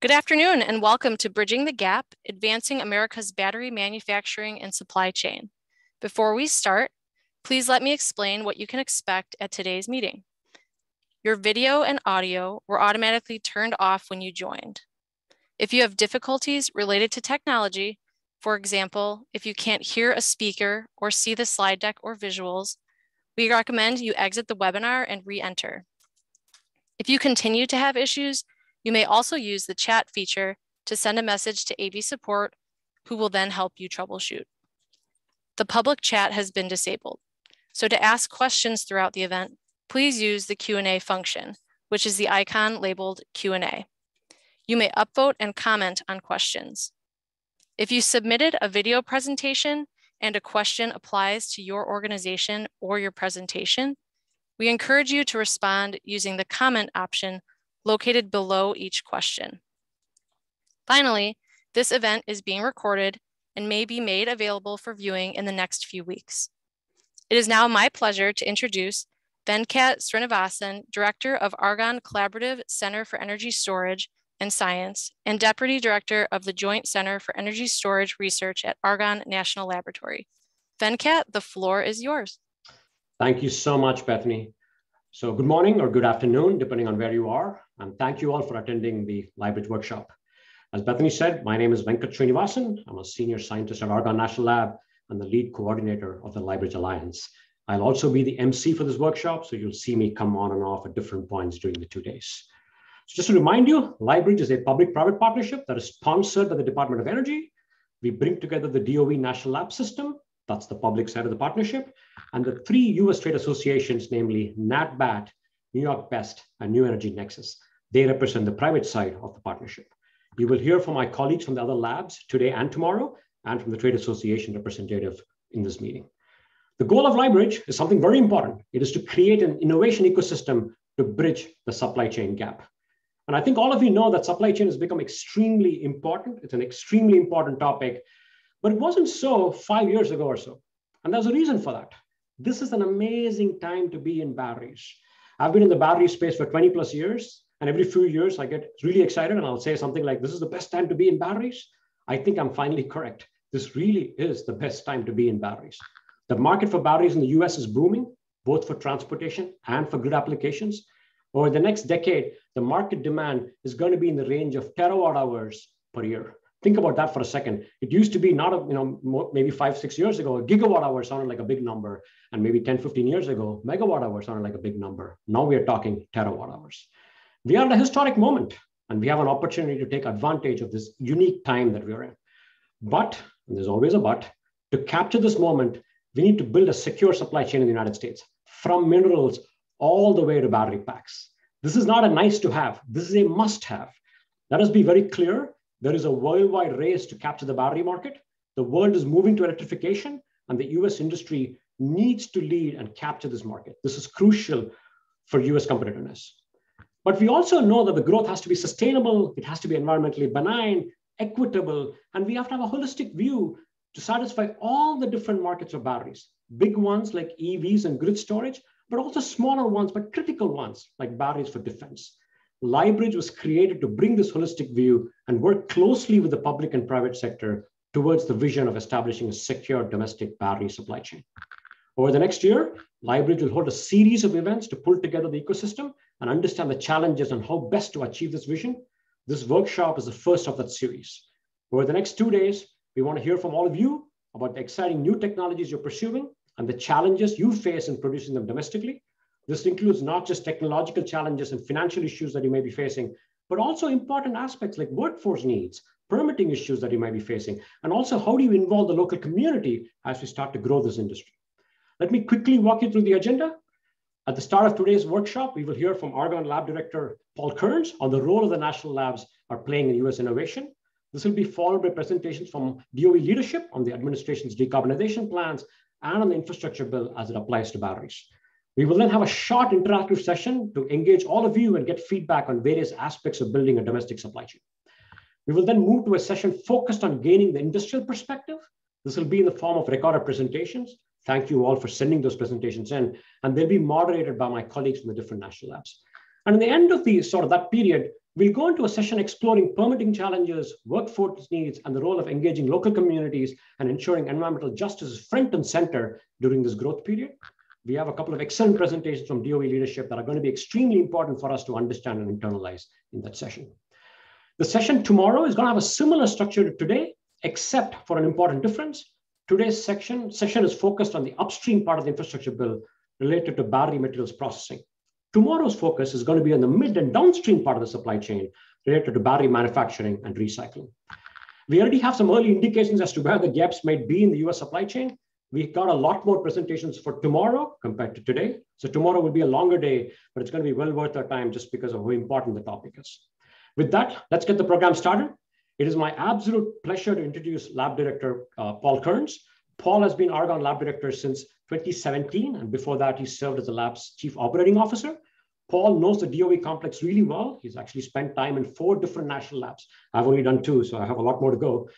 Good afternoon and welcome to Bridging the Gap, Advancing America's Battery Manufacturing and Supply Chain. Before we start, please let me explain what you can expect at today's meeting. Your video and audio were automatically turned off when you joined. If you have difficulties related to technology, for example, if you can't hear a speaker or see the slide deck or visuals, we recommend you exit the webinar and re-enter. If you continue to have issues, you may also use the chat feature to send a message to AV support, who will then help you troubleshoot. The public chat has been disabled. So to ask questions throughout the event, please use the Q&A function, which is the icon labeled Q&A. You may upvote and comment on questions. If you submitted a video presentation and a question applies to your organization or your presentation, we encourage you to respond using the comment option located below each question. Finally, this event is being recorded and may be made available for viewing in the next few weeks. It is now my pleasure to introduce Venkat Srinivasan, Director of Argonne Collaborative Center for Energy Storage and Science, and Deputy Director of the Joint Center for Energy Storage Research at Argonne National Laboratory. Venkat, the floor is yours. Thank you so much, Bethany. So good morning or good afternoon, depending on where you are. And thank you all for attending the LiBridge workshop. As Bethany said, my name is Venkat Srinivasan. I'm a senior scientist at Argonne National Lab and the lead coordinator of the LiBridge Alliance. I'll also be the MC for this workshop, so you'll see me come on and off at different points during the two days. So just to remind you, LiBridge is a public-private partnership that is sponsored by the Department of Energy. We bring together the DOE National Lab System, that's the public side of the partnership, and the three US trade associations, namely NAATBatt, New York Best, and New Energy Nexus. They represent the private side of the partnership. You will hear from my colleagues from the other labs today and tomorrow, and from the trade association representative in this meeting. The goal of LiBridge is something very important. It is to create an innovation ecosystem to bridge the supply chain gap. And I think all of you know that supply chain has become extremely important. It's an extremely important topic, but it wasn't so five years ago or so. And there's a reason for that. This is an amazing time to be in batteries. I've been in the battery space for 20 plus years, and every few years I get really excited and I'll say something like, This is the best time to be in batteries. I think I'm finally correct. This really is the best time to be in batteries. The market for batteries in the US is booming, both for transportation and for grid applications. Over the next decade, the market demand is going to be in the range of terawatt hours per year. Think about that for a second. It used to be not, a, you know, maybe five, six years ago, a gigawatt hour sounded like a big number. And maybe 10, 15 years ago, megawatt hour sounded like a big number. Now we are talking terawatt hours. We are at a historic moment and we have an opportunity to take advantage of this unique time that we're in. But, there's always a but, to capture this moment, we need to build a secure supply chain in the United States from minerals all the way to battery packs. This is not a nice to have, this is a must have. Let us be very clear there is a worldwide race to capture the battery market. The world is moving to electrification, and the US industry needs to lead and capture this market. This is crucial for US competitiveness. But we also know that the growth has to be sustainable, it has to be environmentally benign, equitable, and we have to have a holistic view to satisfy all the different markets of batteries. Big ones like EVs and grid storage, but also smaller ones, but critical ones like batteries for defense. LiBridge was created to bring this holistic view and work closely with the public and private sector towards the vision of establishing a secure domestic battery supply chain. Over the next year, LiBridge will hold a series of events to pull together the ecosystem and understand the challenges and how best to achieve this vision. This workshop is the first of that series. Over the next two days, we want to hear from all of you about the exciting new technologies you're pursuing and the challenges you face in producing them domestically. This includes not just technological challenges and financial issues that you may be facing, but also important aspects like workforce needs, permitting issues that you might be facing, and also how do you involve the local community as we start to grow this industry. Let me quickly walk you through the agenda. At the start of today's workshop, we will hear from Argonne Lab Director Paul Kearns on the role of the national labs are playing in US innovation. This will be followed by presentations from DOE leadership on the administration's decarbonization plans and on the infrastructure bill as it applies to batteries. We will then have a short interactive session to engage all of you and get feedback on various aspects of building a domestic supply chain. We will then move to a session focused on gaining the industrial perspective. This will be in the form of recorded presentations. Thank you all for sending those presentations in, and they'll be moderated by my colleagues from the different national labs. And in the end of the sort of that period, We'll go into a session exploring permitting challenges, workforce needs, and the role of engaging local communities and ensuring environmental justice is front and center during this growth period. We have a couple of excellent presentations from DOE leadership that are going to be extremely important for us to understand and internalize in that session. The session tomorrow is going to have a similar structure to today, except for an important difference. Today's section, session is focused on the upstream part of the infrastructure bill related to battery materials processing. Tomorrow's focus is going to be on the mid and downstream part of the supply chain related to battery manufacturing and recycling. We already have some early indications as to where the gaps might be in the US supply chain. We got a lot more presentations for tomorrow compared to today. So tomorrow will be a longer day, but it's going to be well worth our time just because of how important the topic is. With that, let's get the program started. It is my absolute pleasure to introduce Lab Director uh, Paul Kearns. Paul has been Argonne Lab Director since 2017, and before that, he served as the lab's Chief Operating Officer. Paul knows the DOE complex really well. He's actually spent time in four different national labs. I've only done two, so I have a lot more to go.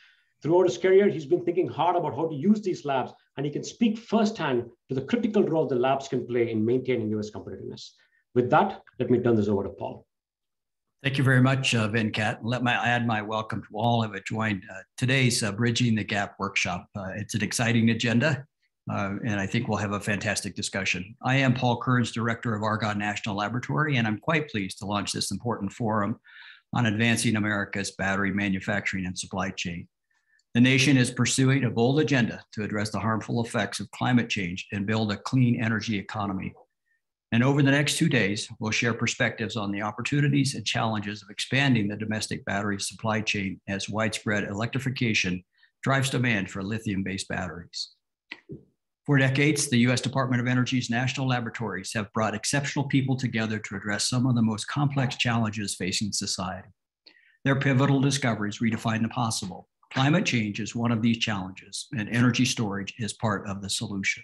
Throughout his career, he's been thinking hard about how to use these labs, and he can speak firsthand to the critical role the labs can play in maintaining US competitiveness. With that, let me turn this over to Paul. Thank you very much, uh, Venkat. Let me add my welcome to all who have joined uh, today's uh, Bridging the Gap workshop. Uh, it's an exciting agenda, uh, and I think we'll have a fantastic discussion. I am Paul Kearns, Director of Argonne National Laboratory, and I'm quite pleased to launch this important forum on advancing America's battery manufacturing and supply chain. The nation is pursuing a bold agenda to address the harmful effects of climate change and build a clean energy economy and over the next two days, we'll share perspectives on the opportunities and challenges of expanding the domestic battery supply chain as widespread electrification drives demand for lithium based batteries. For decades, the US Department of Energy's national laboratories have brought exceptional people together to address some of the most complex challenges facing society. Their pivotal discoveries redefine the possible. Climate change is one of these challenges, and energy storage is part of the solution.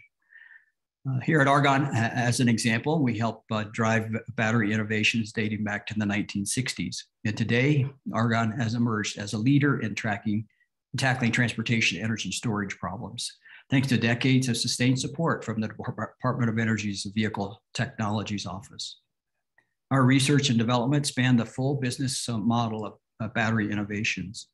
Uh, here at Argonne, as an example, we help uh, drive battery innovations dating back to the 1960s. And today, Argonne has emerged as a leader in tracking, tackling transportation energy storage problems, thanks to decades of sustained support from the Department of Energy's Vehicle Technologies Office. Our research and development span the full business uh, model of, of battery innovations.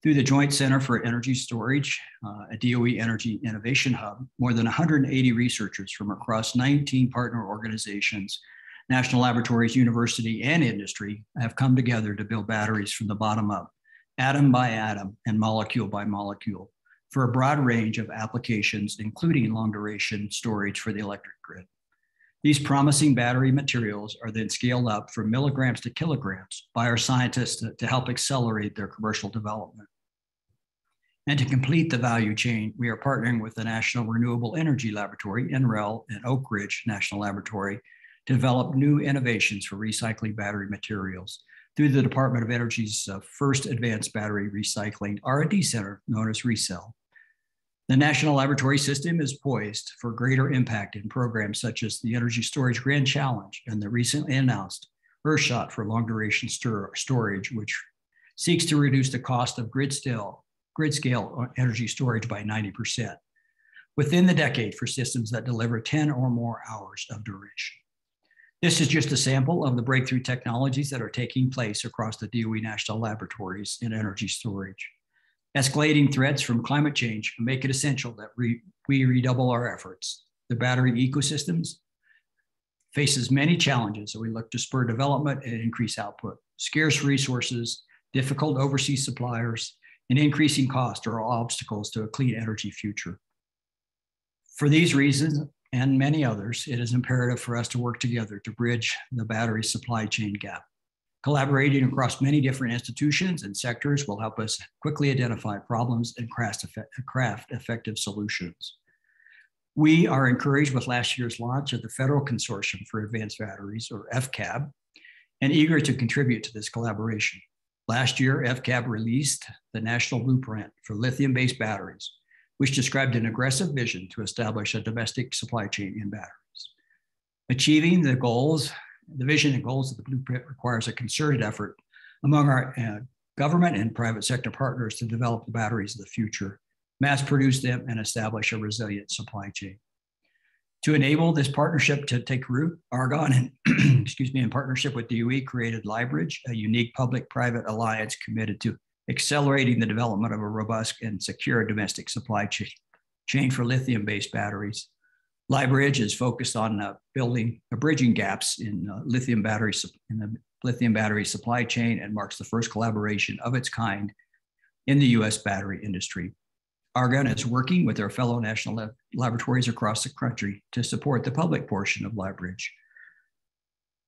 Through the Joint Center for Energy Storage, uh, a DOE Energy Innovation Hub, more than 180 researchers from across 19 partner organizations, national laboratories, university, and industry have come together to build batteries from the bottom up, atom by atom and molecule by molecule, for a broad range of applications, including long duration storage for the electric grid. These promising battery materials are then scaled up from milligrams to kilograms by our scientists to, to, help accelerate their commercial development. And to complete the value chain, we are partnering with the National Renewable Energy Laboratory, NREL, and Oak Ridge National Laboratory to develop new innovations for recycling battery materials through the Department of Energy's uh, first advanced battery recycling R&D center known as ReCell. The National Laboratory System is poised for greater impact in programs such as the Energy Storage Grand Challenge and the recently announced Earthshot for long duration storage, which seeks to reduce the cost of grid grid scale energy storage by 90% within the decade for systems that deliver 10 or more hours of duration. This is just a sample of the breakthrough technologies that are taking place across the DOE national laboratories in energy storage. Escalating threats from climate change make it essential that we, we redouble our efforts. The battery ecosystems faces many challenges, so we look to spur development and increase output. Scarce resources, difficult overseas suppliers, and increasing cost are all obstacles to a clean energy future. For these reasons and many others, it is imperative for us to work together to bridge the battery supply chain gap. Collaborating across many different institutions and sectors will help us quickly identify problems and craft, craft effective solutions. We are encouraged with last year's launch of the Federal Consortium for Advanced Batteries, or FCAB, and eager to contribute to this collaboration. Last year, FCAB released the National Blueprint for Lithium based batteries, which described an aggressive vision to establish a domestic supply chain in batteries. Achieving the goals the vision and goals of the blueprint requires a concerted effort among our uh, government and private sector partners to develop the batteries of the future, mass produce them, and establish a resilient supply chain. To enable this partnership to take root, Argonne and excuse me, in partnership with DOE created LiBridge, a unique public-private alliance committed to accelerating the development of a robust and secure domestic supply chain, chain for lithium-based batteries. LiBridge is focused on uh, building, uh, bridging gaps in uh, lithium battery in the lithium battery supply chain and marks the first collaboration of its kind in the U.S. battery industry. Argonne is working with our fellow national lab laboratories across the country to support the public portion of LiBridge.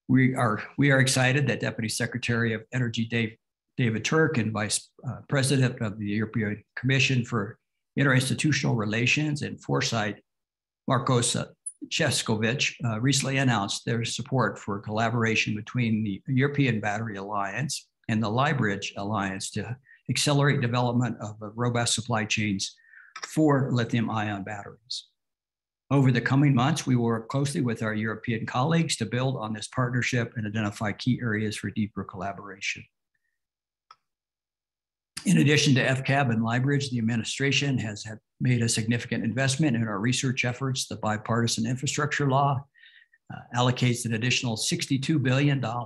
We are, we are excited that Deputy Secretary of Energy Dave, David Turk and Vice uh, President of the European Commission for Interinstitutional Relations and Foresight, Maroš Šefčovič, uh, recently announced their support for collaboration between the European Battery Alliance and the LiBridge Alliance to accelerate development of robust supply chains for lithium ion batteries. Over the coming months, we will work closely with our European colleagues to build on this partnership and identify key areas for deeper collaboration. In addition to FCAB and LiBridge, the administration has made a significant investment in our research efforts. The bipartisan infrastructure law uh, allocates an additional $62 billion uh,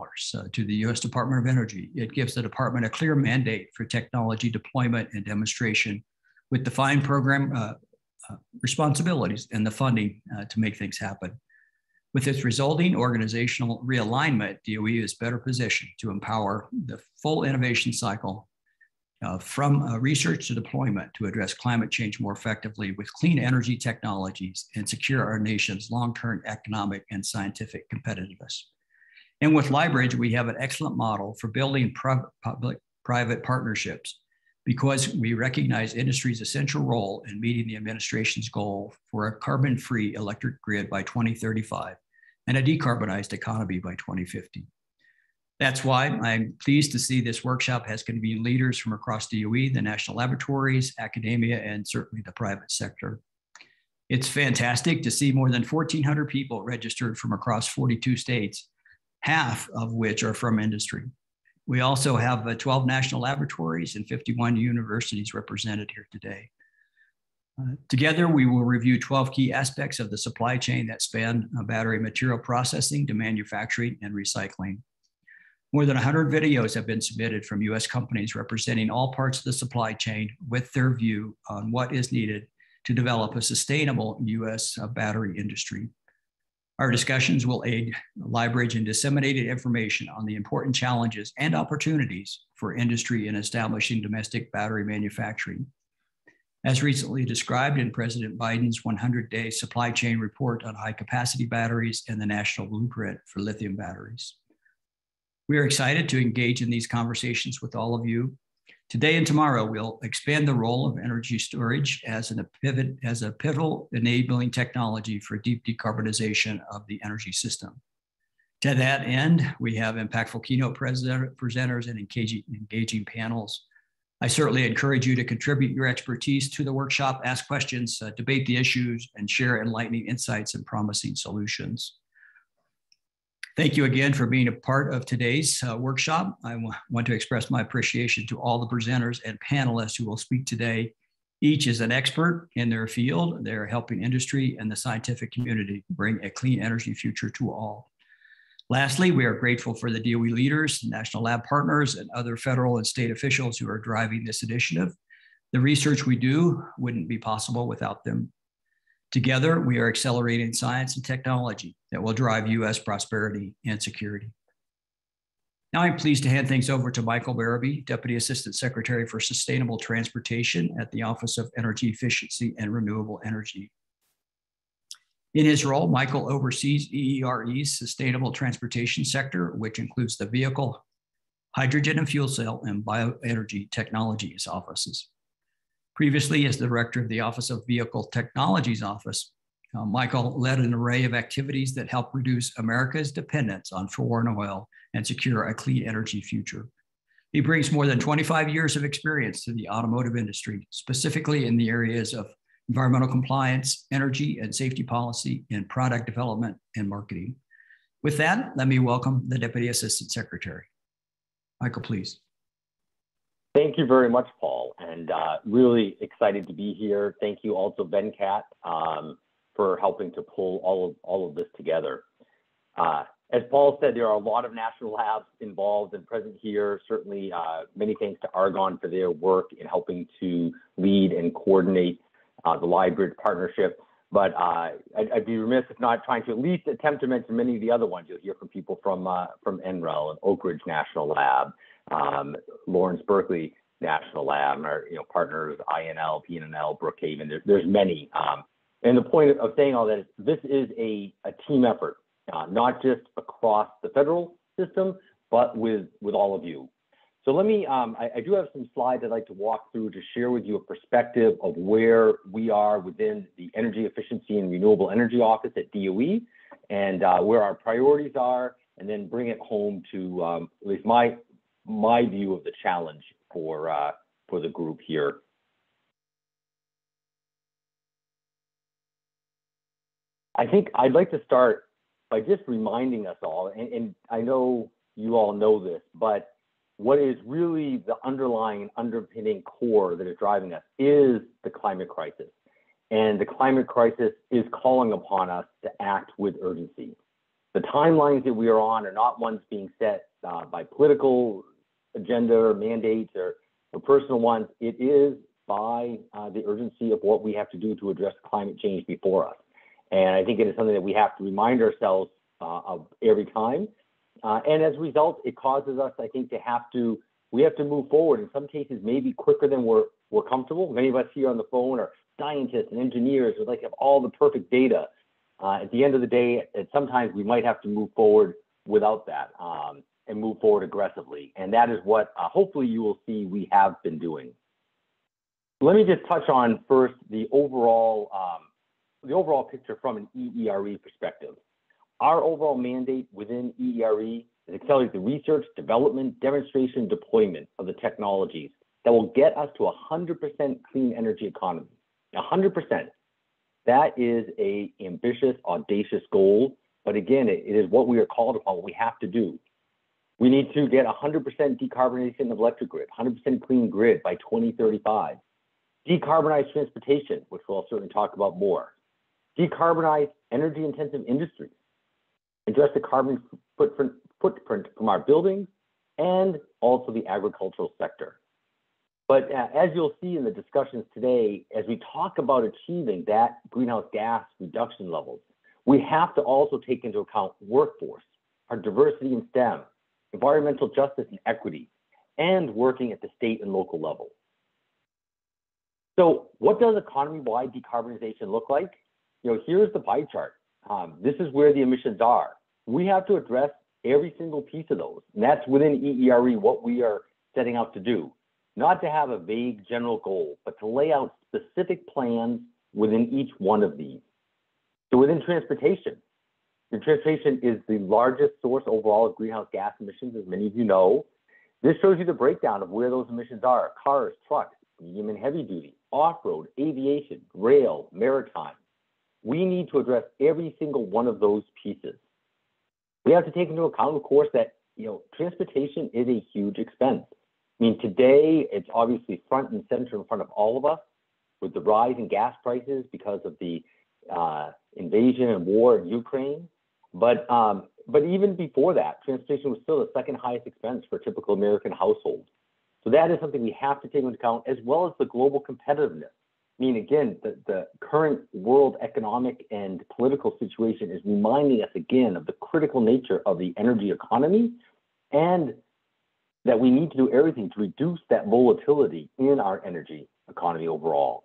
to the US Department of Energy. It gives the department a clear mandate for technology deployment and demonstration with defined program uh, uh, responsibilities and the funding uh, to make things happen. With its resulting organizational realignment, DOE is better positioned to empower the full innovation cycle uh, from uh, research to deployment to address climate change more effectively with clean energy technologies and secure our nation's long-term economic and scientific competitiveness. And with LiBridge, we have an excellent model for building public-private partnerships because we recognize industry's essential role in meeting the administration's goal for a carbon-free electric grid by 2035 and a decarbonized economy by 2050. That's why I'm pleased to see this workshop has convened leaders from across the DOE, the national laboratories, academia, and certainly the private sector. It's fantastic to see more than 1,400 people registered from across 42 states, half of which are from industry. We also have uh, 12 national laboratories and 51 universities represented here today. Uh, together, we will review 12 key aspects of the supply chain that span uh, battery material processing to manufacturing and recycling. More than 100 videos have been submitted from US companies representing all parts of the supply chain with their view on what is needed to develop a sustainable US uh, battery industry. Our discussions will aid LiBridge in disseminating information on the important challenges and opportunities for industry in establishing domestic battery manufacturing. As recently described in President Biden's 100 day supply chain report on high capacity batteries and the national blueprint for lithium batteries. We are excited to engage in these conversations with all of you Today and tomorrow, we'll expand the role of energy storage as, an, a pivot, as a pivotal enabling technology for deep decarbonization of the energy system. To that end, we have impactful keynote presenters and engaging, engaging panels. I certainly encourage you to contribute your expertise to the workshop, ask questions, uh, debate the issues, and share enlightening insights and promising solutions. Thank you again for being a part of today's uh, workshop. I want to express my appreciation to all the presenters and panelists who will speak today. Each is an expert in their field. They're helping industry and the scientific community bring a clean energy future to all. Lastly, we are grateful for the DOE leaders, national lab partners, and other federal and state officials who are driving this initiative. The research we do wouldn't be possible without them. Together, we are accelerating science and technology that will drive US prosperity and security. Now I'm pleased to hand things over to Michael Berube, Deputy Assistant Secretary for Sustainable Transportation at the Office of Energy Efficiency and Renewable Energy. In his role, Michael oversees EERE's sustainable transportation sector, which includes the vehicle, hydrogen and fuel cell, and bioenergy technologies offices. Previously, as the director of the Office of Vehicle Technologies Office, uh, Michael led an array of activities that help reduce America's dependence on foreign oil and secure a clean energy future. He brings more than 25 years of experience to the automotive industry, specifically in the areas of environmental compliance, energy and safety policy, and product development and marketing. With that, let me welcome the Deputy Assistant Secretary. Michael, please. Thank you very much, Paul, and uh, really excited to be here. Thank you also, Venkat, um, for helping to pull all of, all of this together. Uh, as Paul said, there are a lot of national labs involved and present here. Certainly, uh, many thanks to Argonne for their work in helping to lead and coordinate uh, the LiBridge partnership. But uh, I'd, I'd, be remiss if not trying to at least attempt to mention many of the other ones. You'll hear from people from uh, from NREL and Oak Ridge National Lab, Lawrence Berkeley National Lab, our you know partners INL, PNNL, Brookhaven. There, there's many. Um, and the point of saying all that is this is a, a team effort uh, not just across the federal system, but with, with all of you. So let me, um, I, I, do have some slides I'd like to walk through to share with you a perspective of where we are within the Energy Efficiency and Renewable Energy Office at DOE and uh, where our priorities are, and then bring it home to um, at least my, my view of the challenge for, uh, for the group here. I think I'd like to start by just reminding us all, and, and I know you all know this, but what is really the underlying underpinning core that is driving us is the climate crisis. And the climate crisis is calling upon us to act with urgency. The timelines that we are on are not ones being set uh, by political agenda or mandates or, or, personal ones. It is by uh, the urgency of what we have to do to address climate change before us. And I think it is something that we have to remind ourselves uh, of every time. Uh, and as a result, it causes us, I think, to have to we have to move forward in some cases maybe quicker than we're we're comfortable. Many of us here on the phone are scientists and engineers who like to have all the perfect data. Uh, at the end of the day, sometimes we might have to move forward without that um, and move forward aggressively. And that is what uh, hopefully you will see we have been doing. Let me just touch on first the overall um, the overall picture from an EERE perspective. Our overall mandate within EERE is to accelerate the research, development, demonstration, deployment of the technologies that will get us to a 100% clean energy economy. 100%. That is a ambitious, audacious goal, but again, it, it is what we are called upon, what we have to do. We need to get 100% decarbonization of electric grid, 100% clean grid by 2035. Decarbonize transportation, which we'll certainly talk about more decarbonize energy intensive industries, address the carbon footprint, footprint from our buildings, and also the agricultural sector. But uh, as you'll see in the discussions today, as we talk about achieving that greenhouse gas reduction levels, we have to also take into account workforce, our diversity in STEM, environmental justice and equity, and working at the state and local level. So what does economy-wide decarbonization look like? you know, here's the pie chart. Um, this is where the emissions are. We have to address every single piece of those. And that's within EERE what we are setting out to do. Not to have a vague general goal, but to lay out specific plans within each one of these. So within transportation, the transportation is the largest source overall of greenhouse gas emissions, as many of you know. This shows you the breakdown of where those emissions are. Cars, trucks, medium and heavy duty, off-road, aviation, rail, maritime, we need to address every single one of those pieces. We have to take into account, of course, that you know transportation is a huge expense. I mean, today it's obviously front and center in front of all of us with the rise in gas prices because of the uh, invasion and war in Ukraine. But um, but even before that, transportation was still the second highest expense for a typical American household. So that is something we have to take into account, as well as the global competitiveness. I mean, again, the, the current world economic and political situation is reminding us again of the critical nature of the energy economy and that we need to do everything to reduce that volatility in our energy economy overall.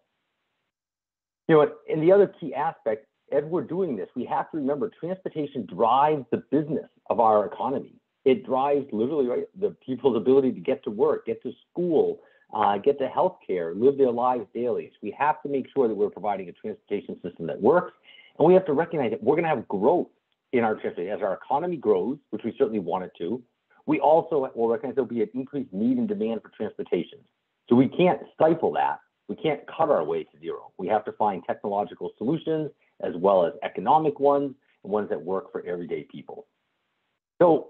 You know, and the other key aspect, as we're doing this, we have to remember transportation drives the business of our economy. It drives literally right, the people's ability to get to work, get to school, uh, get to health care, live their lives daily. So we have to make sure that we're providing a transportation system that works. And we have to recognize that we're going to have growth in our transportation. As our economy grows, which we certainly want it to, we also will recognize there'll be an increased need and demand for transportation. So we can't stifle that. We can't cut our way to zero. We have to find technological solutions as well as economic ones and ones that work for everyday people. So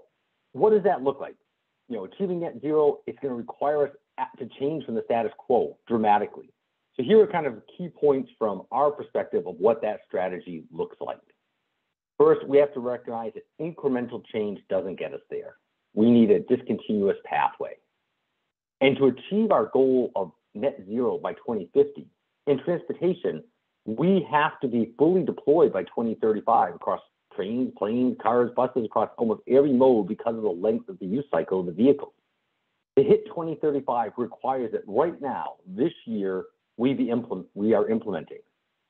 what does that look like? You know, achieving net zero, it's going to require us to change from the status quo dramatically. So here are kind of key points from our perspective of what that strategy looks like. First, we have to recognize that incremental change doesn't get us there. We need a discontinuous pathway. And to achieve our goal of net zero by 2050, in transportation, we have to be fully deployed by 2035 across trains, planes, cars, buses, across almost every mode because of the length of the use cycle of the vehicle. To hit 2035 requires that right now, this year, we, be implement, we are implementing.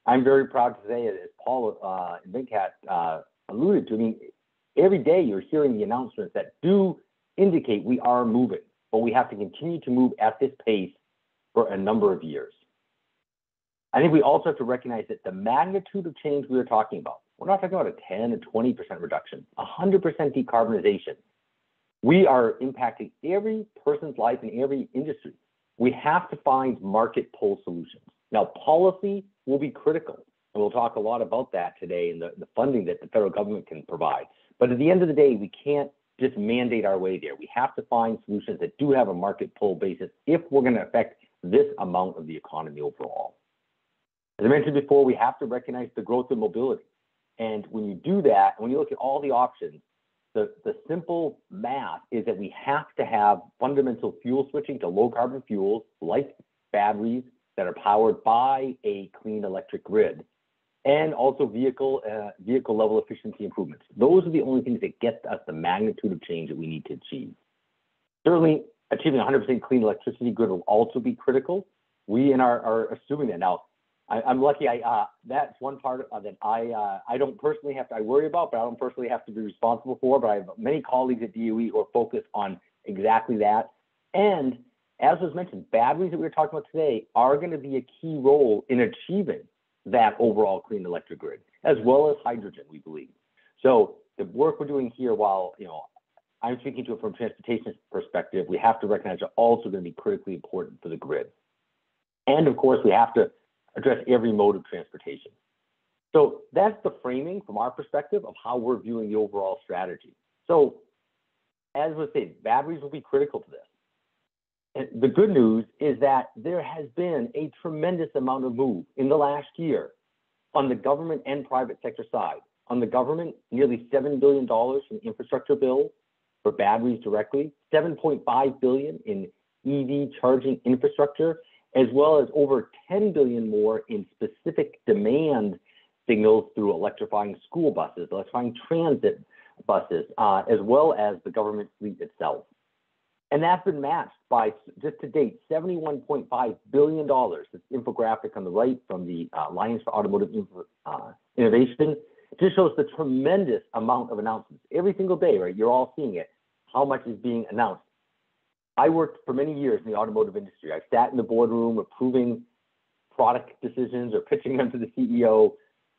I'm very proud to say, as Paul uh, Venkat uh, alluded to, I mean, every day you're hearing the announcements that do indicate we are moving, but we have to continue to move at this pace for a number of years. I think we also have to recognize that the magnitude of change we are talking about, we're not talking about a 10 or 20% reduction, 100% decarbonization. We are impacting every person's life in every industry. We have to find market pull solutions. Now, policy will be critical, and we'll talk a lot about that today and the, the funding that the federal government can provide. But at the end of the day, we can't just mandate our way there. We have to find solutions that do have a market pull basis if we're going to affect this amount of the economy overall. As I mentioned before, we have to recognize the growth of mobility. And when you do that, and when you look at all the options, the, the simple math is that we have to have fundamental fuel switching to low carbon fuels like batteries that are powered by a clean electric grid and also vehicle uh, vehicle level efficiency improvements. Those are the only things that get us the magnitude of change that we need to achieve. Certainly, achieving 100% clean electricity grid will also be critical. We in are assuming that now. I, am lucky. I uh, that's one part uh, that I uh, I don't personally have to I worry about, but I don't personally have to be responsible for. But I have many colleagues at DOE who are focused on exactly that. And as was mentioned, batteries that we are talking about today are going to be a key role in achieving that overall clean electric grid, as well as hydrogen, we believe. So the work we're doing here, while you know I'm speaking to it from a transportation perspective, we have to recognize they're also going to be critically important for the grid. And of course, we have to address every mode of transportation. So that's the framing from our perspective of how we're viewing the overall strategy. So as was said, batteries will be critical to this. And the good news is that there has been a tremendous amount of move in the last year on the government and private sector side. On the government, nearly $7 billion in infrastructure bill for batteries directly, 7.5 billion in EV charging infrastructure, as well as over 10 billion more in specific demand signals through electrifying school buses, electrifying transit buses, uh, as well as the government fleet itself. And that's been matched by, just to date, $71.5 billion. This infographic on the right from the uh, Alliance for Automotive uh, Innovation. Just shows the tremendous amount of announcements. Every single day, right, you're all seeing it, how much is being announced. I worked for many years in the automotive industry. I sat in the boardroom approving product decisions or pitching them to the CEO.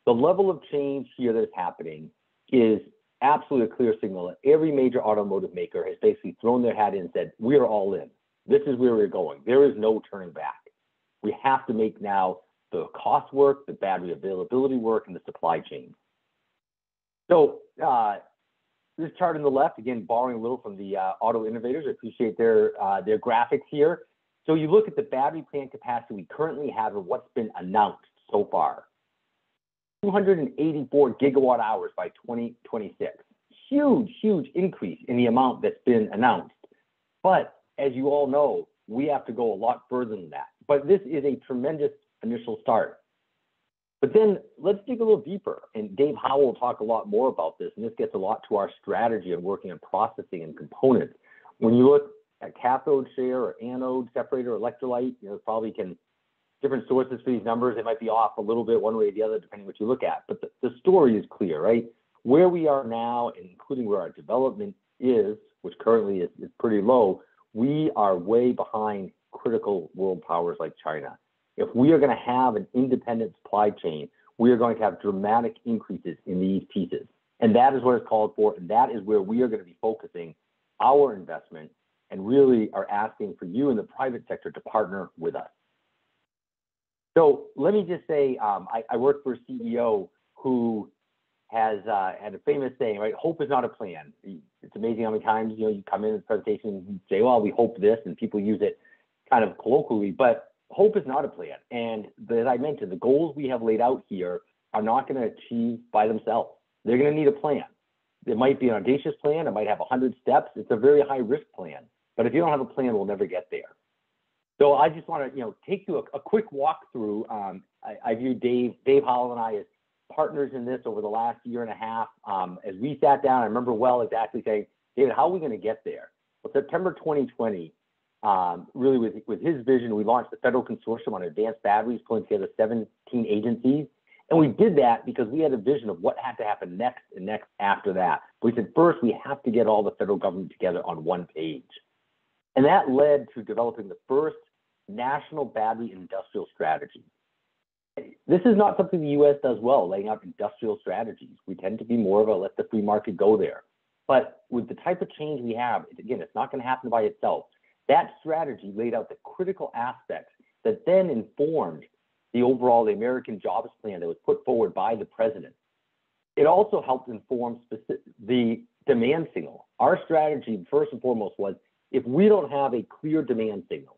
The level of change here that is happening is absolutely a clear signal that every major automotive maker has basically thrown their hat in and said, we are all in. This is where we're going. There is no turning back. We have to make now the cost work, the battery availability work, and the supply chain. So uh, this chart on the left, again, borrowing a little from the uh, auto innovators, I appreciate their, uh, their graphics here. So you look at the battery plant capacity we currently have and what's been announced so far. 284 gigawatt hours by 2026. Huge, huge increase in the amount that's been announced. But as you all know, we have to go a lot further than that. But this is a tremendous initial start. But then let's dig a little deeper. And Dave Howell will talk a lot more about this. And this gets a lot to our strategy of working on processing and components. When you look at cathode share or anode separator, electrolyte, you know, probably can different sources for these numbers. They might be off a little bit one way or the other, depending what you look at. But the, the story is clear, right? Where we are now, including where our development is, which currently is, is pretty low, we are way behind critical world powers like China. If we are going to have an independent supply chain, we are going to have dramatic increases in these pieces. And that is what is called for. And that is where we are going to be focusing our investment and really are asking for you in the private sector to partner with us. So let me just say, um, I, I, work for a CEO who has uh, had a famous saying, right? Hope is not a plan. It's amazing how many times you know you come in the presentation and say, "Well, we hope this," and people use it kind of colloquially. But hope is not a plan. And as I mentioned, the goals we have laid out here are not going to achieve by themselves. They're going to need a plan. It might be an audacious plan. It might have 100 steps. It's a very high risk plan. But if you don't have a plan, we'll never get there. So I just want to, you know, take you a, a quick walkthrough. Um, I, I view Dave, Dave Howell and I as partners in this over the last year and a half. Um, as we sat down, I remember well exactly saying, David, how are we going to get there? Well, September 2020, um, really with, with his vision, we launched the Federal Consortium on Advanced Batteries, pulling together 17 agencies. And we did that because we had a vision of what had to happen next and next after that. We said, first, we have to get all the federal government together on one page. And that led to developing the first national battery industrial strategy. This is not something the US does well, laying out industrial strategies. We tend to be more of a let the free market go there. But with the type of change we have, again, it's not going to happen by itself. That strategy laid out the critical aspects that then informed the overall the American jobs plan that was put forward by the president. It also helped inform specific, the demand signal. Our strategy, first and foremost, was if we don't have a clear demand signal,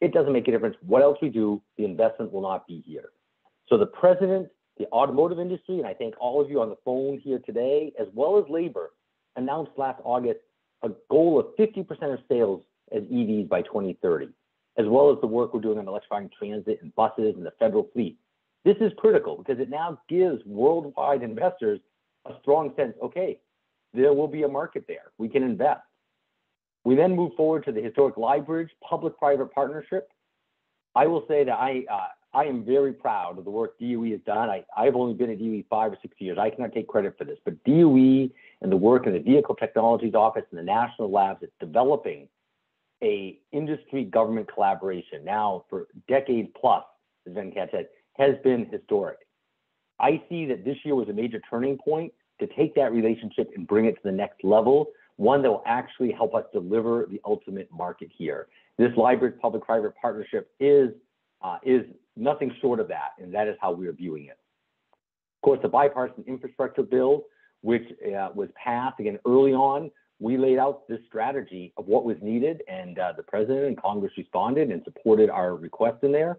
it doesn't make a difference what else we do, the investment will not be here. So the president, the automotive industry, and I thank all of you on the phone here today, as well as labor, announced last August a goal of 50% of sales as EVs by 2030, as well as the work we're doing on electrifying transit and buses and the federal fleet. This is critical because it now gives worldwide investors a strong sense, okay, there will be a market there. We can invest. We then move forward to the historic LiBridge public-private partnership. I will say that I uh, I am very proud of the work DOE has done. I, I've only been at DOE five or six years. I cannot take credit for this, but DOE and the work in the Vehicle Technologies Office and the national labs is developing a industry government collaboration now for decades plus, as Venkat said, has been historic. I see that this year was a major turning point to take that relationship and bring it to the next level, one that will actually help us deliver the ultimate market here. This LiBridge public-private partnership is uh, is nothing short of that, and that is how we are viewing it. Of course, the bipartisan infrastructure bill, which uh, was passed again early on, we laid out this strategy of what was needed, and uh, the president and Congress responded and supported our request in there.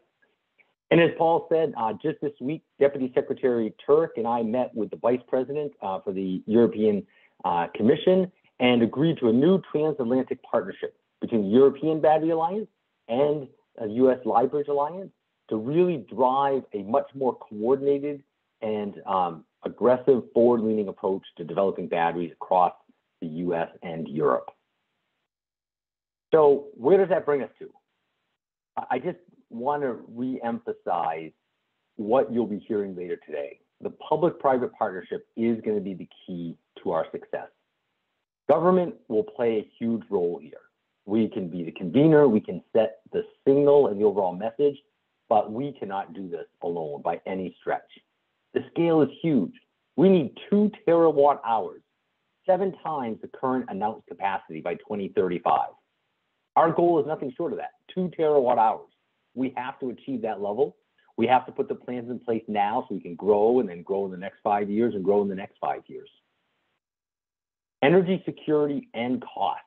And as Paul said, uh, just this week, Deputy Secretary Turk and I met with the Vice President uh, for the European uh, Commission and agreed to a new transatlantic partnership between the European Battery Alliance and the U.S. LiBridge Alliance to really drive a much more coordinated and um, aggressive forward-leaning approach to developing batteries across the US and Europe. So where does that bring us to? I just want to re-emphasize what you'll be hearing later today. The public-private partnership is going to be the key to our success. Government will play a huge role here. We can be the convener, we can set the signal and the overall message, but we cannot do this alone by any stretch. The scale is huge. We need two terawatt hours seven times the current announced capacity by 2035. Our goal is nothing short of that, two terawatt hours. We have to achieve that level. We have to put the plans in place now so we can grow and then grow in the next five years and grow in the next five years. Energy security and cost.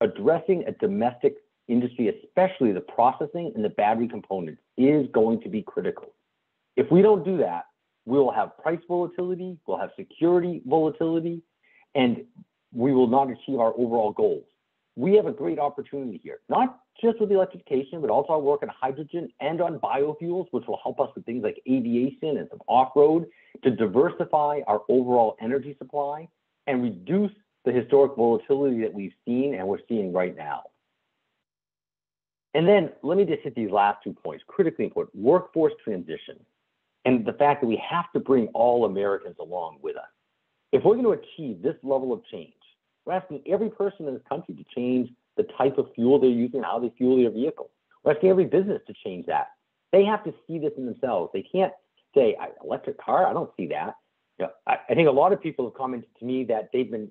Addressing a domestic industry, especially the processing and the battery components, is going to be critical. If we don't do that, we'll have price volatility, we'll have security volatility, and we will not achieve our overall goals. We have a great opportunity here, not just with electrification, but also our work on hydrogen and on biofuels, which will help us with things like aviation and some off-road to diversify our overall energy supply and reduce the historic volatility that we've seen and we're seeing right now. And then let me just hit these last two points, critically important, workforce transition and the fact that we have to bring all Americans along with us. If we're going to achieve this level of change, we're asking every person in this country to change the type of fuel they're using, how they fuel their vehicle. We're asking every business to change that. They have to see this in themselves. They can't say, electric car, I don't see that. You know, I, I think a lot of people have commented to me that they've been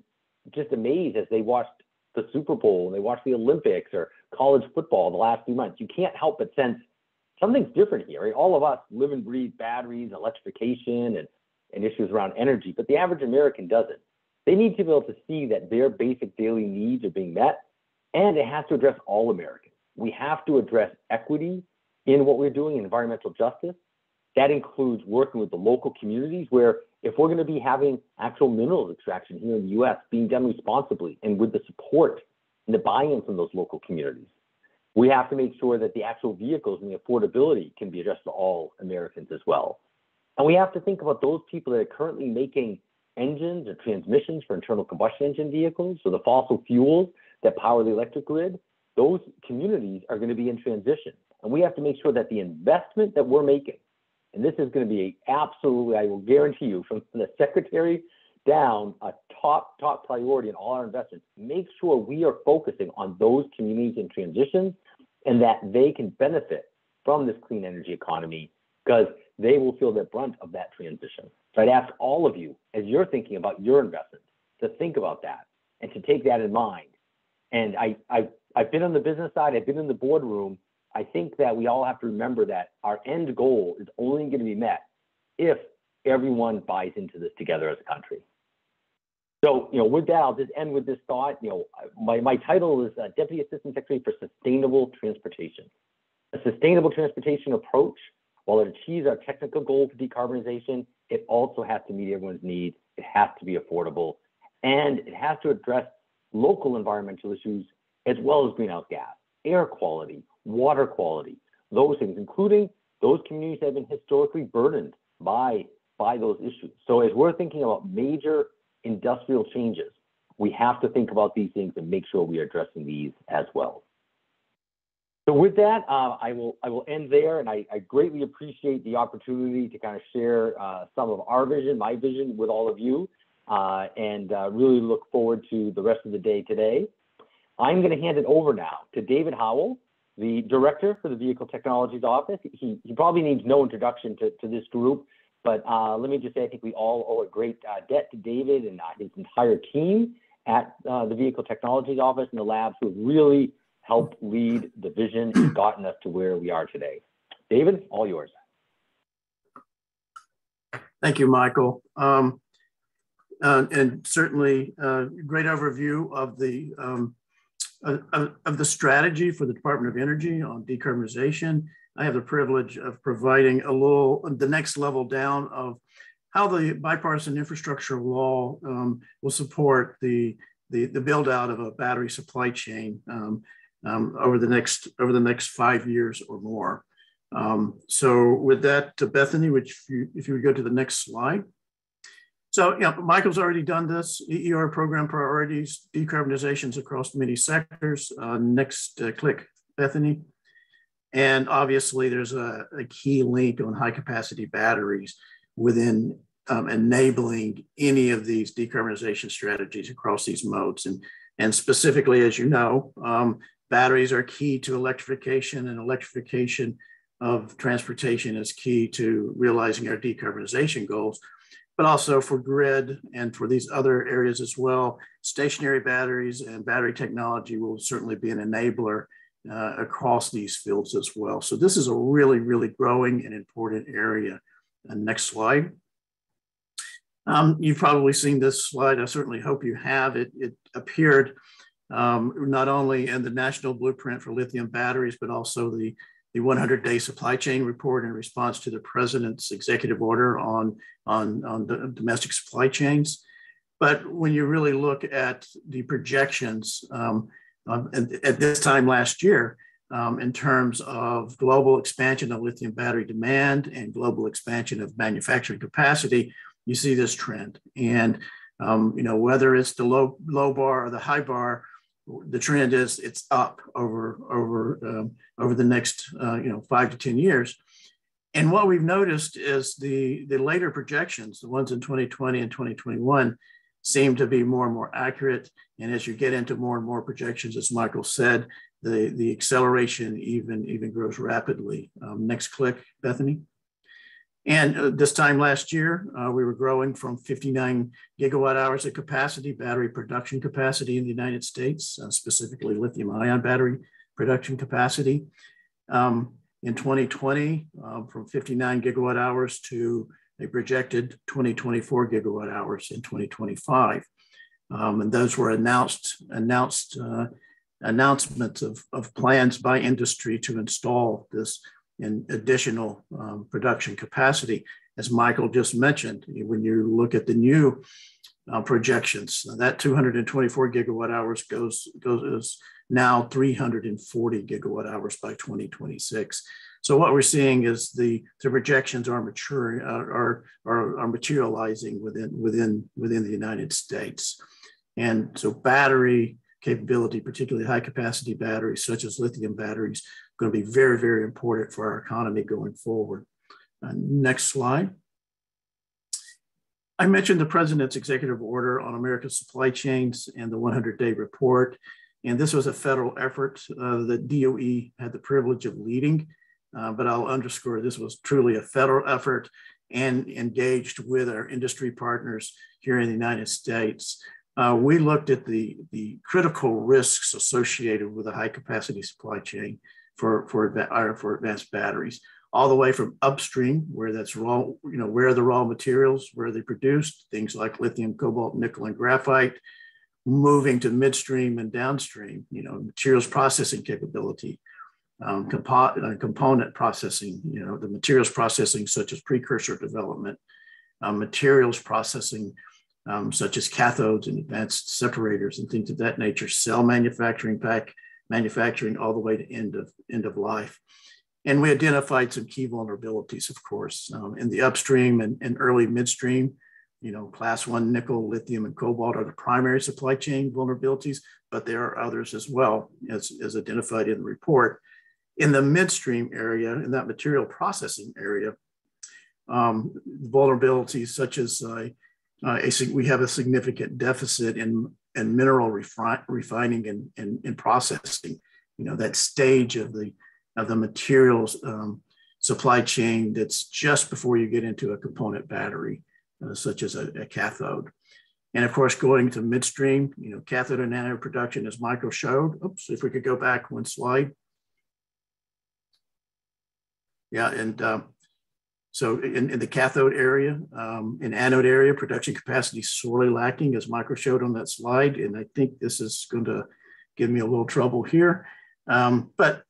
just amazed as they watched the Super Bowl and they watched the Olympics or college football the last few months. You can't help but sense something's different here. Right? All of us live and breathe batteries, electrification, and and issues around energy, but the average American doesn't. They need to be able to see that their basic daily needs are being met, and it has to address all Americans. We have to address equity in what we're doing in environmental justice. That includes working with the local communities where if we're going to be having actual minerals extraction here in the US being done responsibly and with the support and the buy-in from those local communities, we have to make sure that the actual vehicles and the affordability can be addressed to all Americans as well. And we have to think about those people that are currently making engines or transmissions for internal combustion engine vehicles, so the fossil fuels that power the electric grid, those communities are going to be in transition. And we have to make sure that the investment that we're making, and this is going to be absolutely, I will guarantee you, from the secretary down, a top, top priority in all our investments. Make sure we are focusing on those communities in transition and that they can benefit from this clean energy economy because they will feel the brunt of that transition. So I'd ask all of you, as you're thinking about your investments, to think about that and to take that in mind. And I, I, I've been on the business side, I've been in the boardroom. I think that we all have to remember that our end goal is only going to be met if everyone buys into this together as a country. So, you know, with that, I'll just end with this thought. You know, my, my title is uh, Deputy Assistant Secretary for Sustainable Transportation. A sustainable transportation approach, while it achieves our technical goal for decarbonization, it also has to meet everyone's needs. It has to be affordable, and it has to address local environmental issues as well as greenhouse gas, air quality, water quality, those things, including those communities that have been historically burdened by, by those issues. So as we're thinking about major industrial changes, we have to think about these things and make sure we are addressing these as well. So with that, uh, I will I will end there, and I, I, greatly appreciate the opportunity to kind of share uh, some of our vision, my vision, with all of you, uh, and uh, really look forward to the rest of the day today. I'm going to hand it over now to David Howell, the director for the Vehicle Technologies Office. He, he probably needs no introduction to, to this group, but uh, let me just say I think we all owe a great uh, debt to David and his entire team at the Vehicle Technologies Office and the labs who have really helped lead the vision and gotten us to where we are today. David, all yours. Thank you, Michael. Um, uh, and certainly a uh, great overview of the um, uh, of the strategy for the Department of Energy on decarbonization. I have the privilege of providing a little the next level down of how the bipartisan infrastructure law um, will support the, the, the build out of a battery supply chain um, um, over the next over the next five years or more. Um, so with that, to Bethany, which if you, if you would go to the next slide. So yeah, Michael's already done this, EER program priorities, decarbonizations across many sectors. Uh, next uh, click, Bethany. And obviously there's a, a, key link on high capacity batteries within um, enabling any of these decarbonization strategies across these modes. And, and specifically, as you know, um, Batteries are key to electrification, and electrification of transportation is key to realizing our decarbonization goals, but also for grid and for these other areas as well. Stationary batteries and battery technology will certainly be an enabler uh, across these fields as well. So this is a really, really growing and important area. And next slide. Um, you've probably seen this slide. I certainly hope you have. It, it appeared um, not only in the National Blueprint for Lithium Batteries, but also the, the 100 day supply chain report in response to the president's executive order on, on, on domestic supply chains. But when you really look at the projections um, at, at, this time last year, um, in terms of global expansion of lithium battery demand and global expansion of manufacturing capacity, you see this trend. And um, you know whether it's the low low bar or the high bar, the trend is it's up over over um, over the next uh, you know five to ten years. And what we've noticed is the the later projections, the ones in 2020 and 2021, seem to be more and more accurate. And as you get into more and more projections, as Michael said, the the acceleration even even grows rapidly. Um, next click, Bethany. And uh, this time last year, uh, we were growing from 59 gigawatt hours of capacity, battery production capacity in the United States, uh, specifically lithium ion battery production capacity. Um, in 2020, um, from 59 gigawatt hours to a projected 2024 gigawatt hours in 2025. Um, and those were announced, announced uh, announcements of, of plans by industry to install this in additional um, production capacity. As Michael just mentioned, when you look at the new uh, projections, that 224 gigawatt hours goes goes now 340 gigawatt hours by 2026. So what we're seeing is the, the projections are maturing, are, are, are materializing within, within, within the United States. And so battery capability, particularly high capacity batteries such as lithium batteries, going to be very, very important for our economy going forward. Uh, next slide. I mentioned the president's executive order on America's supply chains and the 100 day report. And this was a federal effort uh, that DOE had the privilege of leading. Uh, but I'll underscore this was truly a federal effort and engaged with our industry partners here in the United States. Uh, we looked at the, the critical risks associated with a high capacity supply chain for, for, for advanced batteries, all the way from upstream, where that's raw, you know, where are the raw materials, where they produced, things like lithium, cobalt, nickel, and graphite, moving to midstream and downstream, you know, materials processing capability, um, compo- uh, component processing, you know, the materials processing such as precursor development, um, materials processing um, such as cathodes and advanced separators and things of that nature, cell manufacturing, pack manufacturing, all the way to end of end of life. And we identified some key vulnerabilities, of course, um, in the upstream and, and early midstream. You know, class one nickel, lithium, and cobalt are the primary supply chain vulnerabilities, but there are others as well, as, as identified in the report. In the midstream area, in that material processing area, um, vulnerabilities such as uh, uh, a, we have a significant deficit in, in mineral refi refining and, and, and, processing. You know, that stage of the, of the materials um, supply chain that's just before you get into a component battery, uh, such as a, a, cathode. And of course, going to midstream, you know, cathode and anode production, as Michael showed. Oops, if we could go back one slide. Yeah, and um, so in, in, the cathode area, um, in anode area, production capacity is sorely lacking, as Michael showed on that slide. And I think this is going to give me a little trouble here. Um, but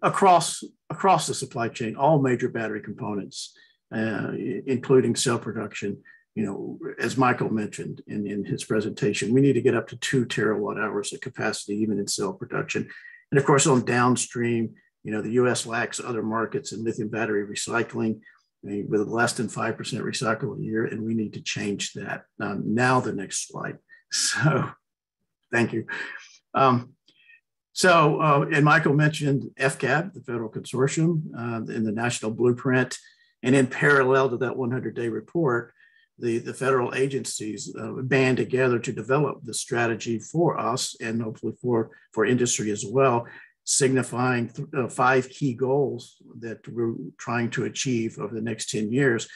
across across the supply chain, all major battery components, uh, including cell production, you know, as Michael mentioned in, in his presentation, we need to get up to two terawatt hours of capacity, even in cell production. And of course, on downstream, you know, the US lacks other markets in lithium battery recycling with less than 5% recycle a year, and we need to change that. Um, now, the next slide. So, thank you. Um, so, uh, and Michael mentioned FCAB, the federal consortium, uh, in the national blueprint. And in parallel to that 100 day report, the, the federal agencies uh, band together to develop the strategy for us and hopefully for, for industry as well signifying th- uh, five key goals that we're trying to achieve over the next 10 years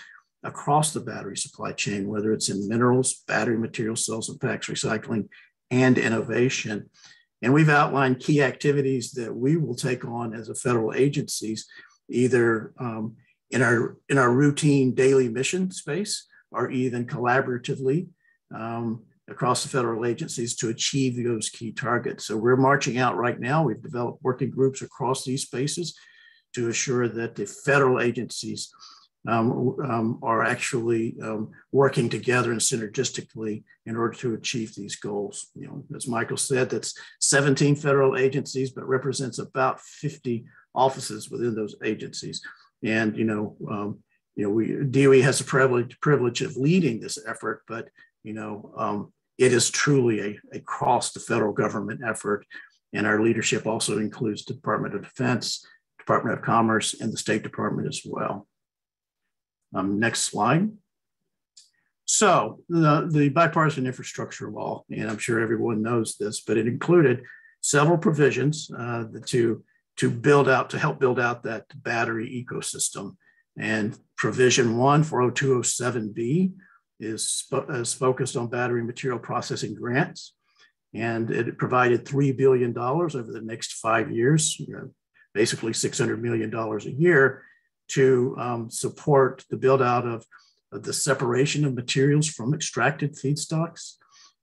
across the battery supply chain, whether it's in minerals, battery materials, cells and packs, recycling, and innovation. And we've outlined key activities that we will take on as a federal agencies, either um, in our in our routine daily mission space or even collaboratively um, across the federal agencies to achieve those key targets. So we're marching out right now. We've developed working groups across these spaces to assure that the federal agencies um, um, are actually um, working together and synergistically in order to achieve these goals. You know, as Michael said, that's 17 federal agencies, but represents about 50 offices within those agencies. And you know, um, you know, we DOE has the privilege privilege of leading this effort, but you know, um, it is truly a, cross the federal government effort. And our leadership also includes the Department of Defense, Department of Commerce, and the State Department as well. Um, next slide. So the, the bipartisan infrastructure law, and I'm sure everyone knows this, but it included several provisions uh, to, to build out, to help build out that battery ecosystem. And provision one, 40207B, is, is focused on battery material processing grants. And it provided $3 billion over the next five years, you know, basically $600 million a year to um, support the build out of, of the separation of materials from extracted feedstocks.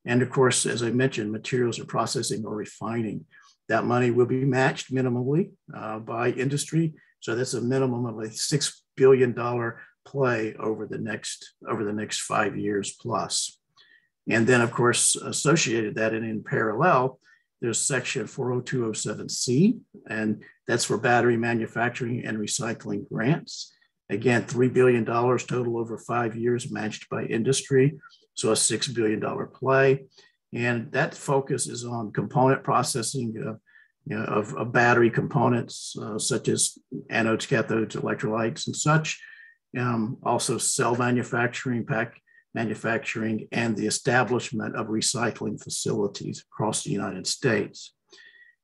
And of course, as I mentioned, materials are processing or refining. That money will be matched minimally uh, by industry So that's a minimum of a six billion dollar play over the next over the next five years plus. And then, of course, associated that and in parallel, there's section 40207C, and that's for battery manufacturing and recycling grants. Again, $3 billion total over five years matched by industry. So a $6 billion play. And that focus is on component processing of, you know, of, of, battery components, uh, such as anodes, cathodes, electrolytes, and such. Um, also, cell manufacturing, pack manufacturing, and the establishment of recycling facilities across the United States.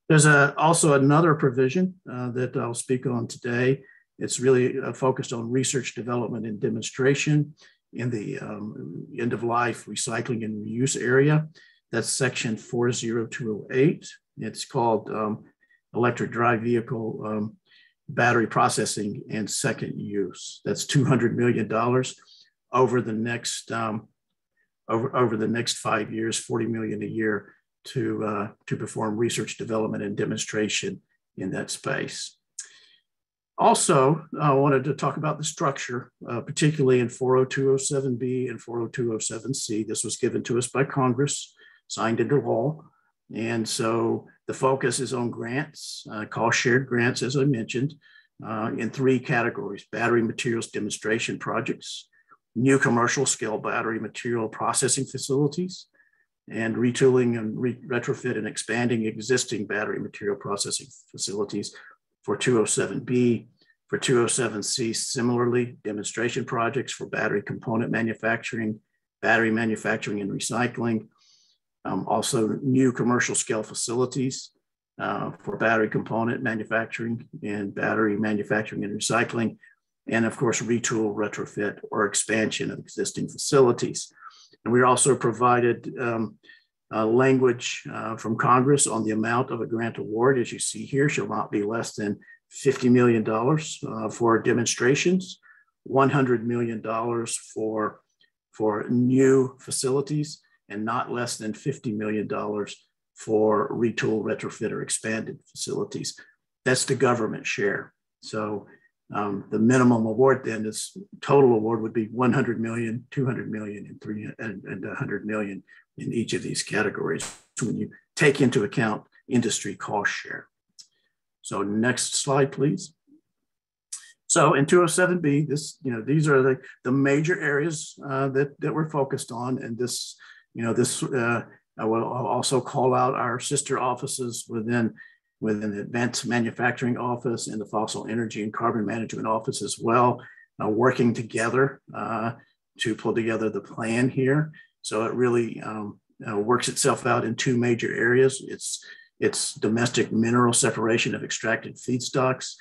There's a, also another provision uh, that I'll speak on today. It's really uh, focused on research, development, and demonstration in the um, end of life recycling and reuse area. That's section 40208. It's called um, electric drive vehicle um, battery processing and second use. That's $200 million over the next um, over, over the next five years, 40 million a year to, uh, to perform research development and demonstration in that space. Also, I wanted to talk about the structure, uh, particularly in 40207B and 40207C. This was given to us by Congress, signed into law. And so the focus is on grants, uh, cost shared grants, as I mentioned, uh, in three categories battery materials demonstration projects, new commercial scale battery material processing facilities, and retooling and re retrofit and expanding existing battery material processing facilities for 207B. For 207C, similarly, demonstration projects for battery component manufacturing, battery manufacturing and recycling, um, also new commercial scale facilities uh, for battery component manufacturing and battery manufacturing and recycling, and of course, retool, retrofit, or expansion of existing facilities. And we also provided um, uh, language uh, from Congress on the amount of a grant award, as you see here, shall not be less than $50 million uh, for demonstrations, $100 million for, for new facilities, and not less than $50 million for retool, retrofit, or expanded facilities. That's the government share. So um, the minimum award then is total award would be 100 million, 200 million, and, three, and, and 100 million in each of these categories when you take into account industry cost share. So next slide, please. So in 207B, this, you know, these are the, the major areas uh, that, that we're focused on. And this, you know, this, uh, I will also call out our sister offices within within the Advanced Manufacturing Office and the Fossil Energy and Carbon Management Office as well, uh, working together uh, to pull together the plan here. So it really um, uh, works itself out in two major areas. It's, it's domestic mineral separation of extracted feedstocks,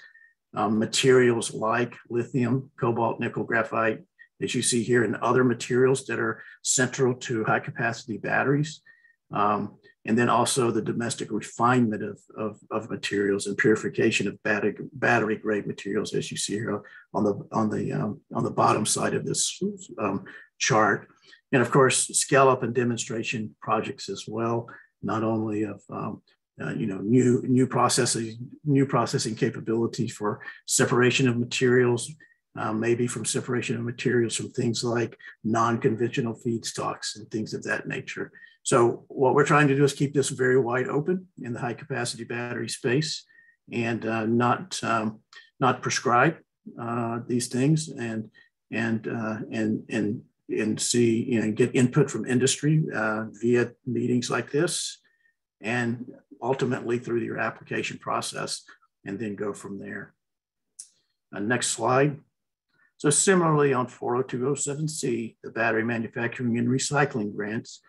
um, materials like lithium, cobalt, nickel, graphite, as you see here, and other materials that are central to high capacity batteries. Um, and then also the domestic refinement of, of, of, materials and purification of battery, battery grade materials, as you see here on the, on the, um, on the bottom side of this um, chart. And of course, scale up and demonstration projects as well, not only of um, uh, you know new new processing new processing capability for separation of materials, um, maybe from separation of materials from things like non-conventional feedstocks and things of that nature. So what we're trying to do is keep this very wide open in the high capacity battery space and uh, not, um, not prescribe uh, these things and, and, uh, and, and, and see, you know, get input from industry uh, via meetings like this and ultimately through your application process and then go from there. Uh, next slide. So similarly on 40207C, the battery manufacturing and recycling grants,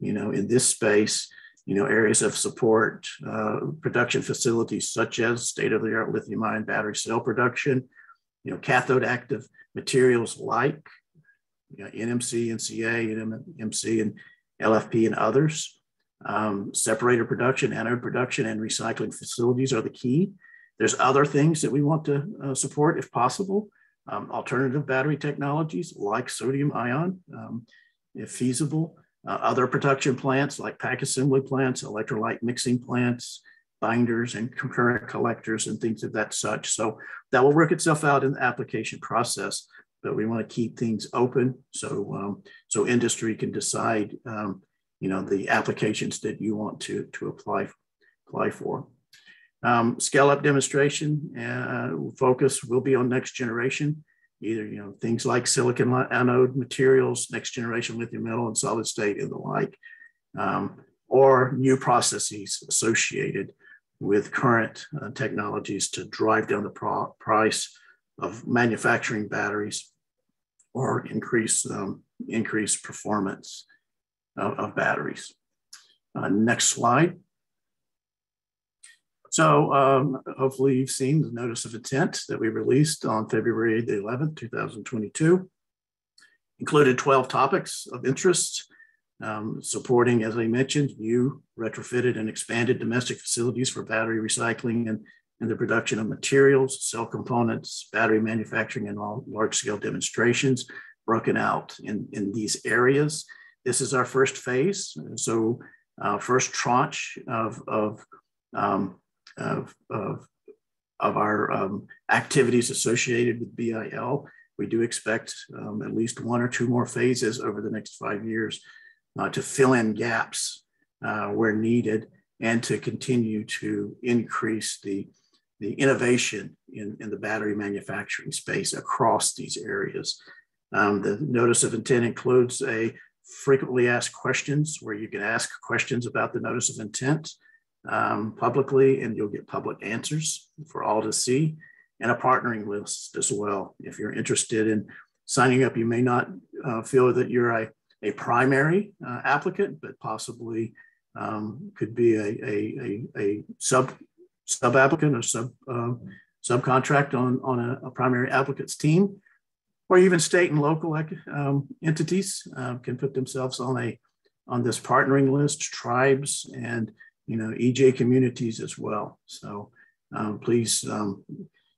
you know, in this space, you know, areas of support, uh, production facilities such as state-of-the-art lithium-ion battery cell production, you know, cathode active materials like you know, NMC, NCA, NMC, and LFP and others. Um, separator production, anode production, and recycling facilities are the key. There's other things that we want to uh, support if possible. Um, alternative battery technologies like sodium ion, um, if feasible, uh, other production plants like pack assembly plants, electrolyte mixing plants, binders and concurrent collectors and things of that such. So that will work itself out in the application process, but we want to keep things open so um, so industry can decide, um, you know, the applications that you want to to apply apply for. Um, scale up demonstration uh, focus will be on next generation, either you know things like silicon anode materials, next generation lithium metal and solid state and the like, um, or new processes associated with current uh, technologies to drive down the price of manufacturing batteries or increase um, increase performance of, of batteries. Uh, next slide. So um, hopefully you've seen the notice of intent that we released on February the 11th, 2022. Included 12 topics of interest um, supporting, as I mentioned, new retrofitted and expanded domestic facilities for battery recycling and, and the production of materials, cell components, battery manufacturing, and all large scale demonstrations broken out in, in these areas. This is our first phase. So, uh, first tranche of, of, um, of, of, of, our um, activities associated with BIL. We do expect um, at least one or two more phases over the next five years uh, to fill in gaps uh, where needed and to continue to increase the, the innovation in, in the battery manufacturing space across these areas. Um, the notice of intent includes a frequently asked questions where you can ask questions about the notice of intent um, publicly and you'll get public answers for all to see and a partnering list as well. If you're interested in signing up, you may not uh, feel that you're a a primary uh, applicant, but possibly um, could be a, a, a, a, sub sub applicant or sub uh, subcontract on, on a, a, primary applicant's team, or even state and local um, entities uh, can put themselves on a on this partnering list, tribes and you know EJ communities as well. So um, please, um,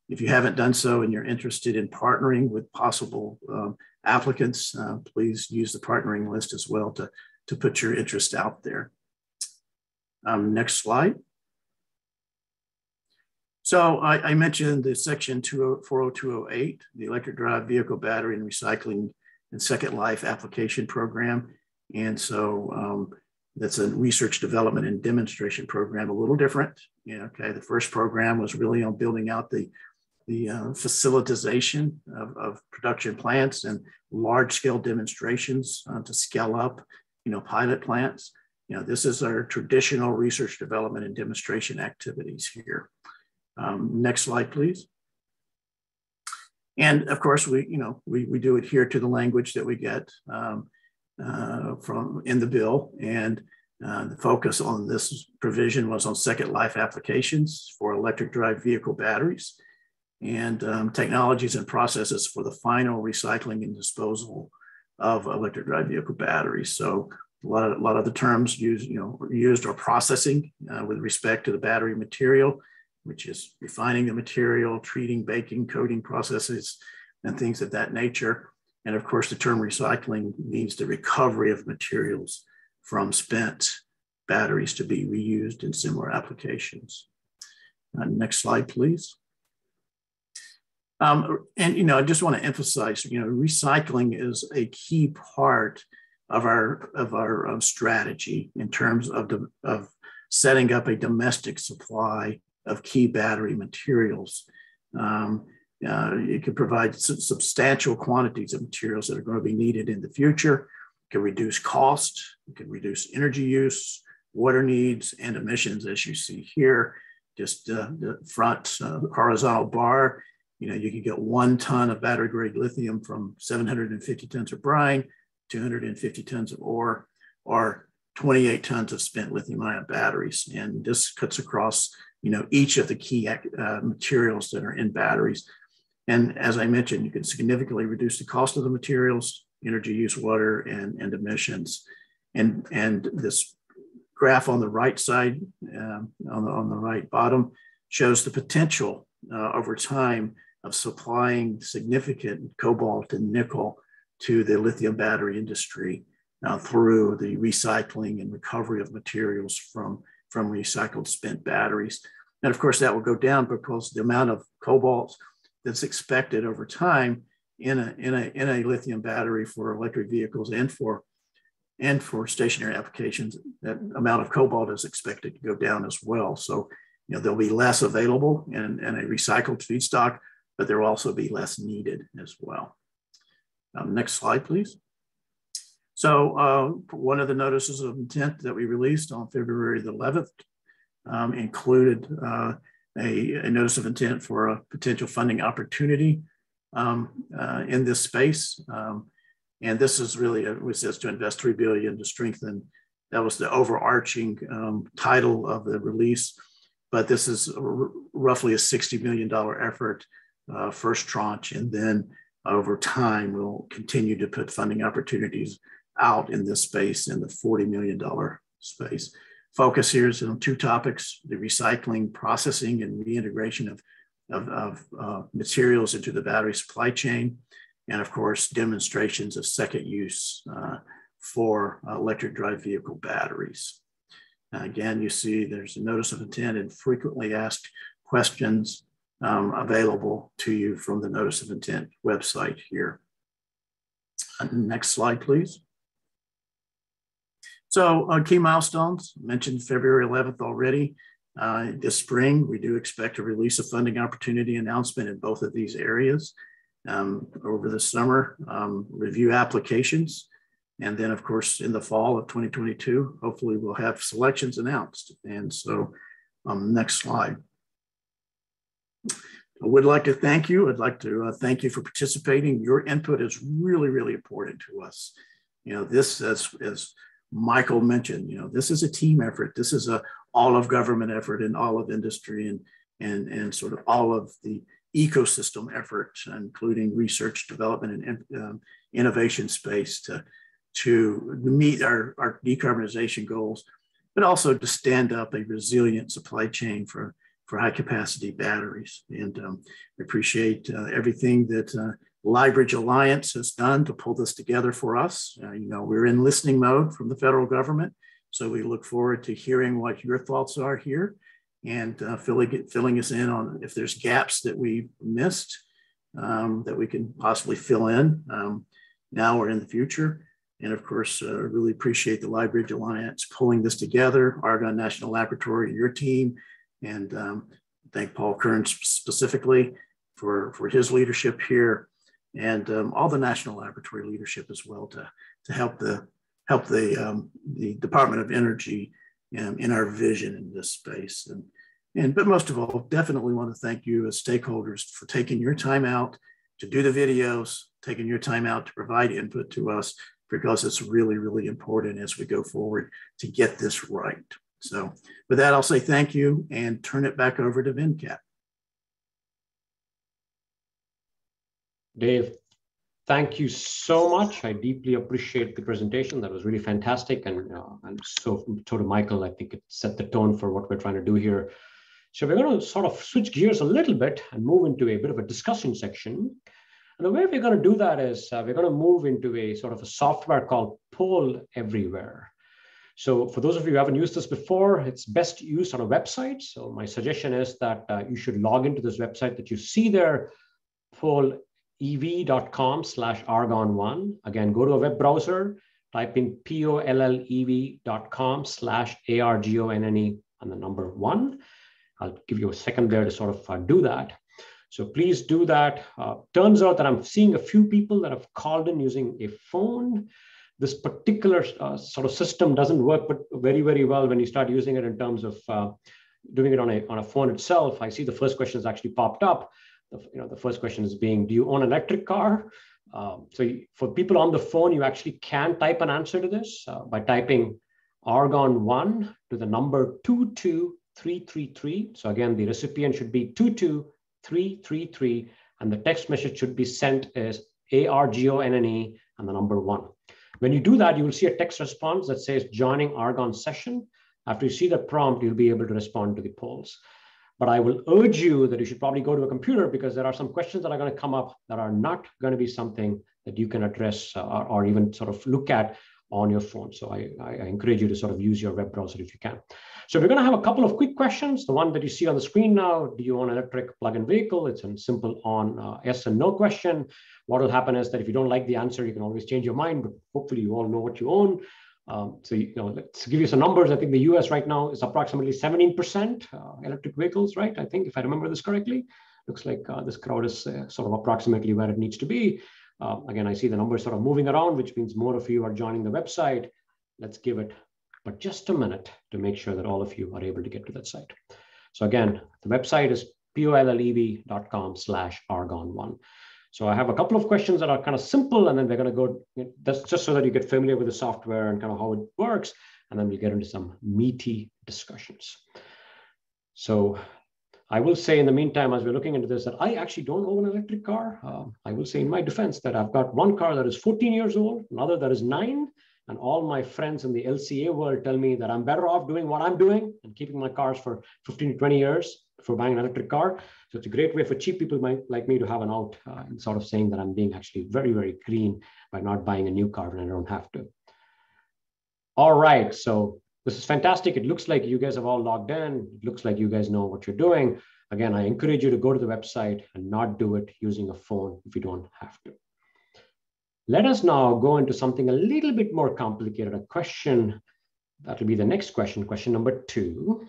if you haven't done so and you're interested in partnering with possible um, applicants, uh, please use the partnering list as well to, to put your interest out there. Um, next slide. So I, I mentioned the section 40208, the electric drive vehicle battery and recycling and second life application program. And so um, that's a research development and demonstration program, a little different. Yeah, okay, the first program was really on building out the the uh, facilitization of, of, production plants and large scale demonstrations uh, to scale up, you know, pilot plants. You know, this is our traditional research development and demonstration activities here. Um, next slide, please. And of course, we, you know, we, we do adhere to the language that we get um, uh, from in the bill. And uh, the focus on this provision was on second life applications for electric drive vehicle batteries and um, technologies and processes for the final recycling and disposal of electric drive vehicle batteries. So a lot of, a lot of the terms used, you know, used are processing uh, with respect to the battery material, which is refining the material, treating, baking, coating processes, and things of that nature. And of course, the term recycling means the recovery of materials from spent batteries to be reused in similar applications. Uh, next slide, please. Um, and you know, I just want to emphasize, you know, recycling is a key part of our of our um, strategy in terms of the, of setting up a domestic supply of key battery materials. Um, uh, it can provide substantial quantities of materials that are going to be needed in the future. It can reduce cost. It can reduce energy use, water needs, and emissions, as you see here. Just uh, the front uh, horizontal bar you know, you can get one ton of battery grade lithium from 750 tons of brine, 250 tons of ore, or 28 tons of spent lithium ion batteries. And this cuts across, you know, each of the key uh, materials that are in batteries. And as I mentioned, you can significantly reduce the cost of the materials, energy use, water, and, and emissions. And, and this graph on the right side, uh, on, the, on the right bottom, shows the potential uh, over time of supplying significant cobalt and nickel to the lithium battery industry uh, through the recycling and recovery of materials from from recycled spent batteries. And of course, that will go down because the amount of cobalt that's expected over time in a, in a, in a lithium battery for electric vehicles and for, and for stationary applications, that amount of cobalt is expected to go down as well. So, you know, there'll be less available in, in a recycled feedstock, but there will also be less needed as well. Um, next slide, please. So uh, one of the notices of intent that we released on February the 11th um, included uh, a, a, notice of intent for a potential funding opportunity um, uh, in this space. Um, and this is really, a, it says to invest 3 billion to strengthen, that was the overarching um, title of the release. But this is roughly a $60 million effort, uh, first tranche, and then over time, we'll continue to put funding opportunities out in this space in the $40 million space. Focus here is on two topics, the recycling, processing, and reintegration of, of, of uh, materials into the battery supply chain. And of course, demonstrations of second use uh, for uh, electric drive vehicle batteries. again, you see there's a notice of intent and frequently asked questions um, available to you from the notice of intent website here. next slide, please. So uh, key milestones, mentioned February 11th already. Uh, this spring, we do expect a release of funding opportunity announcement in both of these areas. Um, over the summer, um, review applications. And then of course, in the fall of 2022, hopefully we'll have selections announced. And so um, next slide. I would like to thank you. I'd like to uh, thank you for participating. Your input is really, really important to us. You know, this as, as Michael mentioned, you know, this is a team effort. This is a all of government effort and all of industry and and and sort of all of the ecosystem efforts, including research, development, and um, innovation space to to meet our, our decarbonization goals, but also to stand up a resilient supply chain for for high capacity batteries. And um, appreciate uh, everything that uh, LiBridge Alliance has done to pull this together for us. Uh, you know, we're in listening mode from the federal government. So we look forward to hearing what your thoughts are here and uh, filling, filling us in on if there's gaps that we missed um, that we can possibly fill in um, now or in the future. And of course, uh, really appreciate the LiBridge Alliance pulling this together, Argonne National Laboratory, your team, and um, thank Paul Kearns specifically for, for his leadership here and um, all the national laboratory leadership as well to, to help the help the um, the Department of Energy um, in our vision in this space. And, and but most of all, definitely want to thank you as stakeholders for taking your time out to do the videos, taking your time out to provide input to us because it's really, really important as we go forward to get this right. So with that, I'll say thank you and turn it back over to Venkat. Dave, thank you so much. I deeply appreciate the presentation. That was really fantastic. And, uh, and so, so to Michael, I think it set the tone for what we're trying to do here. So we're going to sort of switch gears a little bit and move into a bit of a discussion section. And the way we're going to do that is uh, we're going to move into a sort of a software called Poll Everywhere. So for those of you who haven't used this before, it's best used on a website. So my suggestion is that uh, you should log into this website that you see there, Poll ev.com slash argonne1. Again, go to a web browser, type in pollev.com slash argonne and the number one. I'll give you a second there to sort of uh, do that. So please do that. Uh, turns out that I'm seeing a few people that have called in using a phone. This particular uh, sort of system doesn't work but very, very well when you start using it in terms of uh, doing it on a, on a phone itself. I see the first question has actually popped up the, you know, the first question is being, do you own an electric car? Um, so you, for people on the phone, you actually can type an answer to this uh, by typing Argon 1 to the number 22333. So again, the recipient should be 22333, and the text message should be sent as ARGONNE and the number 1. When you do that, you will see a text response that says joining Argonne session. After you see the prompt, you'll be able to respond to the polls. But I will urge you that you should probably go to a computer because there are some questions that are going to come up that are not going to be something that you can address uh, or, or, even sort of look at on your phone. So I, I, encourage you to sort of use your web browser if you can. So we're going to have a couple of quick questions. The one that you see on the screen now, do you own an electric plug-in vehicle? It's a simple on uh, yes and no question. What will happen is that if you don't like the answer, you can always change your mind, but hopefully you all know what you own. Um, so, you know, let's give you some numbers. I think the US right now is approximately 17% uh, electric vehicles, right? I think if I remember this correctly, looks like uh, this crowd is uh, sort of approximately where it needs to be. Uh, again, I see the numbers sort of moving around, which means more of you are joining the website. Let's give it but just a minute to make sure that all of you are able to get to that site. So again, the website is pollev.com slash argonne1. So I have a couple of questions that are kind of simple, and then we're going to go, that's just so that you get familiar with the software and kind of how it works, and then we'll get into some meaty discussions. So I will say in the meantime, as we're looking into this, that I actually don't own an electric car. Uh, I will say in my defense that I've got one car that is 14 years old, another that is nine, and all my friends in the LCA world tell me that I'm better off doing what I'm doing and keeping my cars for 15 to 20 years for buying an electric car. So it's a great way for cheap people like me to have an out uh, and sort of saying that I'm being actually very, very green by not buying a new car when I don't have to. All right, so this is fantastic. It looks like you guys have all logged in. It looks like you guys know what you're doing. Again, I encourage you to go to the website and not do it using a phone if you don't have to. Let us now go into something a little bit more complicated, a question that will be the next question, question number two,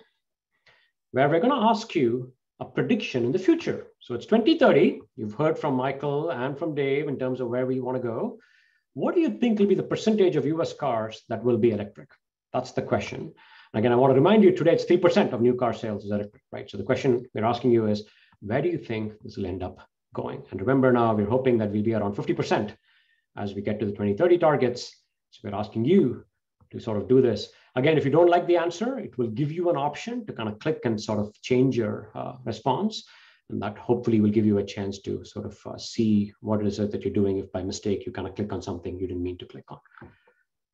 where we're going to ask you a prediction in the future. So it's 2030. You've heard from Michael and from Dave in terms of where we want to go. What do you think will be the percentage of US cars that will be electric? That's the question. Again, I want to remind you today it's 3% of new car sales is electric, right? So the question we're asking you is, where do you think this will end up going? And remember now, we're hoping that we'll be around 50% as we get to the 2030 targets. So we're asking you to sort of do this. Again, if you don't like the answer, it will give you an option to kind of click and sort of change your uh, response. And that hopefully will give you a chance to sort of uh, see what is it that you're doing if by mistake you kind of click on something you didn't mean to click on.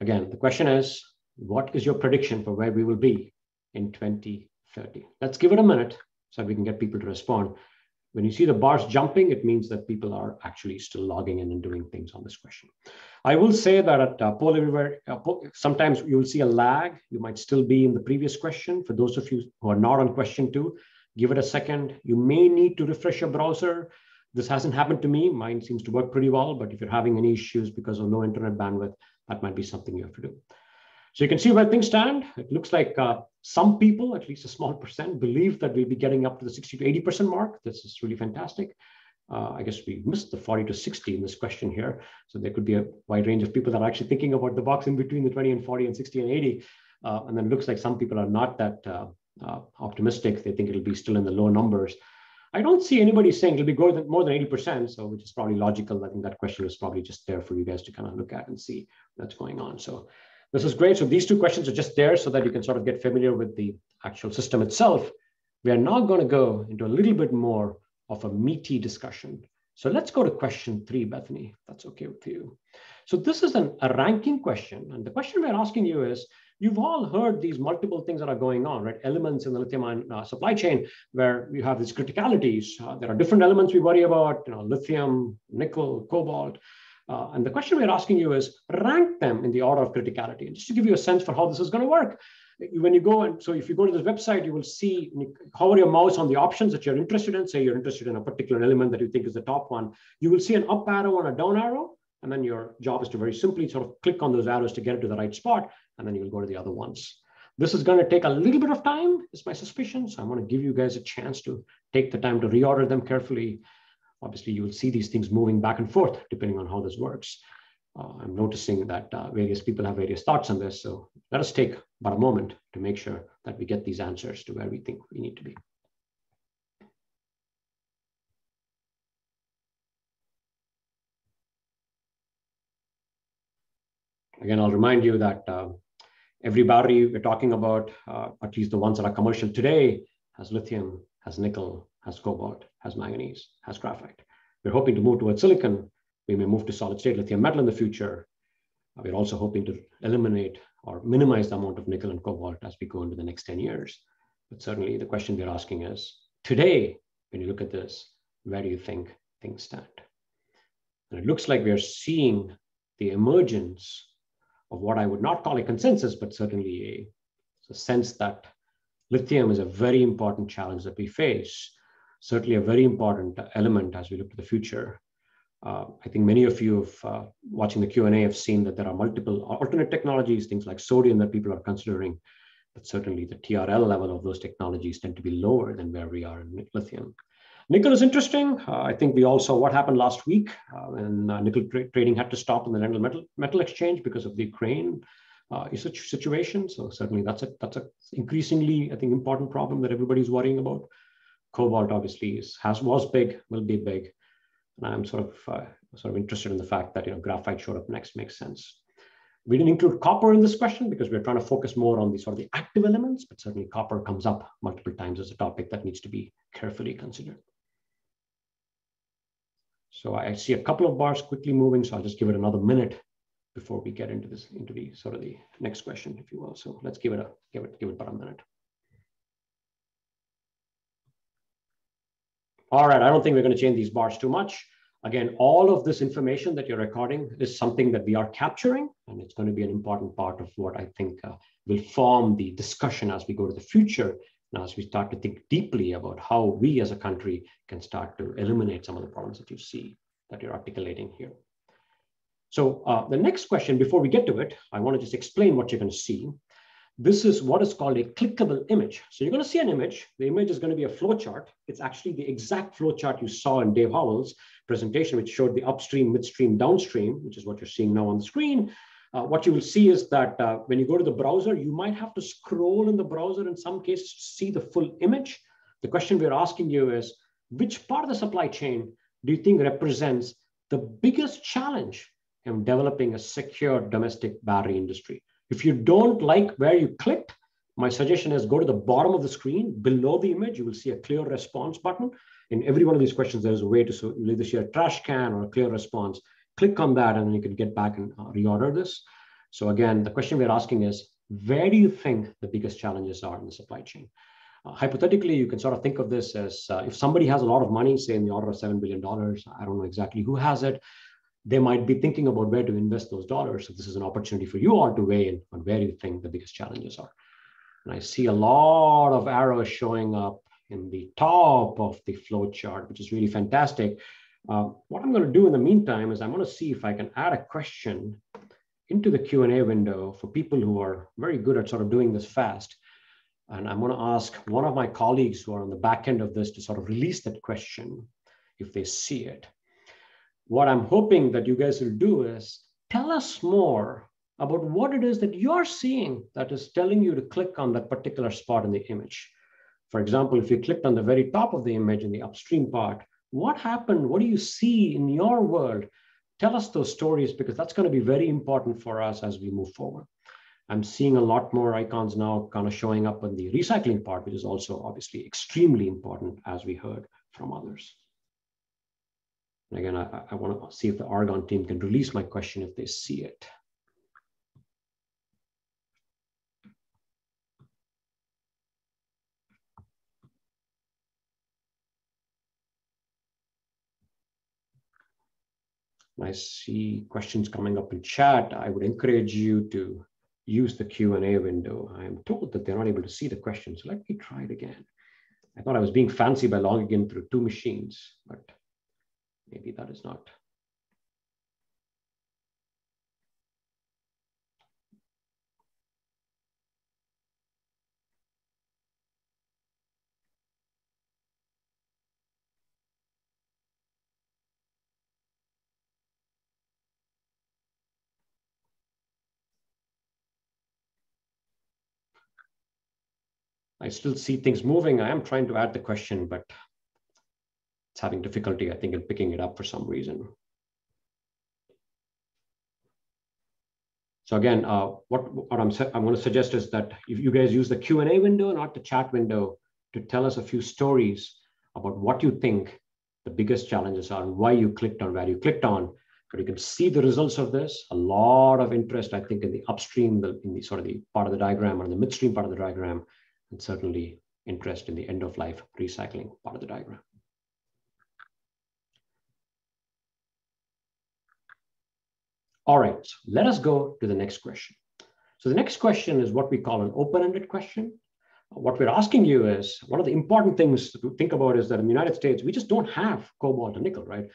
Again, the question is, what is your prediction for where we will be in 2030? Let's give it a minute so we can get people to respond. When you see the bars jumping, it means that people are actually still logging in and doing things on this question. I will say that at uh, Poll Everywhere, uh, sometimes you will see a lag. You might still be in the previous question. For those of you who are not on question two, give it a second. You may need to refresh your browser. This hasn't happened to me. Mine seems to work pretty well, but if you're having any issues because of low internet bandwidth, that might be something you have to do. So you can see where things stand. It looks like uh, some people, at least a small percent, believe that we'll be getting up to the 60 to 80% mark. This is really fantastic. Uh, I guess we missed the 40 to 60 in this question here. So there could be a wide range of people that are actually thinking about the box in between the 20 and 40 and 60 and 80. Uh, and then it looks like some people are not that uh, uh optimistic. They think it'll be still in the low numbers. I don't see anybody saying it'll be more than 80%, so which is probably logical. I think that question was probably just there for you guys to kind of look at and see what's going on. So this is great. So these two questions are just there so that you can sort of get familiar with the actual system itself. We are now going to go into a little bit more of a meaty discussion. So let's go to question three, Bethany, that's okay with you. So this is an, a ranking question. And the question we're asking you is, you've all heard these multiple things that are going on, right? Elements in the lithium ion uh, supply chain where you have these criticalities. Uh, there are different elements we worry about, you know, lithium, nickel, cobalt. Uh, and the question we're asking you is rank them in the order of criticality. And just to give you a sense for how this is going to work, when you go and so if you go to this website, you will see, you hover your mouse on the options that you're interested in. Say you're interested in a particular element that you think is the top one. You will see an up arrow and a down arrow. And then your job is to very simply sort of click on those arrows to get it to the right spot. And then you'll go to the other ones. This is going to take a little bit of time, is my suspicion. So I'm going to give you guys a chance to take the time to reorder them carefully obviously you will see these things moving back and forth depending on how this works. Uh, I'm noticing that uh, various people have various thoughts on this. So let us take but a moment to make sure that we get these answers to where we think we need to be. Again, I'll remind you that uh, every battery we're talking about, uh, at least the ones that are commercial today, has lithium, has nickel, has cobalt, has manganese, has graphite. We're hoping to move towards silicon. We may move to solid state lithium metal in the future. We're also hoping to eliminate or minimize the amount of nickel and cobalt as we go into the next 10 years. But certainly the question we're asking is, today, when you look at this, where do you think things stand? And it looks like we are seeing the emergence of what I would not call a consensus, but certainly a, a sense that lithium is a very important challenge that we face, certainly a very important element as we look to the future. Uh, I think many of you have, uh, watching the Q&A have seen that there are multiple alternate technologies, things like sodium that people are considering, but certainly the TRL level of those technologies tend to be lower than where we are in lithium. Nickel is interesting. Uh, I think we all saw what happened last week uh, when uh, nickel tra trading had to stop in the London Metal, Metal Exchange because of the Ukraine uh, situation. So certainly that's a that's a increasingly I think important problem that everybody's worrying about. Cobalt obviously is, has was big, will be big, and I'm sort of uh, sort of interested in the fact that you know graphite showed up next makes sense. We didn't include copper in this question because we're trying to focus more on the sort of the active elements, but certainly copper comes up multiple times as a topic that needs to be carefully considered. So I see a couple of bars quickly moving, so I'll just give it another minute before we get into this, into the sort of the next question, if you will. So let's give it a give it give it about a minute. All right, I don't think we're going to change these bars too much. Again, all of this information that you're recording is something that we are capturing, and it's going to be an important part of what I think uh, will form the discussion as we go to the future now, as we start to think deeply about how we as a country can start to eliminate some of the problems that you see that you're articulating here. So uh, the next question, before we get to it, I want to just explain what you're going to see. This is what is called a clickable image. So you're going to see an image. The image is going to be a flow chart. It's actually the exact flow chart you saw in Dave Howell's presentation, which showed the upstream, midstream, downstream, which is what you're seeing now on the screen. Uh, what you will see is that uh, when you go to the browser, you might have to scroll in the browser in some cases to see the full image. The question we're asking you is, which part of the supply chain do you think represents the biggest challenge in developing a secure domestic battery industry? If you don't like where you clicked, my suggestion is go to the bottom of the screen below the image. You will see a clear response button. In every one of these questions, there's a way to so you either see a trash can or a clear response click on that and then you can get back and uh, reorder this. So again, the question we're asking is, where do you think the biggest challenges are in the supply chain? Uh, hypothetically, you can sort of think of this as uh, if somebody has a lot of money, say in the order of $7 billion, I don't know exactly who has it, they might be thinking about where to invest those dollars. So this is an opportunity for you all to weigh in on where you think the biggest challenges are. And I see a lot of arrows showing up in the top of the flow chart, which is really fantastic. Uh, what I'm going to do in the meantime is I'm going to see if I can add a question into the Q&A window for people who are very good at sort of doing this fast. And I'm going to ask one of my colleagues who are on the back end of this to sort of release that question if they see it. What I'm hoping that you guys will do is tell us more about what it is that you're seeing that is telling you to click on that particular spot in the image. For example, if you clicked on the very top of the image in the upstream part, what happened? What do you see in your world? Tell us those stories because that's going to be very important for us as we move forward. I'm seeing a lot more icons now kind of showing up in the recycling part, which is also obviously extremely important as we heard from others. Again, I, I want to see if the Argonne team can release my question if they see it. I see questions coming up in chat. I would encourage you to use the Q&A window. I am told that they're not able to see the questions. So let me try it again. I thought I was being fancy by logging in through two machines, but maybe that is not I still see things moving. I am trying to add the question, but it's having difficulty, I think, in picking it up for some reason. So again, uh, what, what I'm, I'm going to suggest is that if you guys use the Q&A window, not the chat window, to tell us a few stories about what you think the biggest challenges are and why you clicked on where you clicked on. But you can see the results of this. A lot of interest, I think, in the upstream, the, in the sort of the part of the diagram or the midstream part of the diagram, and certainly interest in the end of life recycling part of the diagram. All right, let us go to the next question. So the next question is what we call an open-ended question. what we're asking you is one of the important things to think about is that in the United States, we just don't have cobalt and nickel, right?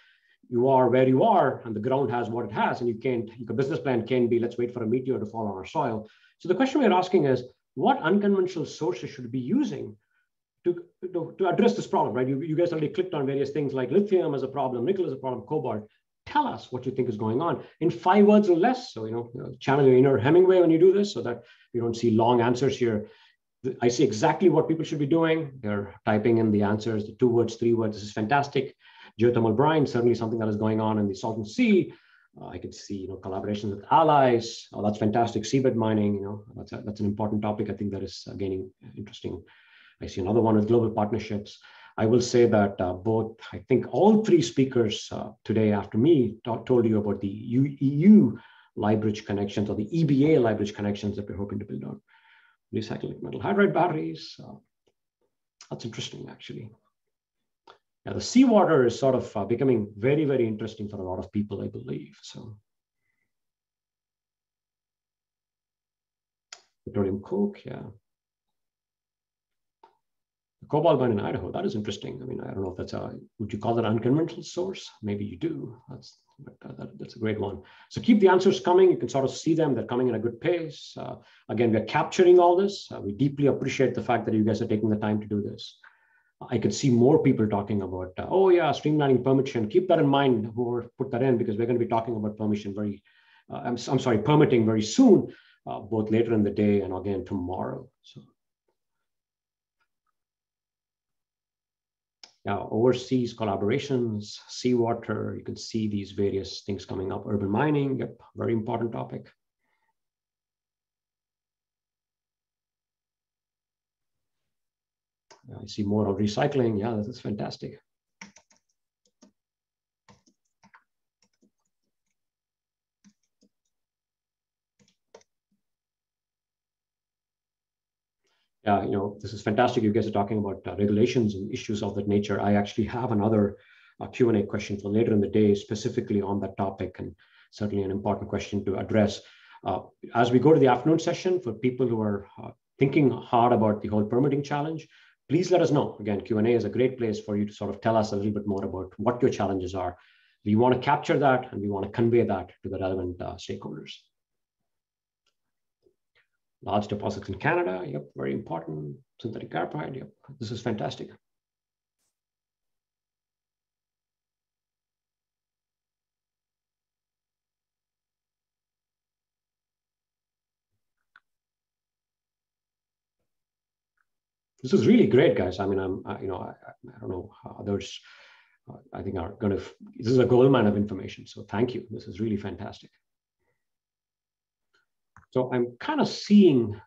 You are where you are, and the ground has what it has, and you can't, your business plan can be, let's wait for a meteor to fall on our soil. So the question we're asking is, what unconventional sources should we be using to, to, to address this problem, right? You, you guys already clicked on various things like lithium as a problem, nickel as a problem, cobalt. Tell us what you think is going on in five words or less. So, you know, channel your inner Hemingway when you do this so that you don't see long answers here. I see exactly what people should be doing. They're typing in the answers, the two words, three words. This is fantastic. Geothermal brine, certainly something that is going on in the Salton Sea. Uh, I could see, you know, collaborations with allies. Oh, that's fantastic. Seabed mining, you know, that's, a, that's an important topic. I think that is uh, gaining interesting. I see another one with global partnerships. I will say that uh, both, I think all three speakers uh, today after me told you about the EU LiBridge connections or the EBA LiBridge connections that we're hoping to build on recycling metal hydride batteries. Uh, that's interesting, actually. Now, the seawater is sort of uh, becoming very, very interesting for a lot of people, I believe. So, petroleum coke, yeah. The cobalt mine in Idaho, that is interesting. I mean, I don't know if that's a, would you call that unconventional source? Maybe you do. That's that, that's a great one. So keep the answers coming. You can sort of see them. They're coming in a good pace. Uh, again, we're capturing all this. Uh, we deeply appreciate the fact that you guys are taking the time to do this. I could see more people talking about, uh, oh yeah, streamlining permission. Keep that in mind, who put that in, because we're going to be talking about permission very, uh, I'm, I'm sorry, permitting very soon, uh, both later in the day and again tomorrow. So Now, overseas collaborations, seawater, you can see these various things coming up. Urban mining, yep, very important topic. I see more of recycling. Yeah, this is fantastic. Uh, you know, this is fantastic. You guys are talking about uh, regulations and issues of that nature. I actually have another uh, Q&A question for later in the day, specifically on that topic, and certainly an important question to address. Uh, as we go to the afternoon session, for people who are uh, thinking hard about the whole permitting challenge, please let us know. Again, Q&A is a great place for you to sort of tell us a little bit more about what your challenges are. We want to capture that and we want to convey that to the relevant uh, stakeholders. Large deposits in Canada, yep, very important. Synthetic graphite, yep, this is fantastic. This is really great, guys. I mean, I'm, I, you know, I, I don't know how others, uh, I think are going to, this is a gold mine of information. So thank you. This is really fantastic. So I'm kind of seeing,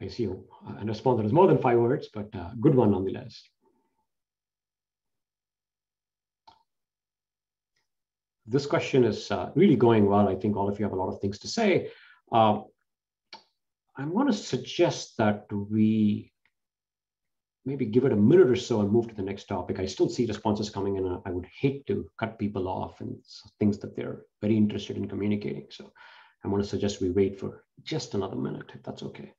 I see a response that is more than five words, but a good one nonetheless. This question is uh, really going well. I think all of you have a lot of things to say. Uh, I'm going to suggest that we maybe give it a minute or so and move to the next topic. I still see responses coming in. I would hate to cut people off and things that they're very interested in communicating. So I want to suggest we wait for just another minute, if that's okay.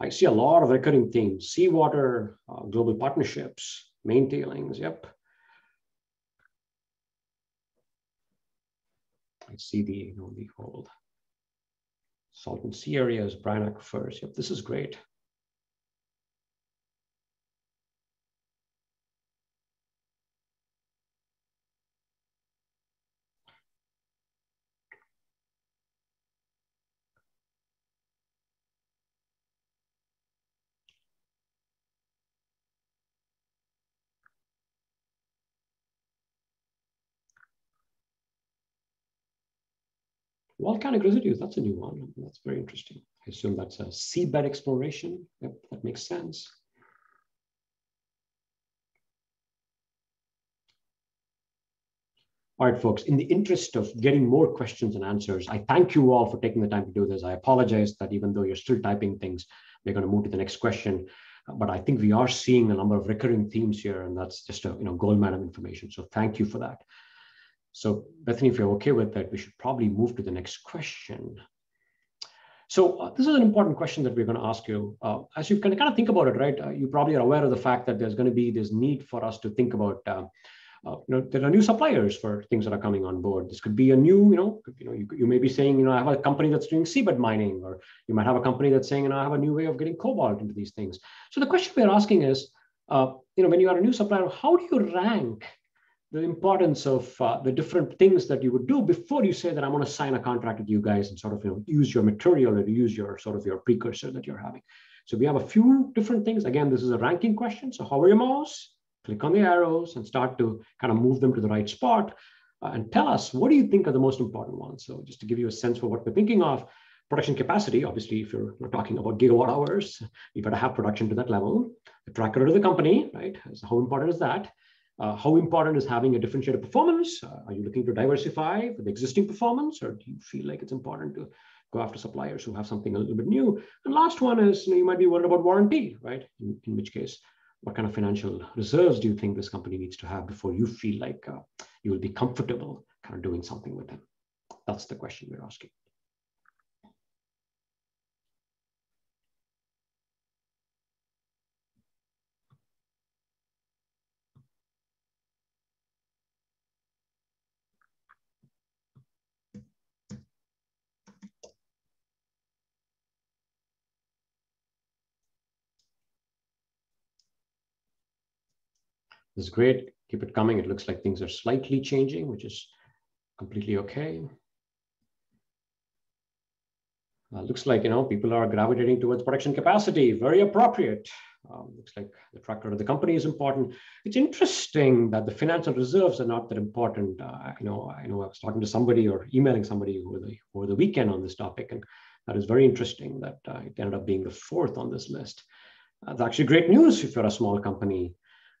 I see a lot of recurring themes, seawater, uh, global partnerships, mine tailings, yep. I see the, you know, the whole Salton Sea areas, brine aquifers. Yep, this is great. Volcanic residues, that's a new one. That's very interesting. I assume that's a seabed exploration. Yep, that makes sense. All right, folks, in the interest of getting more questions and answers, I thank you all for taking the time to do this. I apologize that even though you're still typing things, we're going to move to the next question. But I think we are seeing a number of recurring themes here, and that's just a you know gold mine of information. So thank you for that. So Bethany, if you're okay with that, we should probably move to the next question. So uh, this is an important question that we're going to ask you. Uh, as you can kind of think about it, right? Uh, you probably are aware of the fact that there's going to be this need for us to think about, uh, uh, you know, there are new suppliers for things that are coming on board. This could be a new, you know, you know, you, you may be saying, you know, I have a company that's doing seabed mining, or you might have a company that's saying, you know, I have a new way of getting cobalt into these things. So the question we're asking is, uh, you know, when you are a new supplier, how do you rank the importance of uh, the different things that you would do before you say that I'm going to sign a contract with you guys and sort of you know use your material or use your sort of your precursor that you're having. So we have a few different things. Again, this is a ranking question. So hover your mouse, click on the arrows, and start to kind of move them to the right spot, uh, and tell us what do you think are the most important ones. So just to give you a sense for what we're thinking of, production capacity. Obviously, if you're talking about gigawatt hours, you got to have production to that level. The track record of the company, right? So how important is that? Uh, how important is having a differentiated performance? Uh, are you looking to diversify with existing performance, or do you feel like it's important to go after suppliers who have something a little bit new? And last one is you, know, you might be worried about warranty, right? In, in, which case, what kind of financial reserves do you think this company needs to have before you feel like uh, you will be comfortable kind of doing something with them? That's the question we're asking. Is great. Keep it coming. It looks like things are slightly changing, which is completely okay. Uh, looks like you know people are gravitating towards production capacity. Very appropriate. Um, looks like the track record of the company is important. It's interesting that the financial reserves are not that important. Uh, you know, I know I was talking to somebody or emailing somebody over the over the weekend on this topic, and that is very interesting. That uh, it ended up being the fourth on this list. That's actually great news if you're a small company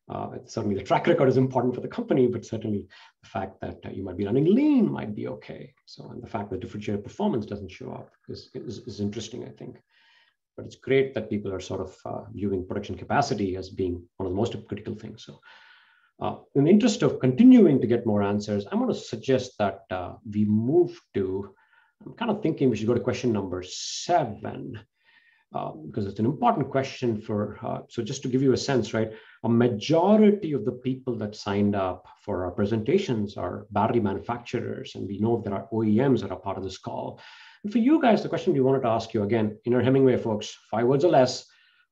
uh, certainly the track record is important for the company, but certainly the fact that uh, you might be running lean might be okay. So, and the fact that differentiated performance doesn't show up is, is, is interesting, I think. But it's great that people are sort of uh, viewing production capacity as being one of the most critical things. So, uh, in the interest of continuing to get more answers, I'm going to suggest that uh, we move to, I'm kind of thinking we should go to question number seven um, because it's an important question for, uh, so just to give you a sense, right, a majority of the people that signed up for our presentations are battery manufacturers, and we know there are OEMs that are part of this call. And for you guys, the question we wanted to ask you again, in our Hemingway folks, five words or less,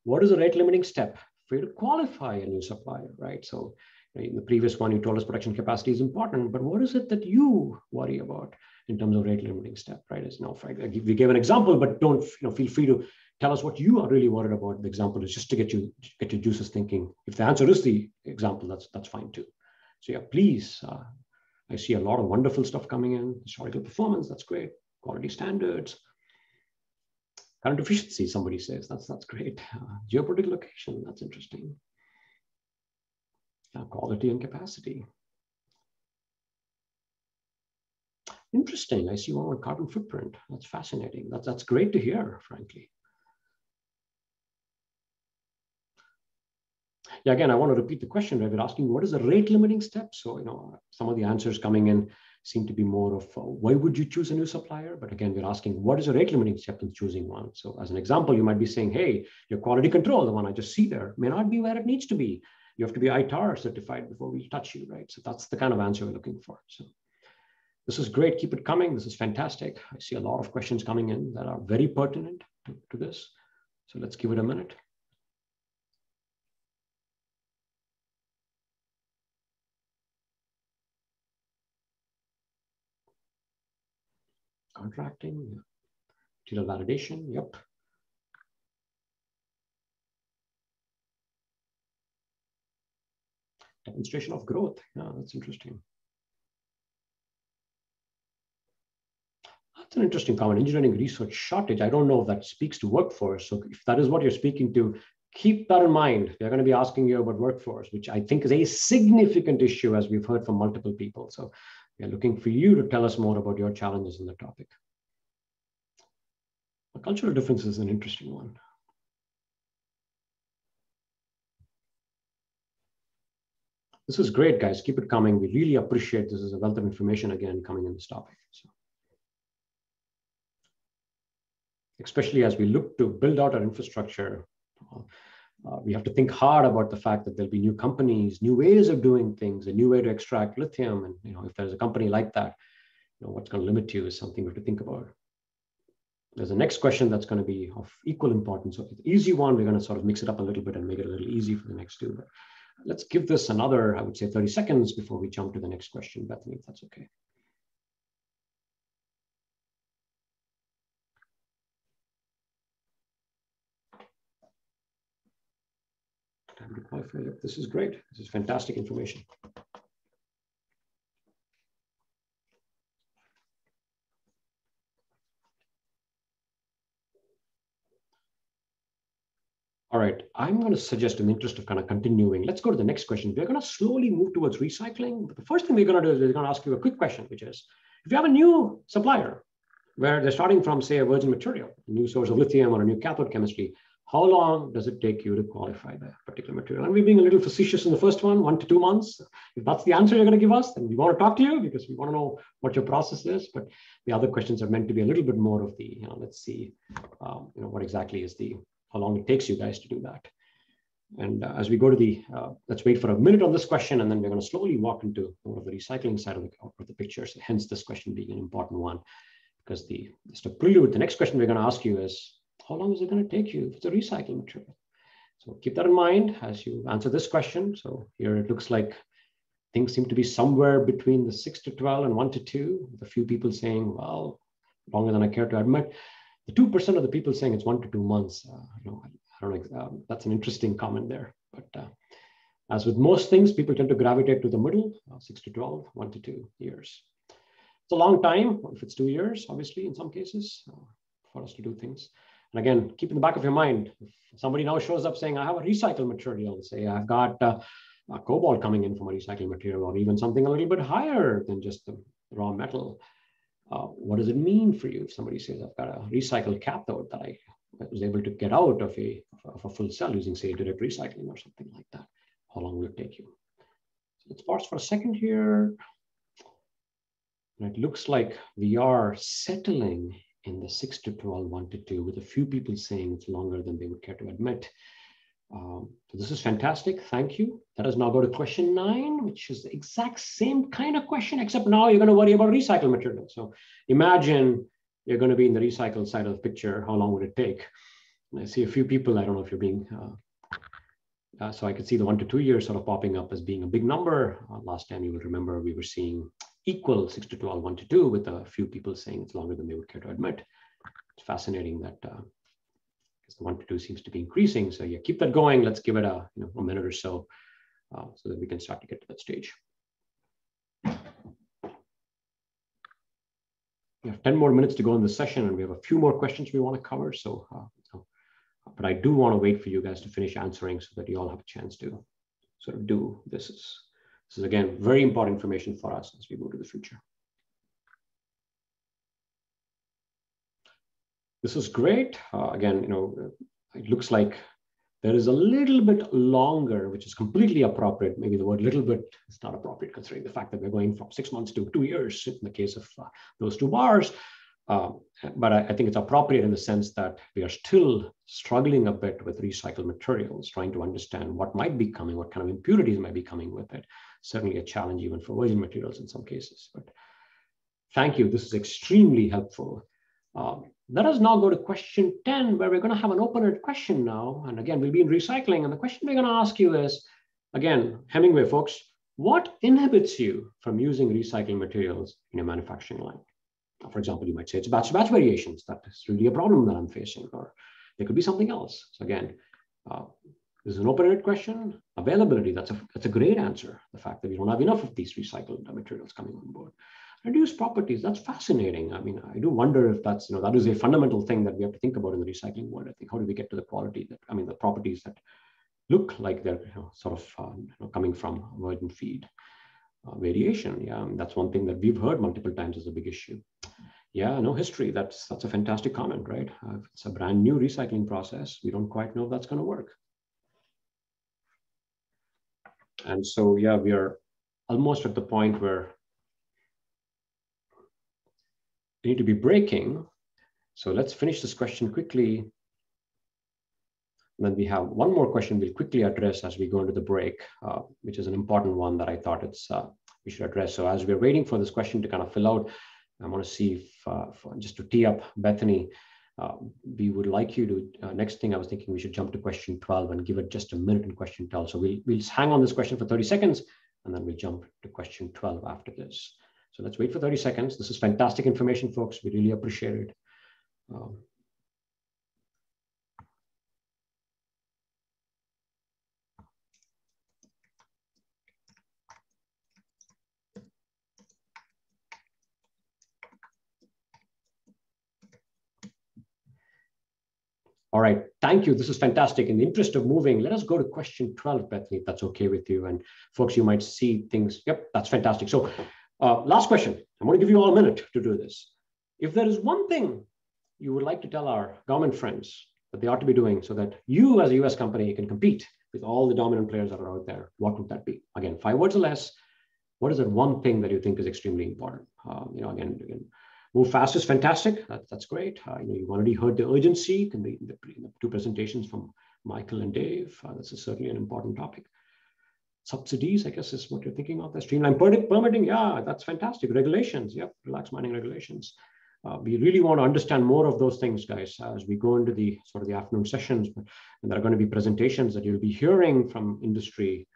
what is the rate limiting step for you to qualify a new supplier, right? So in the previous one, you told us production capacity is important, but what is it that you worry about in terms of rate limiting step, right? As you know, we gave an example, but don't you know, feel free to tell us what you are really worried about. The example is just to get you get your juices thinking. If the answer is the example, that's that's fine too. So yeah, please. Uh, I see a lot of wonderful stuff coming in. Historical performance, that's great. Quality standards. Current efficiency, somebody says, that's that's great. Uh, geopolitical location, that's interesting. Uh, quality and capacity. Interesting. I see one on carbon footprint. That's fascinating. That's that's great to hear, frankly. Yeah, again, I want to repeat the question. Right? We're asking what is the rate limiting step? So, you know, some of the answers coming in seem to be more of uh, why would you choose a new supplier? But again, we're asking what is a rate limiting step in choosing one? So, as an example, you might be saying, hey, your quality control, the one I just see there, may not be where it needs to be. You have to be ITAR certified before we touch you, right? So that's the kind of answer we're looking for. So this is great. Keep it coming. This is fantastic. I see a lot of questions coming in that are very pertinent to, to this. So let's give it a minute. Contracting, material validation, yep. Demonstration of growth, yeah, that's interesting. That's an interesting comment. Engineering research shortage. I don't know if that speaks to workforce. So if that is what you're speaking to, keep that in mind. They're going to be asking you about workforce, which I think is a significant issue, as we've heard from multiple people. So we are looking for you to tell us more about your challenges in the topic. A cultural difference is an interesting one. This is great, guys. Keep it coming. We really appreciate this is a wealth of information again coming in this topic. So. Especially as we look to build out our infrastructure, uh, we have to think hard about the fact that there'll be new companies, new ways of doing things, a new way to extract lithium. And you know, if there's a company like that, you know, what's going to limit you is something we have to think about. There's a next question that's going to be of equal importance. So easy one, we're going to sort of mix it up a little bit and make it a little easy for the next two. But let's give this another, I would say 30 seconds before we jump to the next question, Bethany, if that's okay. This is great. This is fantastic information. All right, I'm going to suggest in the interest of kind of continuing, let's go to the next question. We're going to slowly move towards recycling. But the first thing we're going to do is we're going to ask you a quick question, which is, if you have a new supplier where they're starting from, say, a virgin material, a new source of lithium or a new cathode chemistry, how long does it take you to qualify that particular material? And we're being a little facetious in the first one, one to two months. If that's the answer you're going to give us, then we want to talk to you because we want to know what your process is. But the other questions are meant to be a little bit more of the, you know, let's see, um, you know, what exactly is the how long it takes you guys to do that. And uh, as we go to the, uh, let's wait for a minute on this question, and then we're going to slowly walk into more of the recycling side of the, of the picture. So hence this question being an important one, because the just to prelude, the next question we're going to ask you is, how long is it going to take you if it's a recycling material? So keep that in mind as you answer this question. So here it looks like things seem to be somewhere between the six to 12 and one to two, with a few people saying, well, longer than I care to admit the 2% of the people saying it's one to two months, uh, you know, I don't know, um, that's an interesting comment there. But uh, as with most things, people tend to gravitate to the middle, uh, six to 12, one to two years. It's a long time, if it's two years, obviously, in some cases, uh, for us to do things. And again, keep in the back of your mind, if somebody now shows up saying, I have a recycled material, say I've got uh, a cobalt coming in from a recycled material, or even something a little bit higher than just the raw metal, uh, what does it mean for you if somebody says, I've got a recycled cathode that I was able to get out of a, of a full cell using, say, direct recycling or something like that? How long will it take you? So let's pause for a second here. And it looks like we are settling in the 6 to 12, 1 to 2, with a few people saying it's longer than they would care to admit. Um, so this is fantastic. Thank you. Let us now go to question nine, which is the exact same kind of question, except now you're going to worry about recycled material. So imagine you're going to be in the recycled side of the picture. How long would it take? And I see a few people. I don't know if you're being. Uh, uh, so I could see the one to two years sort of popping up as being a big number. Uh, last time you would remember we were seeing equal six to 12, one to two, with a few people saying it's longer than they would care to admit. It's fascinating that uh, the one to two seems to be increasing. So yeah, keep that going. Let's give it a, you know, a minute or so uh, so that we can start to get to that stage. We have 10 more minutes to go in this session and we have a few more questions we want to cover. So, uh, but I do want to wait for you guys to finish answering so that you all have a chance to sort of do this. Is, this is again, very important information for us as we go to the future. This is great. Uh, again, you know, it looks like there is a little bit longer, which is completely appropriate. Maybe the word little bit is not appropriate considering the fact that we're going from six months to two years in the case of uh, those two bars. Uh, but I, I, think it's appropriate in the sense that we are still struggling a bit with recycled materials, trying to understand what might be coming, what kind of impurities might be coming with it. Certainly a challenge even for virgin materials in some cases. But thank you. This is extremely helpful. Um, let us now go to question 10, where we're going to have an open-ended question now. And again, we'll be in recycling. And the question we're going to ask you is, again, Hemingway folks, what inhibits you from using recycling materials in your manufacturing line? For example, you might say it's batch-to-batch variations. That is really a problem that I'm facing. Or there could be something else. So again, uh, is an open-ended question. Availability, that's a, that's a great answer. The fact that we don't have enough of these recycled materials coming on board reduced properties. That's fascinating. I mean, I do wonder if that's, you know, that is a fundamental thing that we have to think about in the recycling world. I think, how do we get to the quality that, I mean, the properties that look like they're you know, sort of uh, you know, coming from virgin feed uh, variation. Yeah, that's one thing that we've heard multiple times as a big issue. Yeah, no history. That's that's a fantastic comment, right? Uh, it's a brand new recycling process. We don't quite know if that's going to work. And so, yeah, we are almost at the point where we need to be breaking. So let's finish this question quickly. And then we have one more question we'll quickly address as we go into the break, uh, which is an important one that I thought it's uh, we should address. So as we're waiting for this question to kind of fill out, I want to see if, uh, just to tee up Bethany, uh, we would like you to, uh, next thing I was thinking we should jump to question 12 and give it just a minute in question 12. So we'll, we'll hang on this question for 30 seconds and then we'll jump to question 12 after this. So let's wait for 30 seconds. This is fantastic information, folks. We really appreciate it. Um, All right, thank you. This is fantastic. In the interest of moving, let us go to question 12, Bethany, if that's okay with you. And folks, you might see things. Yep, that's fantastic. So uh, last question. I'm going to give you all a minute to do this. If there is one thing you would like to tell our government friends that they ought to be doing so that you as a US company can compete with all the dominant players that are out there, what would that be? Again, five words or less. What is that one thing that you think is extremely important? Um, you know, again, again, move fast is fantastic. That, that's great. Uh, you know, you've already heard the urgency in the, in the, in the two presentations from Michael and Dave. Uh, this is certainly an important topic subsidies, I guess is what you're thinking of. The streamline permitting, yeah, that's fantastic. Regulations, yep, relax mining regulations. Uh, we really want to understand more of those things, guys, as we go into the sort of the afternoon sessions. And there are going to be presentations that you'll be hearing from industry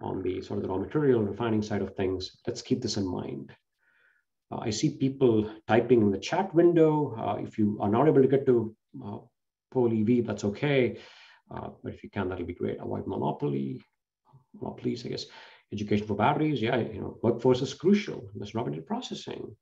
on the sort of the raw material refining side of things. Let's keep this in mind. Uh, I see people typing in the chat window. Uh, if you are not able to get to uh, PollEv, that's okay. Uh, but if you can, that'll be great. Avoid monopoly, monopolies, I guess. Education for batteries, yeah, you know, workforce is crucial. Raw material processing.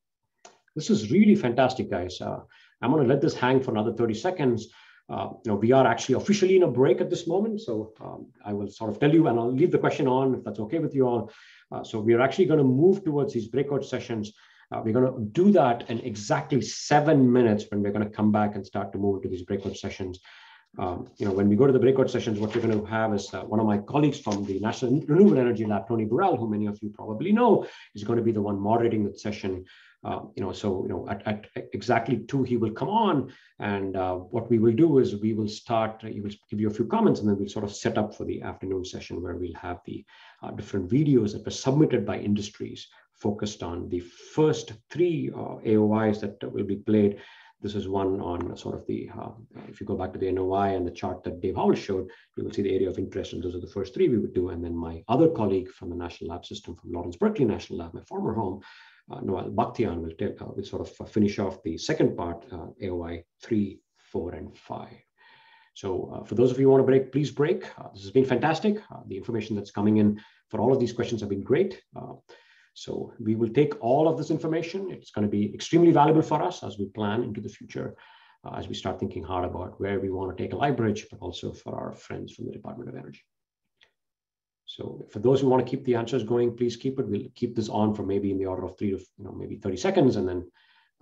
This is really fantastic, guys. Uh, I'm going to let this hang for another 30 seconds. Uh, you know, we are actually officially in a break at this moment. So um, I will sort of tell you, and I'll leave the question on if that's okay with you all. Uh, so we are actually going to move towards these breakout sessions. Uh, we're going to do that in exactly seven minutes when we're going to come back and start to move into these breakout sessions. Um, you know, when we go to the breakout sessions, what we're going to have is uh, one of my colleagues from the National Renewable Energy Lab, Tony Burrell, who many of you probably know, is going to be the one moderating the session. Uh, you know, so you know, at, at, exactly two, he will come on, and uh, what we will do is we will start. he will give you a few comments, and then we'll sort of set up for the afternoon session where we'll have the uh, different videos that were submitted by industries focused on the first three uh, AOIs that will be played this is one on sort of the, uh, if you go back to the NOI and the chart that Dave Howell showed, you will see the area of interest, and those are the first three we would do. And then my other colleague from the National Lab System, from Lawrence Berkeley National Lab, my former home, uh, Noel Bakhtian, will, take, uh, will sort of finish off the second part, uh, AOI three, four, and five. So uh, for those of you who want to break, please break. Uh, this has been fantastic. Uh, the information that's coming in for all of these questions have been great. So we will take all of this information. It's going to be extremely valuable for us as we plan into the future, uh, as we start thinking hard about where we want to take a LiBridge, but also for our friends from the Department of Energy. So for those who want to keep the answers going, please keep it. We'll keep this on for maybe in the order of three to you know maybe 30 seconds, and then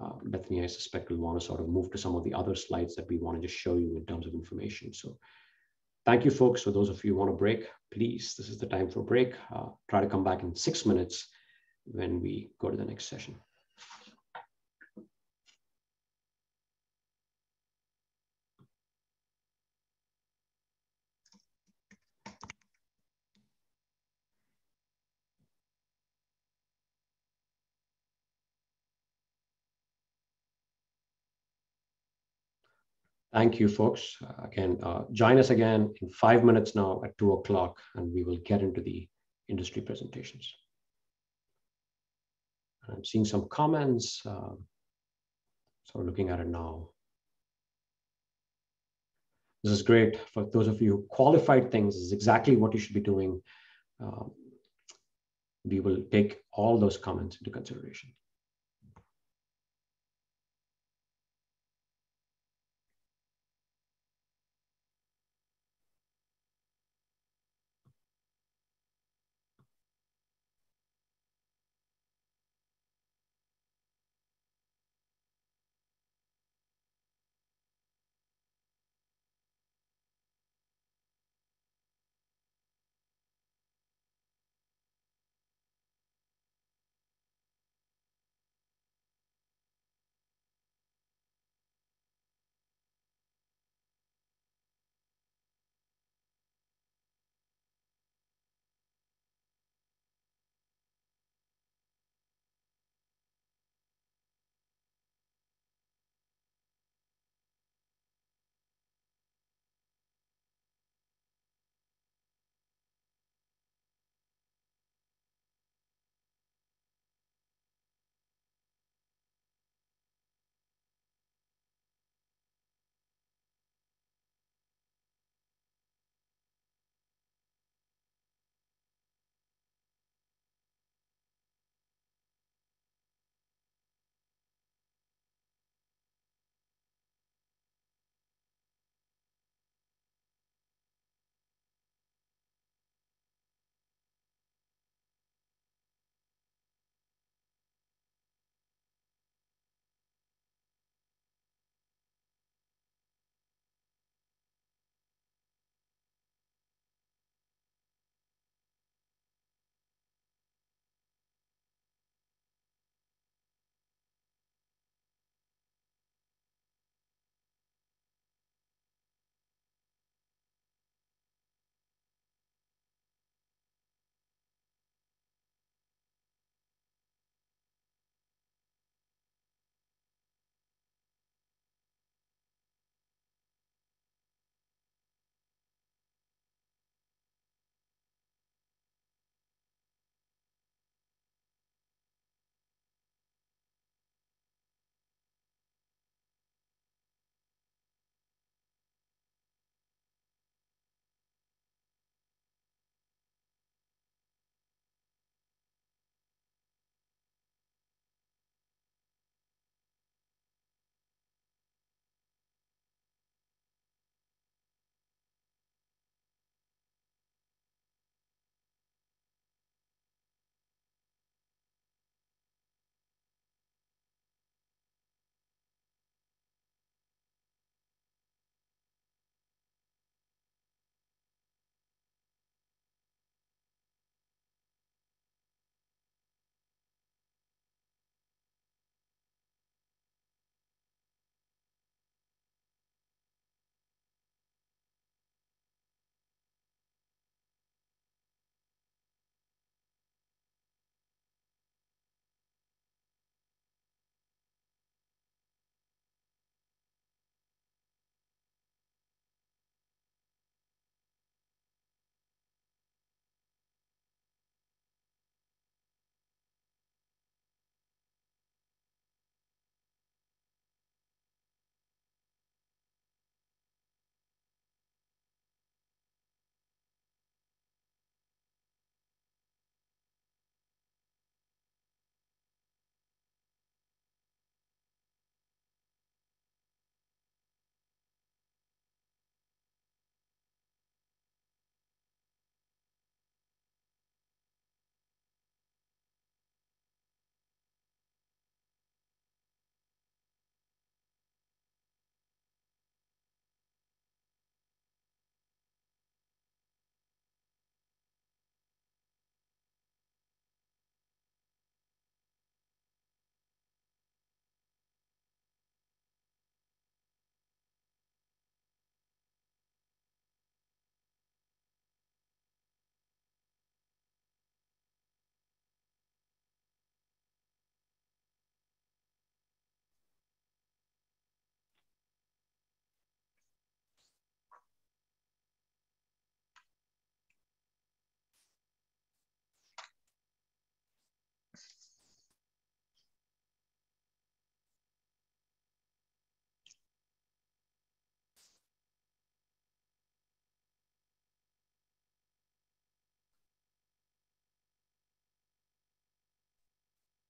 uh, Bethany, I suspect, will want to sort of move to some of the other slides that we want to just show you in terms of information. So thank you, folks. For those of you who want to break, please, this is the time for a break. Uh, try to come back in six minutes when we go to the next session. Thank you, folks. Uh, again, uh, join us again in five minutes now at two o'clock, and we will get into the industry presentations. I'm seeing some comments. Uh, so looking at it now. This is great for those of you who qualified things. This is exactly what you should be doing. Um, we will take all those comments into consideration.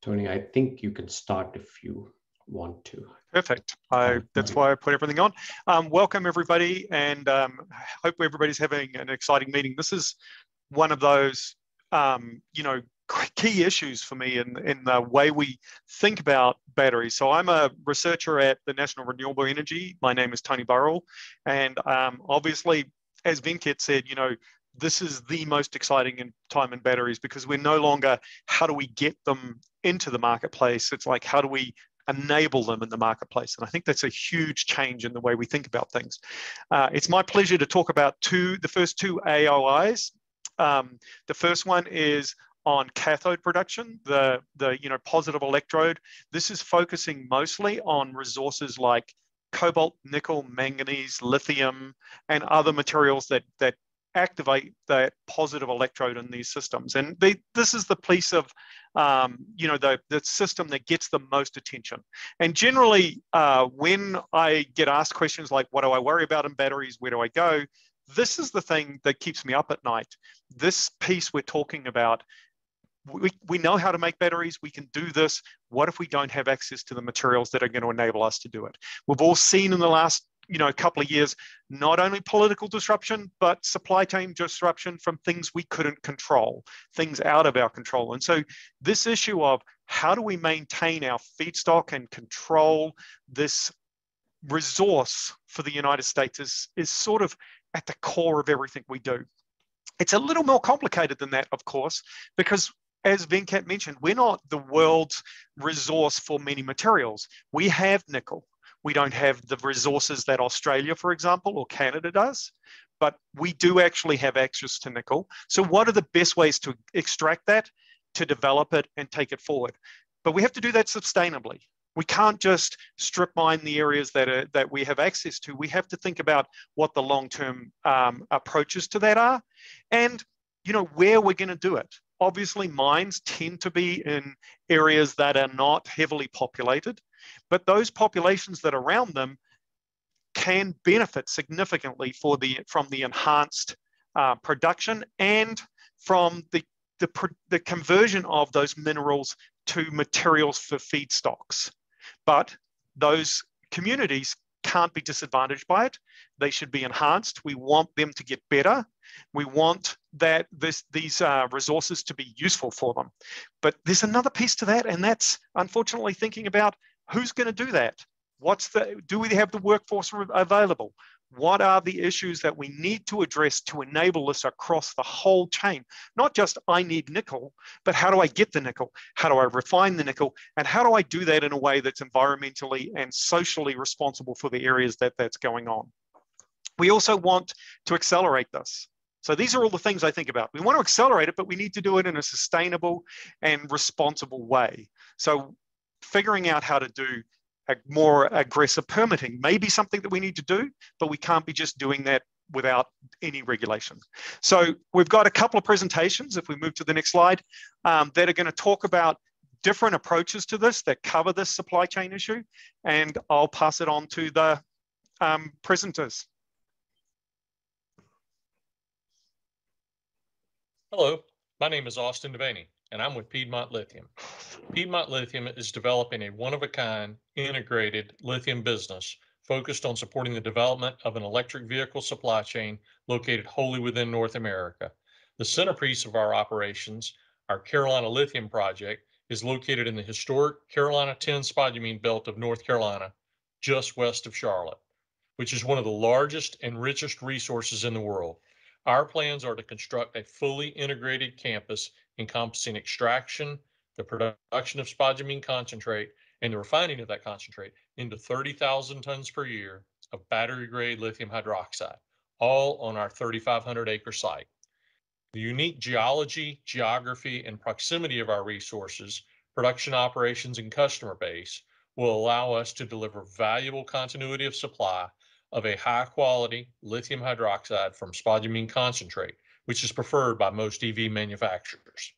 Tony, I think you can start if you want to. Perfect. I, that's why I put everything on. Um, welcome everybody, and um, hope everybody's having an exciting meeting. This is one of those, um, you know, key issues for me in, in the way we think about batteries. So I'm a researcher at the National Renewable Energy. My name is Tony Burrell, and um, obviously, as Venkat said, you know, this is the most exciting in time in batteries because we're no longer how do we get them into the marketplace. It's like how do we enable them in the marketplace. And I think that's a huge change in the way we think about things. Uh, it's my pleasure to talk about two, the first two AOIs. Um, the first one is on cathode production, the, the you know, positive electrode. This is focusing mostly on resources like cobalt, nickel, manganese, lithium, and other materials that, that activate that positive electrode in these systems. And they, this is the piece of, um, you know, the, the system that gets the most attention. And generally, uh, when I get asked questions like, what do I worry about in batteries? Where do I go? This is the thing that keeps me up at night. This piece we're talking about we, we know how to make batteries, we can do this. What if we don't have access to the materials that are going to enable us to do it? We've all seen in the last you know, a couple of years, not only political disruption, but supply chain disruption from things we couldn't control, things out of our control. And so this issue of how do we maintain our feedstock and control this resource for the United States is, is sort of at the core of everything we do. It's a little more complicated than that, of course, because as Venkat mentioned, we're not the world's resource for many materials. We have nickel, we don't have the resources that Australia, for example, or Canada does, but we do actually have access to nickel. So what are the best ways to extract that, to develop it and take it forward? But we have to do that sustainably. We can't just strip mine the areas that, are, that we have access to. We have to think about what the long-term um, approaches to that are and you know where we're going to do it. Obviously, mines tend to be in areas that are not heavily populated. But those populations that are around them can benefit significantly for the, from the enhanced uh, production and from the, the, the conversion of those minerals to materials for feedstocks. But those communities can't be disadvantaged by it. They should be enhanced. We want them to get better. We want that this, these uh, resources to be useful for them. But there's another piece to that, and that's unfortunately thinking about Who's going to do that? What's the, do we have the workforce available? What are the issues that we need to address to enable this across the whole chain? Not just I need nickel, but how do I get the nickel? How do I refine the nickel? And how do I do that in a way that's environmentally and socially responsible for the areas that that's going on? We also want to accelerate this. So these are all the things I think about. We want to accelerate it, but we need to do it in a sustainable and responsible way. So figuring out how to do a more aggressive permitting may be something that we need to do, but we can't be just doing that without any regulation. So we've got a couple of presentations, if we move to the next slide, um, that are going to talk about different approaches to this that cover this supply chain issue. And I'll pass it on to the um, presenters. Hello, my name is Austin Devaney and I'm with Piedmont Lithium. Piedmont Lithium is developing a one-of-a-kind integrated lithium business focused on supporting the development of an electric vehicle supply chain located wholly within North America. The centerpiece of our operations, our Carolina Lithium Project, is located in the historic Carolina tin-spodumene belt of North Carolina, just west of Charlotte, which is one of the largest and richest resources in the world. Our plans are to construct a fully integrated campus encompassing extraction, the production of spodumene concentrate, and the refining of that concentrate into 30,000 tons per year of battery grade lithium hydroxide, all on our 3,500 acre site. The unique geology, geography, and proximity of our resources, production operations, and customer base will allow us to deliver valuable continuity of supply of a high quality lithium hydroxide from spodumene concentrate which is preferred by most EV manufacturers.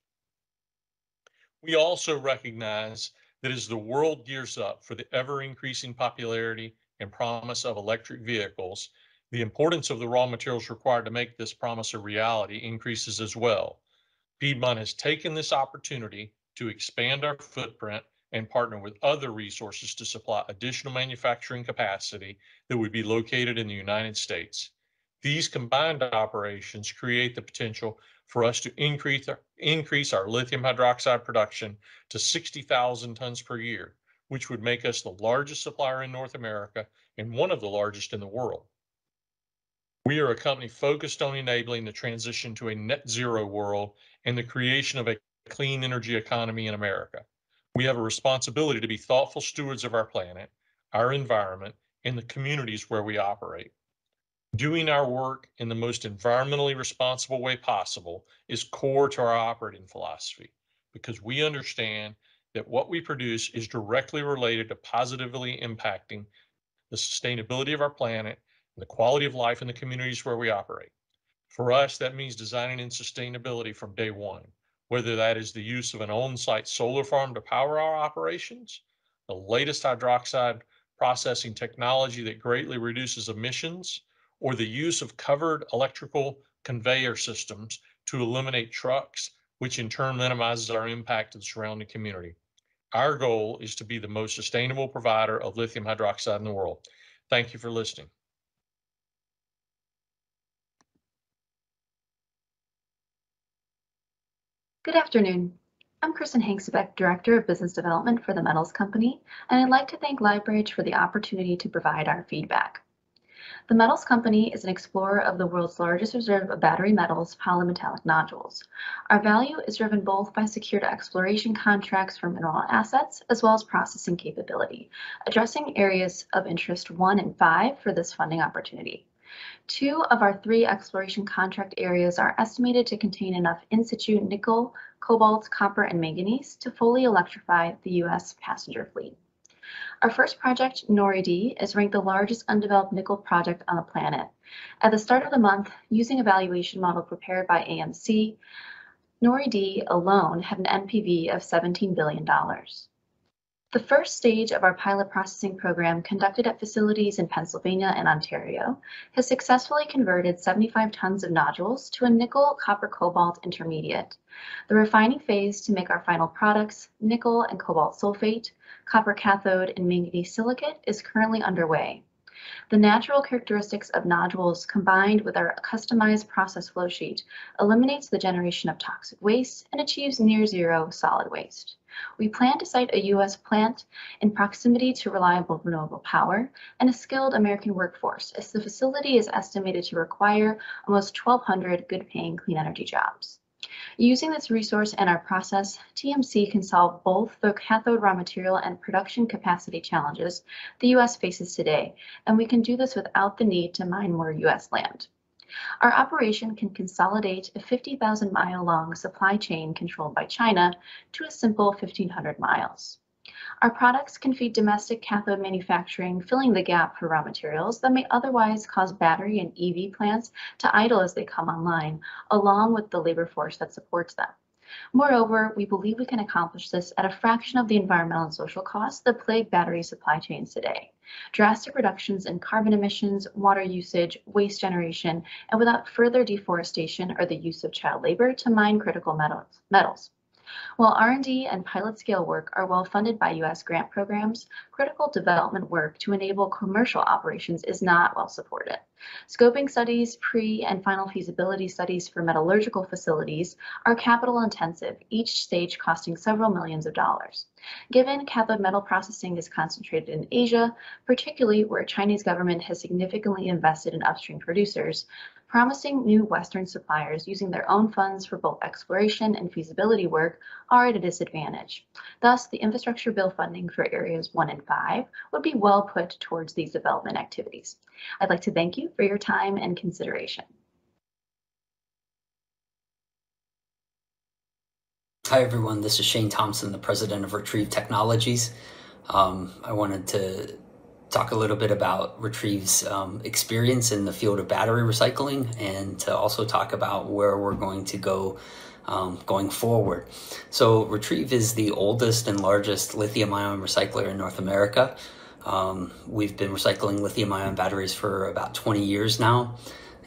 We also recognize that as the world gears up for the ever increasing popularity and promise of electric vehicles, the importance of the raw materials required to make this promise a reality increases as well. Piedmont has taken this opportunity to expand our footprint and partner with other resources to supply additional manufacturing capacity that would be located in the United States. These combined operations create the potential for us to increase our, increase our lithium hydroxide production to 60,000 tons per year, which would make us the largest supplier in North America and one of the largest in the world. We are a company focused on enabling the transition to a net zero world and the creation of a clean energy economy in America. We have a responsibility to be thoughtful stewards of our planet, our environment, and the communities where we operate. Doing our work in the most environmentally responsible way possible is core to our operating philosophy because we understand that what we produce is directly related to positively impacting the sustainability of our planet and the quality of life in the communities where we operate. For us, that means designing in sustainability from day one, whether that is the use of an on-site solar farm to power our operations, the latest hydroxide processing technology that greatly reduces emissions, or the use of covered electrical conveyor systems to eliminate trucks, which in turn minimizes our impact to the surrounding community. Our goal is to be the most sustainable provider of lithium hydroxide in the world. Thank you for listening. Good afternoon. I'm Kristen Hanksbeck, Director of Business Development for the Metals Company, and I'd like to thank LiBridge for the opportunity to provide our feedback. The Metals Company is an explorer of the world's largest reserve of battery metals, polymetallic nodules. Our value is driven both by secured exploration contracts for mineral assets as well as processing capability, addressing areas of interest one and five for this funding opportunity. Two of our three exploration contract areas are estimated to contain enough in situ nickel, cobalt, copper, and manganese to fully electrify the U.S. passenger fleet. Our first project, NORI-D, is ranked the largest undeveloped nickel project on the planet. At the start of the month, using a valuation model prepared by AMC, NORI-D alone had an NPV of $17 billion. The first stage of our pilot processing program conducted at facilities in Pennsylvania and Ontario has successfully converted 75 tons of nodules to a nickel copper cobalt intermediate. The refining phase to make our final products, nickel and cobalt sulfate, copper cathode, and manganese silicate is currently underway. The natural characteristics of nodules combined with our customized process flow sheet eliminates the generation of toxic waste and achieves near zero solid waste. We plan to site a U.S. plant in proximity to reliable renewable power and a skilled American workforce, as the facility is estimated to require almost 1,200 good paying clean energy jobs. Using this resource and our process, TMC can solve both the cathode raw material and production capacity challenges the U.S. faces today, and we can do this without the need to mine more U.S. land. Our operation can consolidate a 50,000 mile long supply chain controlled by China to a simple 1,500 miles. Our products can feed domestic cathode manufacturing, filling the gap for raw materials that may otherwise cause battery and EV plants to idle as they come online, along with the labor force that supports them. Moreover, we believe we can accomplish this at a fraction of the environmental and social costs that plague battery supply chains today. Drastic reductions in carbon emissions, water usage, waste generation, and without further deforestation or the use of child labor to mine critical metals. While R&D and pilot scale work are well funded by U.S. grant programs, critical development work to enable commercial operations is not well supported. Scoping studies, pre and final feasibility studies for metallurgical facilities are capital intensive, each stage costing several millions of dollars. Given cathode metal processing is concentrated in Asia, particularly where Chinese government has significantly invested in upstream producers, promising new Western suppliers using their own funds for both exploration and feasibility work are at a disadvantage. Thus, the infrastructure bill funding for areas one and five would be well put towards these development activities. I'd like to thank you for your time and consideration. Hi, everyone. This is Shane Thompson, the president of Retriev Technologies. Um, I wanted to talk a little bit about Retriev's um, experience in the field of battery recycling and to also talk about where we're going to go um, going forward. So Retriev is the oldest and largest lithium ion recycler in North America. Um, we've been recycling lithium ion batteries for about 20 years now.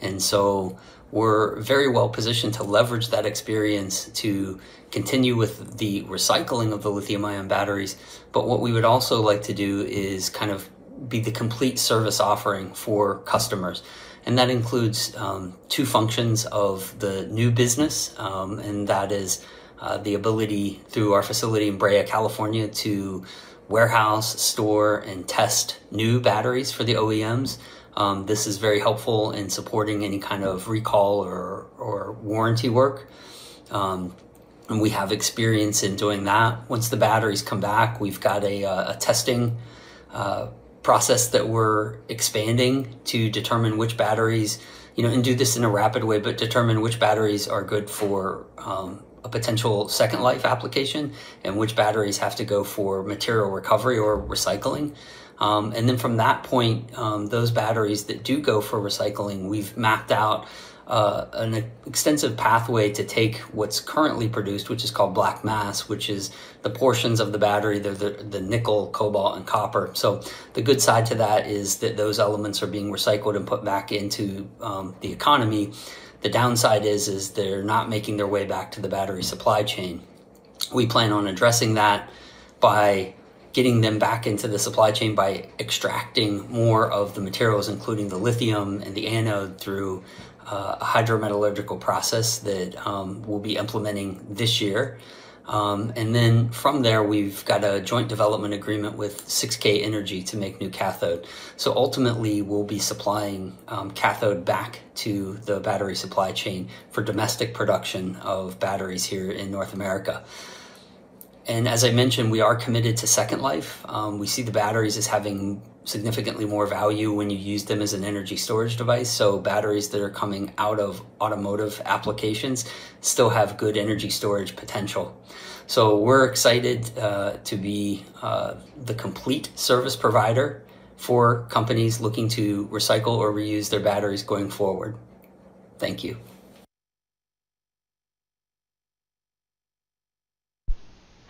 And so we're very well positioned to leverage that experience to continue with the recycling of the lithium ion batteries. But what we would also like to do is kind of be the complete service offering for customers. And that includes um, two functions of the new business, um, and that is uh, the ability through our facility in Brea, California, to warehouse, store, and test new batteries for the OEMs. Um, this is very helpful in supporting any kind of recall or, or warranty work. Um, and we have experience in doing that. Once the batteries come back, we've got a, uh, a testing uh, process that we're expanding to determine which batteries, you know, and do this in a rapid way, but determine which batteries are good for um, a potential second life application and which batteries have to go for material recovery or recycling. Um, and then from that point, um, those batteries that do go for recycling, we've mapped out uh, an extensive pathway to take what's currently produced, which is called black mass, which is the portions of the battery, the, the, the nickel, cobalt, and copper. So the good side to that is that those elements are being recycled and put back into um, the economy. The downside is is they're not making their way back to the battery supply chain. We plan on addressing that by getting them back into the supply chain by extracting more of the materials, including the lithium and the anode, through uh, a hydrometallurgical process that um, we'll be implementing this year. Um, and then from there, we've got a joint development agreement with 6K Energy to make new cathode. So ultimately, we'll be supplying um, cathode back to the battery supply chain for domestic production of batteries here in North America. And as I mentioned, we are committed to Second Life. Um, we see the batteries as having significantly more value when you use them as an energy storage device. So batteries that are coming out of automotive applications still have good energy storage potential. So we're excited uh, to be uh, the complete service provider for companies looking to recycle or reuse their batteries going forward. Thank you.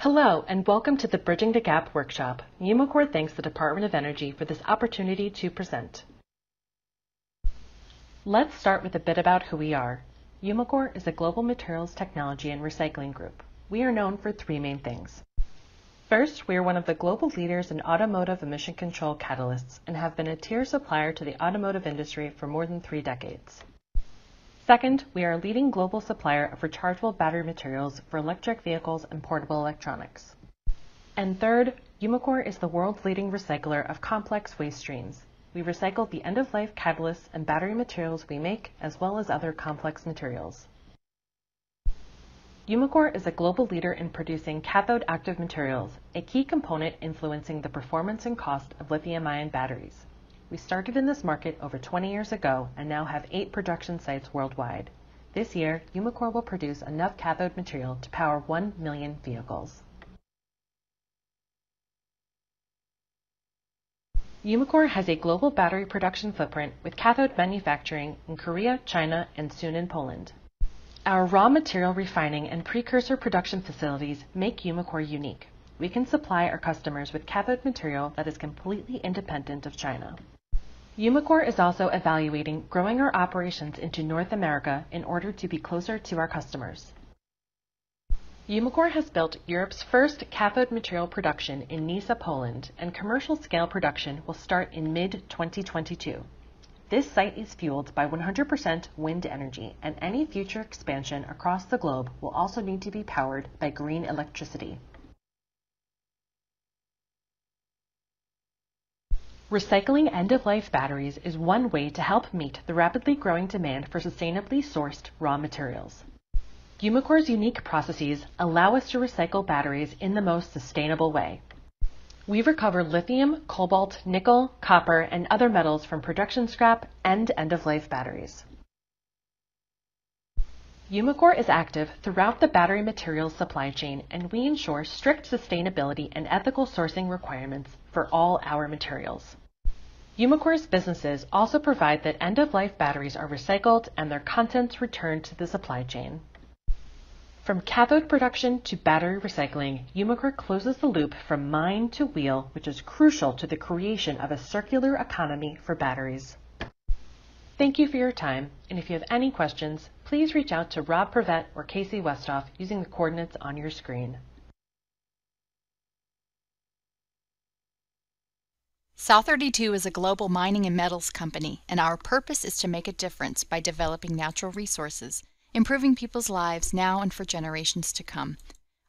Hello, and welcome to the Bridging the Gap workshop. Umicore thanks the Department of Energy for this opportunity to present. Let's start with a bit about who we are. Umicore is a global materials technology and recycling group. We are known for three main things. First, we are one of the global leaders in automotive emission control catalysts and have been a tier supplier to the automotive industry for more than three decades. Second, we are a leading global supplier of rechargeable battery materials for electric vehicles and portable electronics. And third, Umicore is the world's leading recycler of complex waste streams. We recycle the end-of-life catalysts and battery materials we make, as well as other complex materials. Umicore is a global leader in producing cathode active materials, a key component influencing the performance and cost of lithium-ion batteries. We started in this market over 20 years ago and now have eight production sites worldwide. This year, Umicore will produce enough cathode material to power 1 million vehicles. Umicore has a global battery production footprint with cathode manufacturing in Korea, China, and soon in Poland. Our raw material refining and precursor production facilities make Umicore unique. We can supply our customers with cathode material that is completely independent of China. Umicore is also evaluating growing our operations into North America in order to be closer to our customers. Umicore has built Europe's first cathode material production in Nysa, Poland, and commercial scale production will start in mid-2022. This site is fueled by 100% wind energy, and any future expansion across the globe will also need to be powered by green electricity. Recycling end-of-life batteries is one way to help meet the rapidly growing demand for sustainably sourced raw materials. Umicore's unique processes allow us to recycle batteries in the most sustainable way. We recover lithium, cobalt, nickel, copper, and other metals from production scrap and end-of-life batteries. Umicore is active throughout the battery materials supply chain, and we ensure strict sustainability and ethical sourcing requirements for all our materials. Umicore's businesses also provide that end-of-life batteries are recycled and their contents returned to the supply chain. From cathode production to battery recycling, Umicore closes the loop from mine to wheel, which is crucial to the creation of a circular economy for batteries. Thank you for your time, and if you have any questions, please reach out to Rob Prevet or Casey Westoff using the coordinates on your screen. South32 is a global mining and metals company, and our purpose is to make a difference by developing natural resources, improving people's lives now and for generations to come.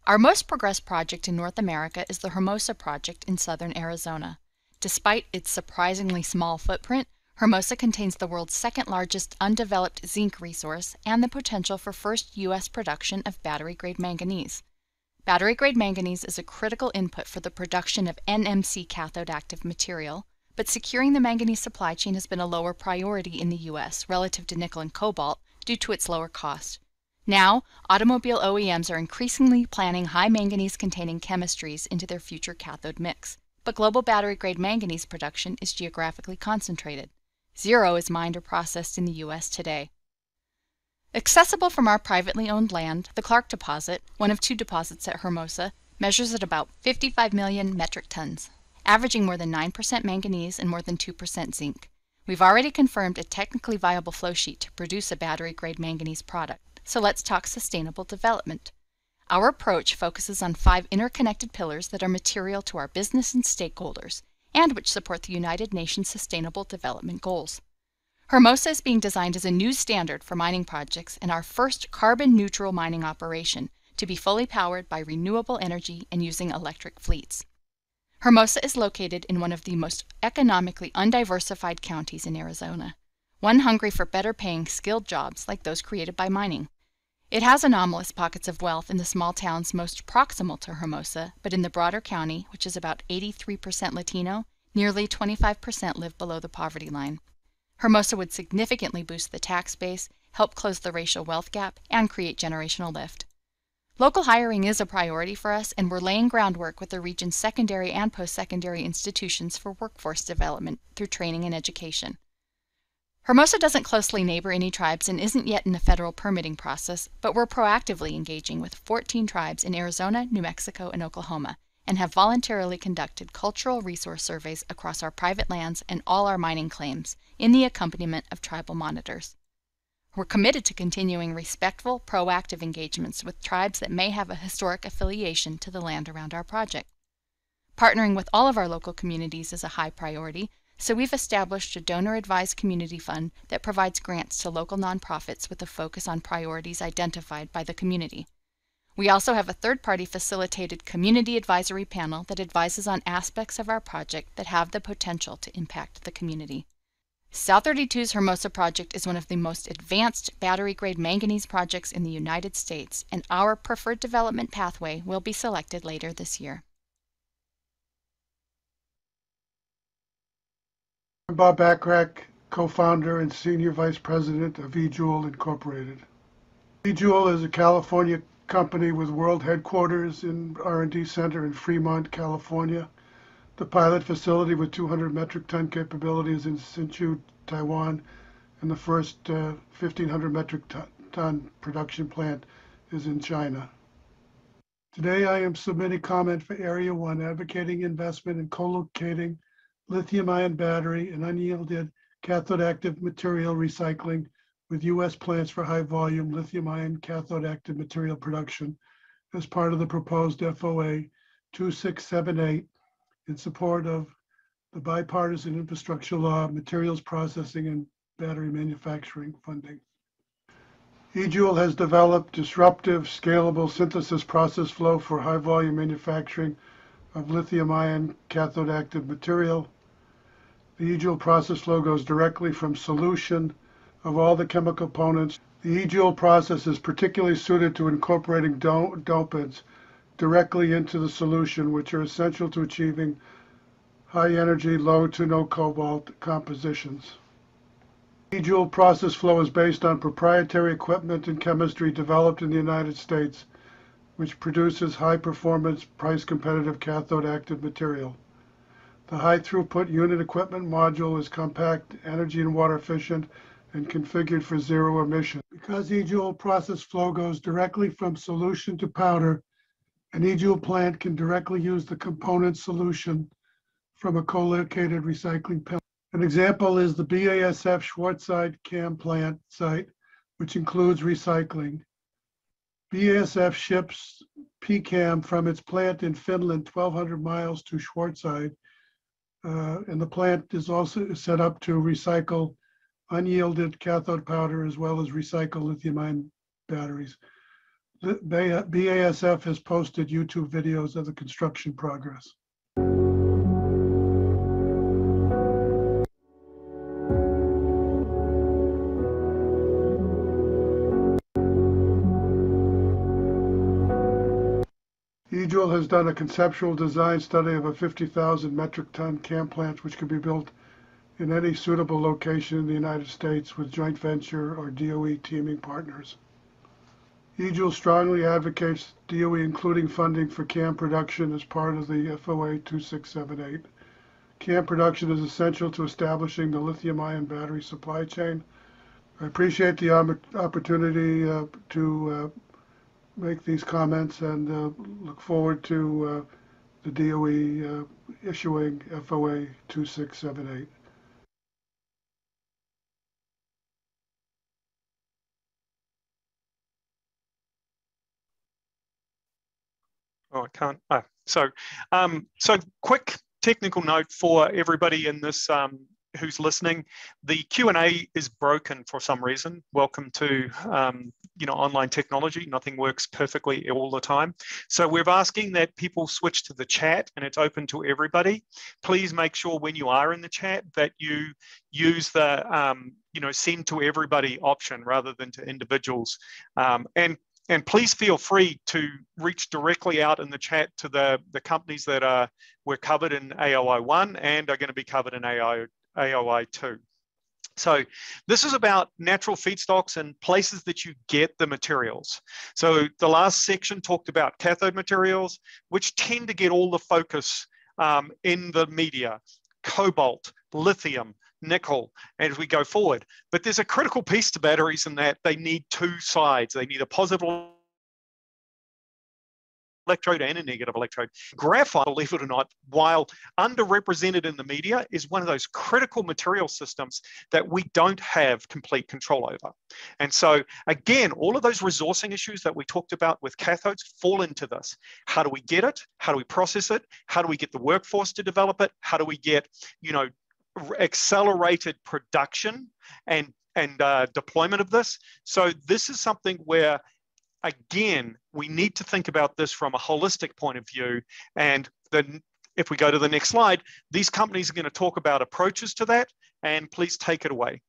Our most progressed project in North America is the Hermosa project in southern Arizona. Despite its surprisingly small footprint, Hermosa contains the world's second largest undeveloped zinc resource and the potential for first U.S. production of battery grade manganese. Battery grade manganese is a critical input for the production of NMC cathode active material, but securing the manganese supply chain has been a lower priority in the U.S. relative to nickel and cobalt due to its lower cost. Now, automobile OEMs are increasingly planning high manganese containing chemistries into their future cathode mix, but global battery grade manganese production is geographically concentrated. Zero is mined or processed in the U.S. today. Accessible from our privately owned land, the Clark deposit, one of two deposits at Hermosa, measures at about 55 million metric tons, averaging more than 9% manganese and more than 2% zinc. We've already confirmed a technically viable flow sheet to produce a battery grade manganese product, so let's talk sustainable development. Our approach focuses on five interconnected pillars that are material to our business and stakeholders, and which support the United Nations Sustainable Development Goals. Hermosa is being designed as a new standard for mining projects and our first carbon neutral mining operation to be fully powered by renewable energy and using electric fleets. Hermosa is located in one of the most economically undiversified counties in Arizona, one hungry for better paying skilled jobs like those created by mining. It has anomalous pockets of wealth in the small towns most proximal to Hermosa, but in the broader county, which is about 83% Latino, nearly 25% live below the poverty line. Hermosa would significantly boost the tax base, help close the racial wealth gap, and create generational lift. Local hiring is a priority for us, and we're laying groundwork with the region's secondary and post secondary institutions for workforce development through training and education. Hermosa doesn't closely neighbor any tribes and isn't yet in the federal permitting process, but we're proactively engaging with 14 tribes in Arizona, New Mexico, and Oklahoma, and have voluntarily conducted cultural resource surveys across our private lands and all our mining claims in the accompaniment of tribal monitors. We're committed to continuing respectful, proactive engagements with tribes that may have a historic affiliation to the land around our project. Partnering with all of our local communities is a high priority, so we've established a donor advised community fund that provides grants to local nonprofits with a focus on priorities identified by the community. We also have a third party facilitated community advisory panel that advises on aspects of our project that have the potential to impact the community. South32's Hermosa project is one of the most advanced battery grade manganese projects in the United States, and our preferred development pathway will be selected later this year. I'm Bob Bachrach, co-founder and senior vice president of eJoule Incorporated. eJoule is a California company with world headquarters in R&D center in Fremont, California. The pilot facility with 200 metric ton capability is in Hsinchu, Taiwan, and the first uh, 1,500 metric ton production plant is in China. Today, I am submitting comment for Area 1 advocating investment in co-locating lithium-ion battery and unyielded cathode active material recycling with U.S. plants for high-volume lithium-ion cathode active material production as part of the proposed FOA 2678 in support of the bipartisan infrastructure law, materials processing, and battery manufacturing funding. eJoule has developed disruptive, scalable synthesis process flow for high-volume manufacturing of lithium-ion cathode active material. The eJoule process flow goes directly from solution of all the chemical components. The eJoule process is particularly suited to incorporating dopants directly into the solution, which are essential to achieving high energy, low to no cobalt compositions. eJoule process flow is based on proprietary equipment and chemistry developed in the United States, which produces high performance, price competitive cathode active material. The high throughput unit equipment module is compact, energy and water efficient, and configured for zero emission. Because eJoule process flow goes directly from solution to powder, an eJoule plant can directly use the component solution from a co-located recycling plant. An example is the BASF Schwarzheide CAM plant site, which includes recycling. BASF ships PCAM from its plant in Finland, 1,200 miles to Schwarzheide. Uh, and the plant is also set up to recycle unyielded cathode powder as well as recycled lithium ion batteries. The BASF has posted YouTube videos of the construction progress. eJoule has done a conceptual design study of a 50,000 metric ton CAM plant which could be built in any suitable location in the United States with joint venture or DOE teaming partners. eJoule strongly advocates DOE including funding for CAM production as part of the FOA 2678. CAM production is essential to establishing the lithium ion battery supply chain. I appreciate the opportunity uh, to uh, make these comments and uh, look forward to uh, the DOE uh, issuing FOA 2678. Oh, I can't. Oh, so, um, so quick technical note for everybody in this um, who's listening, the Q&A is broken for some reason. Welcome to um, you know online technology. Nothing works perfectly all the time. So we're asking that people switch to the chat and it's open to everybody. Please make sure when you are in the chat that you use the um, you know send to everybody option rather than to individuals. Um, and and please feel free to reach directly out in the chat to the, the companies that are were covered in AOI 1 and are going to be covered in AI, AOI 2. So this is about natural feedstocks and places that you get the materials. So the last section talked about cathode materials, which tend to get all the focus um, in the media, cobalt, lithium, nickel, as we go forward. But there's a critical piece to batteries in that they need two sides. They need a positive electrode and a negative electrode. Graphite, believe it or not, while underrepresented in the media, is one of those critical material systems that we don't have complete control over. And so, again, all of those resourcing issues that we talked about with cathodes fall into this. How do we get it? How do we process it? How do we get the workforce to develop it? How do we get, you know, accelerated production and and uh, deployment of this. So this is something where again, we need to think about this from a holistic point of view. And then if we go to the next slide, these companies are going to talk about approaches to that. And please take it away.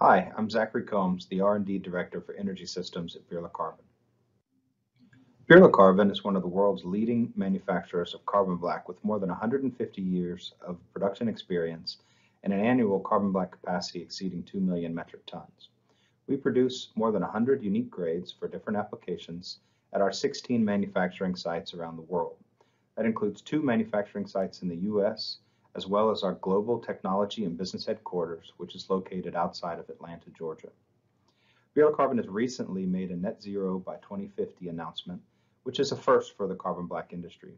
Hi, I'm Zachary Combs, the R&D Director for Energy Systems at Birla Carbon. Birla Carbon is one of the world's leading manufacturers of carbon black with more than 150 years of production experience and an annual carbon black capacity exceeding 2 million metric tons. We produce more than 100 unique grades for different applications at our 16 manufacturing sites around the world. That includes two manufacturing sites in the US, as well as our global technology and business headquarters, which is located outside of Atlanta, Georgia. Birla Carbon has recently made a net zero by 2050 announcement, which is a first for the carbon black industry.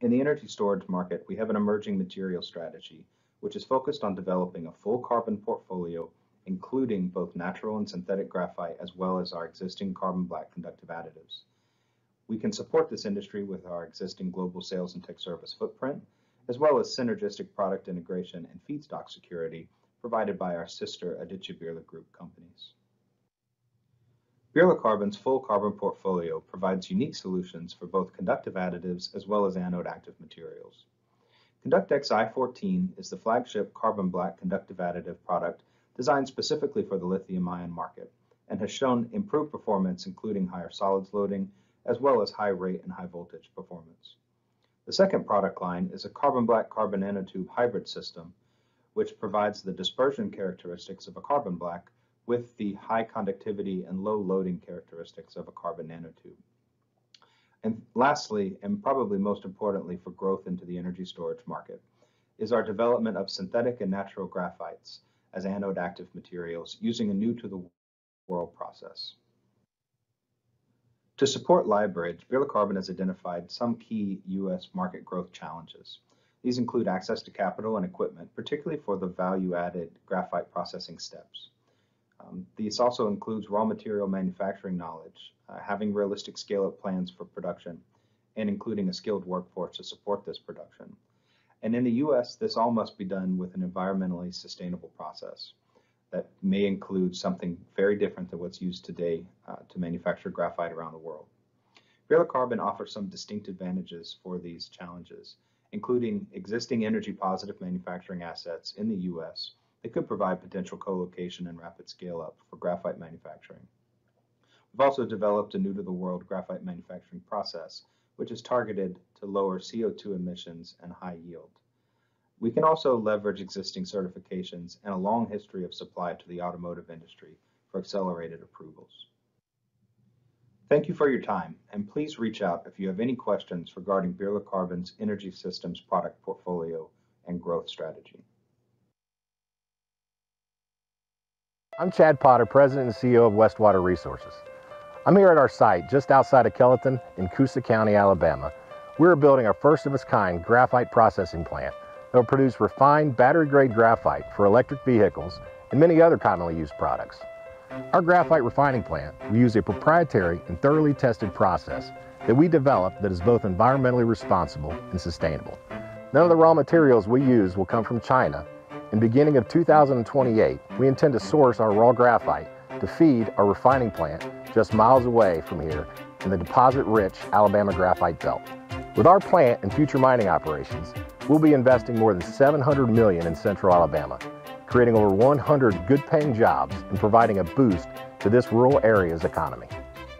In the energy storage market, we have an emerging material strategy which is focused on developing a full carbon portfolio, including both natural and synthetic graphite, as well as our existing carbon black conductive additives. We can support this industry with our existing global sales and tech service footprint, as well as synergistic product integration and feedstock security provided by our sister Aditya Birla Group companies. Birla Carbon's full carbon portfolio provides unique solutions for both conductive additives as well as anode active materials. Conductex I-14 is the flagship carbon black conductive additive product designed specifically for the lithium ion market and has shown improved performance including higher solids loading as well as high rate and high voltage performance. The second product line is a carbon black carbon nanotube hybrid system which provides the dispersion characteristics of a carbon black with the high conductivity and low loading characteristics of a carbon nanotube. And lastly, and probably most importantly for growth into the energy storage market, is our development of synthetic and natural graphites as anode active materials using a new to the world process. To support LiBridge, Birla Carbon has identified some key U.S. market growth challenges. These include access to capital and equipment, particularly for the value-added graphite processing steps. Um, this also includes raw material manufacturing knowledge, uh, having realistic scale-up plans for production, and including a skilled workforce to support this production. And in the US, this all must be done with an environmentally sustainable process that may include something very different than what's used today uh, to manufacture graphite around the world. Birla Carbon offers some distinct advantages for these challenges, including existing energy positive manufacturing assets in the US that could provide potential co-location and rapid scale up for graphite manufacturing. We've also developed a new to the world graphite manufacturing process, which is targeted to lower CO2 emissions and high yield. We can also leverage existing certifications and a long history of supply to the automotive industry for accelerated approvals. Thank you for your time, and please reach out if you have any questions regarding Birla Carbon's energy systems product portfolio and growth strategy. I'm Chad Potter, President and CEO of Westwater Resources. I'm here at our site just outside of Kellyton in Coosa County, Alabama. We're building our first of its kind graphite processing plant that will produce refined battery grade graphite for electric vehicles and many other commonly used products. Our graphite refining plant will use a proprietary and thoroughly tested process that we developed that is both environmentally responsible and sustainable. None of the raw materials we use will come from China, and beginning of 2028, we intend to source our raw graphite to feed our refining plant just miles away from here in the deposit-rich Alabama graphite belt. With our plant and future mining operations, we'll be investing more than 700 million in central Alabama, creating over 100 good-paying jobs and providing a boost to this rural area's economy.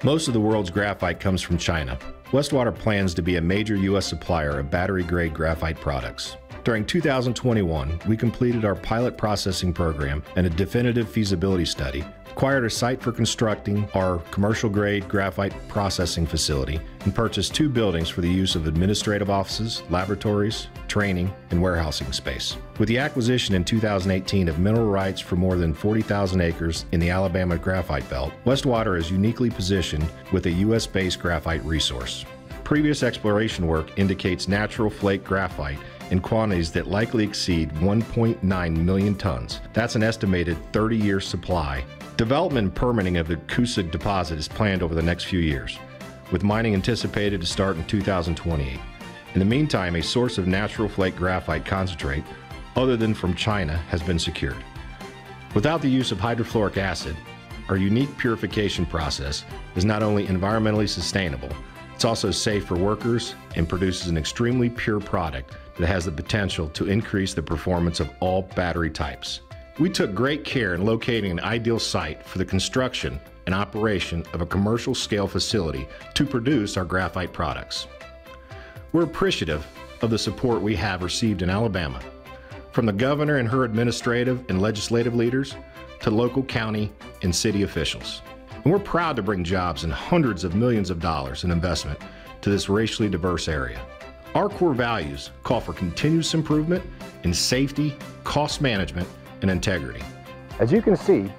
Most of the world's graphite comes from China. Westwater plans to be a major U.S. supplier of battery-grade graphite products. During 2021, we completed our pilot processing program and a definitive feasibility study acquired a site for constructing our commercial grade graphite processing facility, and purchased two buildings for the use of administrative offices, laboratories, training, and warehousing space. With the acquisition in 2018 of mineral rights for more than 40,000 acres in the Alabama Graphite Belt, Westwater is uniquely positioned with a U.S. based graphite resource. Previous exploration work indicates natural flake graphite in quantities that likely exceed 1.9 million tons. That's an estimated 30 year supply Development and permitting of the Coosa deposit is planned over the next few years, with mining anticipated to start in 2028. In the meantime, a source of natural flake graphite concentrate, other than from China, has been secured. Without the use of hydrofluoric acid, our unique purification process is not only environmentally sustainable, it's also safe for workers and produces an extremely pure product that has the potential to increase the performance of all battery types. We took great care in locating an ideal site for the construction and operation of a commercial scale facility to produce our graphite products. We're appreciative of the support we have received in Alabama, from the governor and her administrative and legislative leaders to local county and city officials. And we're proud to bring jobs and hundreds of millions of dollars in investment to this racially diverse area. Our core values call for continuous improvement in safety, cost management, and integrity. As you can see,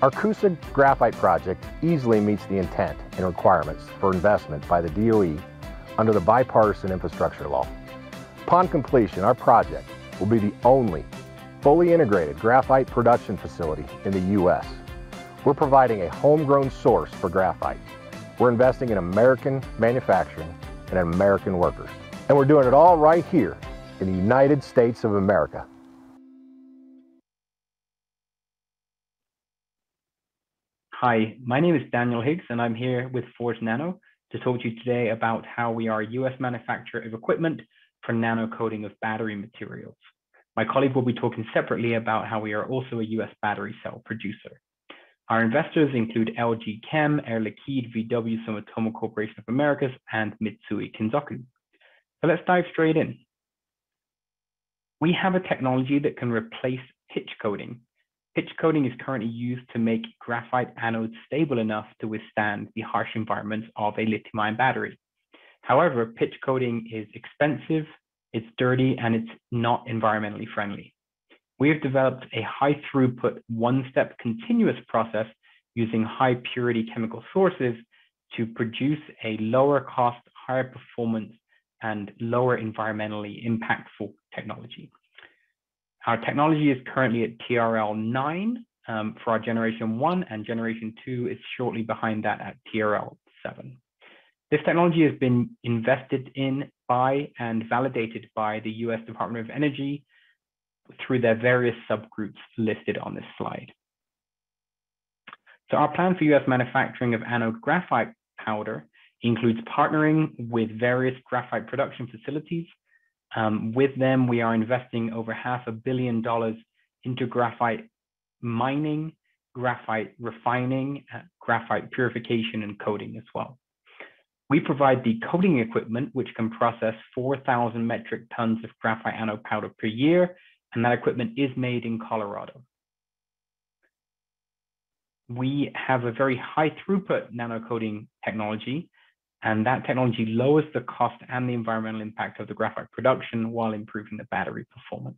our Coosa Graphite Project easily meets the intent and requirements for investment by the DOE under the Bipartisan Infrastructure Law. Upon completion, our project will be the only fully integrated graphite production facility in the U.S. We're providing a homegrown source for graphite. We're investing in American manufacturing and American workers. And we're doing it all right here in the United States of America. Hi, my name is Daniel Higgs, and I'm here with Forge Nano to talk to you today about how we are a US manufacturer of equipment for nano coating of battery materials. My colleague will be talking separately about how we are also a US battery cell producer. Our investors include LG Chem, Air Liquide, VW, Sumitomo Corporation of Americas, and Mitsui Kinzoku. So let's dive straight in. We have a technology that can replace pitch coating Pitch coating is currently used to make graphite anodes stable enough to withstand the harsh environments of a lithium ion battery. However, pitch coating is expensive, it's dirty, and it's not environmentally friendly. We have developed a high throughput, one step continuous process using high purity chemical sources to produce a lower cost, higher performance, and lower environmentally impactful technology. Our technology is currently at TRL 9 um, for our generation 1, and generation 2 is shortly behind that at TRL 7. This technology has been invested in by and validated by the US Department of Energy through their various subgroups listed on this slide. So our plan for US manufacturing of anode graphite powder includes partnering with various graphite production facilities. Um, with them, we are investing over half a billion dollars into graphite mining, graphite refining, uh, graphite purification, and coating as well. We provide the coating equipment, which can process 4,000 metric tons of graphite anode powder per year, and that equipment is made in Colorado. We have a very high throughput nano coating technology, and that technology lowers the cost and the environmental impact of the graphite production while improving the battery performance.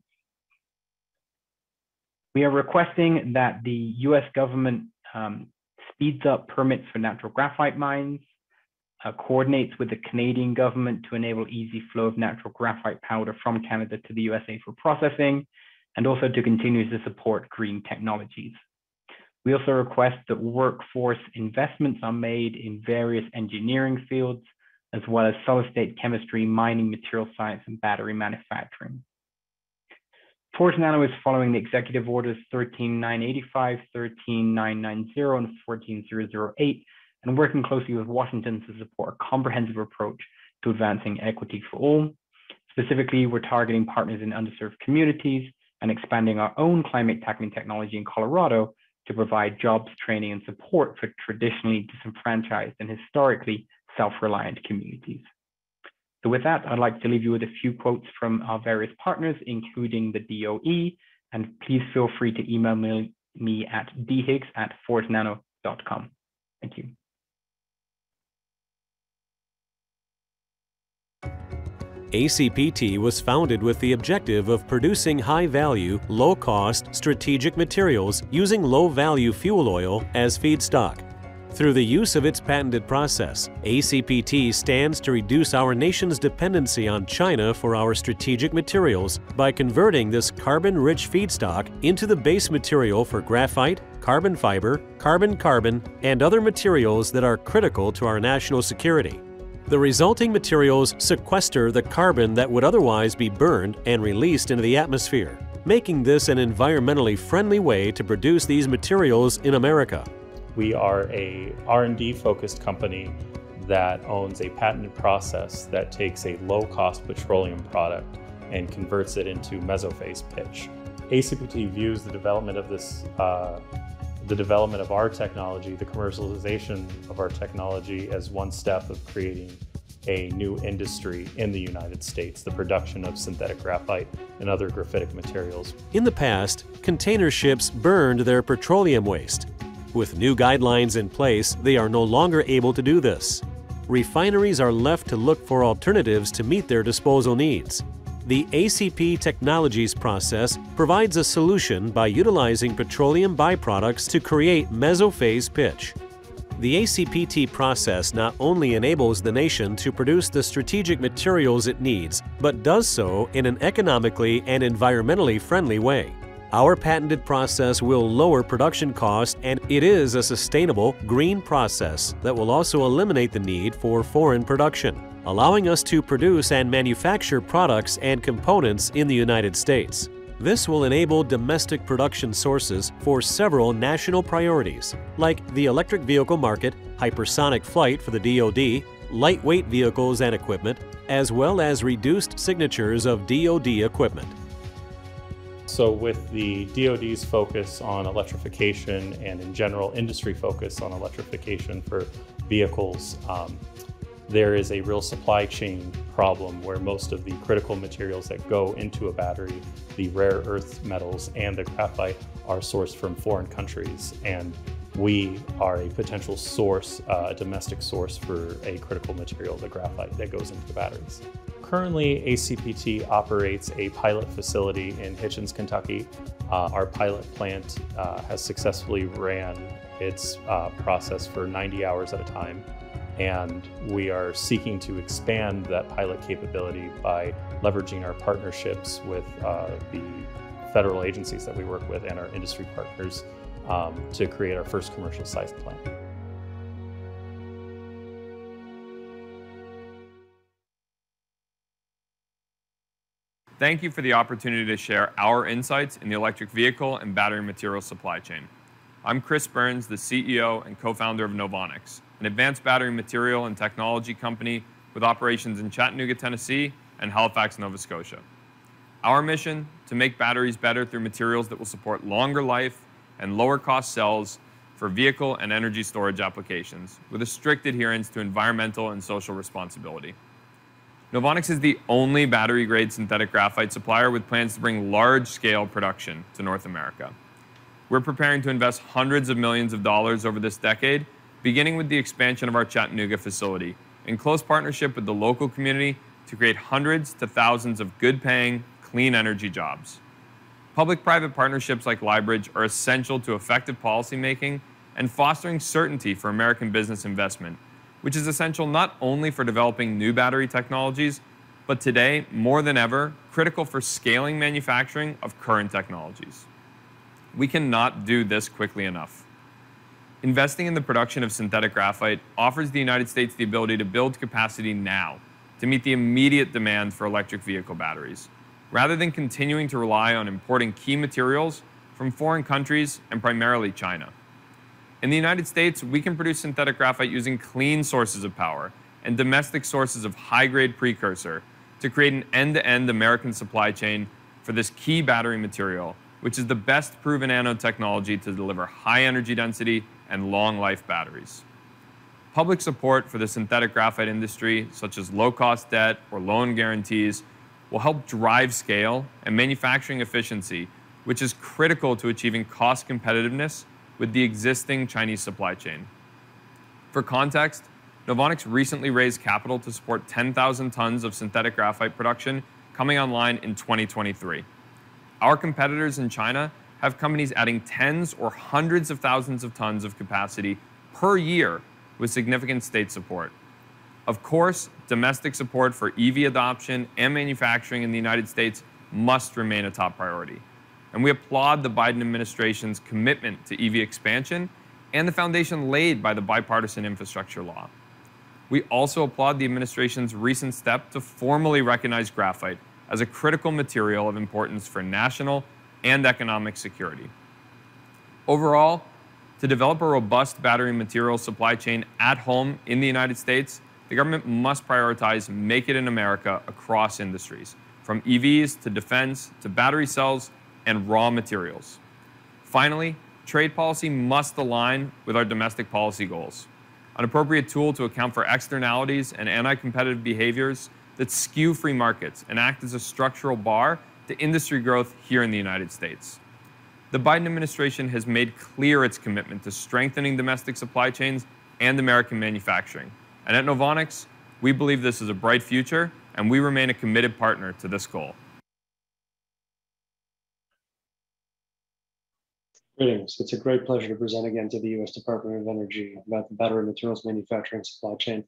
We are requesting that the US government um, speeds up permits for natural graphite mines, uh, coordinates with the Canadian government to enable easy flow of natural graphite powder from Canada to the USA for processing, and also to continue to support green technologies. We also request that workforce investments are made in various engineering fields, as well as solid state chemistry, mining, material science, and battery manufacturing. Forge Nano is following the executive orders 13985, 13990, and 14008 and working closely with Washington to support a comprehensive approach to advancing equity for all. Specifically, we're targeting partners in underserved communities and expanding our own climate tackling technology in Colorado to provide jobs, training, and support for traditionally disenfranchised and historically self-reliant communities. So with that, I'd like to leave you with a few quotes from our various partners, including the DOE, and please feel free to email me, at dhiggs at forgenano.com. Thank you. ACPT was founded with the objective of producing high-value, low-cost, strategic materials using low-value fuel oil as feedstock. Through the use of its patented process, ACPT stands to reduce our nation's dependency on China for our strategic materials by converting this carbon-rich feedstock into the base material for graphite, carbon fiber, carbon-carbon, and other materials that are critical to our national security. The resulting materials sequester the carbon that would otherwise be burned and released into the atmosphere, making this an environmentally friendly way to produce these materials in America. We are a R&D focused company that owns a patented process that takes a low-cost petroleum product and converts it into mesophase pitch. ACPT views the development of this uh, the development of our technology, the commercialization of our technology as one step of creating a new industry in the United States, the production of synthetic graphite and other graphitic materials. In the past, container ships burned their petroleum waste. With new guidelines in place, they are no longer able to do this. Refineries are left to look for alternatives to meet their disposal needs. The ACP Technologies process provides a solution by utilizing petroleum byproducts to create mesophase pitch. The ACPT process not only enables the nation to produce the strategic materials it needs, but does so in an economically and environmentally friendly way. Our patented process will lower production costs and it is a sustainable, green process that will also eliminate the need for foreign production allowing us to produce and manufacture products and components in the United States. This will enable domestic production sources for several national priorities, like the electric vehicle market, hypersonic flight for the DoD, lightweight vehicles and equipment, as well as reduced signatures of DoD equipment. So with the DoD's focus on electrification and in general industry focus on electrification for vehicles, um, there is a real supply chain problem where most of the critical materials that go into a battery, the rare earth metals and the graphite, are sourced from foreign countries. And we are a potential source, uh, a domestic source for a critical material, the graphite that goes into the batteries. Currently, ACPT operates a pilot facility in Hitchins, Kentucky. Uh, our pilot plant uh, has successfully ran its uh, process for 90 hours at a time And we are seeking to expand that pilot capability by leveraging our partnerships with uh, the federal agencies that we work with and our industry partners um, to create our first commercial sized plant. Thank you for the opportunity to share our insights in the electric vehicle and battery material supply chain. I'm Chris Burns, the CEO and co-founder of Novonix, an advanced battery material and technology company with operations in Chattanooga, Tennessee and Halifax, Nova Scotia. Our mission, to make batteries better through materials that will support longer life and lower cost cells for vehicle and energy storage applications, with a strict adherence to environmental and social responsibility. Novonix is the only battery-grade synthetic graphite supplier with plans to bring large-scale production to North America. We're preparing to invest hundreds of millions of dollars over this decade, beginning with the expansion of our Chattanooga facility, in close partnership with the local community to create hundreds to thousands of good-paying, clean energy jobs. Public-private partnerships like LiBridge are essential to effective policymaking and fostering certainty for American business investment which is essential not only for developing new battery technologies, but today, more than ever, critical for scaling manufacturing of current technologies. We cannot do this quickly enough. Investing in the production of synthetic graphite offers the United States the ability to build capacity now to meet the immediate demand for electric vehicle batteries, rather than continuing to rely on importing key materials from foreign countries and primarily China. In the United States, we can produce synthetic graphite using clean sources of power and domestic sources of high-grade precursor to create an end-to-end American supply chain for this key battery material, which is the best proven anode technology to deliver high energy density and long life batteries. Public support for the synthetic graphite industry, such as low-cost debt or loan guarantees, will help drive scale and manufacturing efficiency, which is critical to achieving cost competitiveness with the existing Chinese supply chain. For context, Novonix recently raised capital to support 10,000 tons of synthetic graphite production coming online in 2023. Our competitors in China have companies adding tens or hundreds of thousands of tons of capacity per year with significant state support. Of course, domestic support for EV adoption and manufacturing in the United States must remain a top priority. And we applaud the Biden administration's commitment to EV expansion and the foundation laid by the bipartisan infrastructure law. We also applaud the administration's recent step to formally recognize graphite as a critical material of importance for national and economic security. Overall, to develop a robust battery material supply chain at home in the United States, the government must prioritize Make It in America across industries, from EVs to defense to battery cells and raw materials. Finally, trade policy must align with our domestic policy goals. An appropriate tool to account for externalities and anti-competitive behaviors that skew free markets and act as a structural bar to industry growth here in the United States. The Biden administration has made clear its commitment to strengthening domestic supply chains and American manufacturing. And at Novonix, we believe this is a bright future, and we remain a committed partner to this goal. Greetings. It's a great pleasure to present again to the U.S. Department of Energy about the battery materials manufacturing supply chain.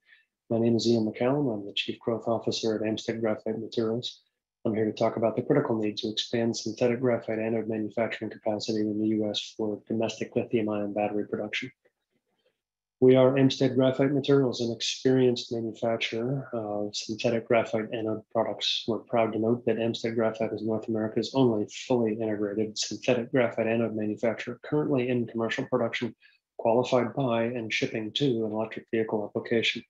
My name is Ian McCallum. I'm the Chief Growth Officer at Amsted Graphite Materials. I'm here to talk about the critical need to expand synthetic graphite anode manufacturing capacity in the U.S. for domestic lithium-ion battery production. We are Amsted Graphite Materials, an experienced manufacturer of synthetic graphite anode products. We're proud to note that Amsted Graphite is North America's only fully integrated synthetic graphite anode manufacturer currently in commercial production, qualified by and shipping to an electric vehicle application.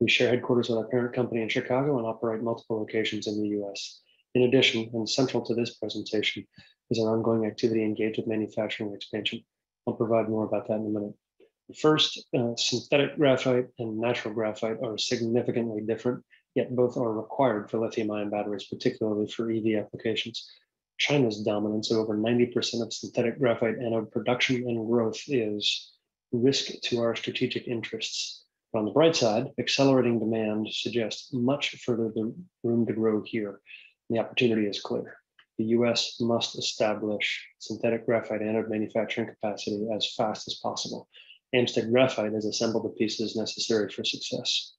We share headquarters with our parent company in Chicago and operate multiple locations in the US. In addition, and central to this presentation, is our ongoing activity engaged with manufacturing expansion. I'll provide more about that in a minute. First, uh, synthetic graphite and natural graphite are significantly different, yet both are required for lithium ion batteries, particularly for EV applications. China's dominance of over 90% of synthetic graphite anode production and growth is risk to our strategic interests. But on the bright side, accelerating demand suggests much further room to grow here. The opportunity is clear. The US must establish synthetic graphite anode manufacturing capacity as fast as possible Amsted Graphite has assembled the pieces necessary for success.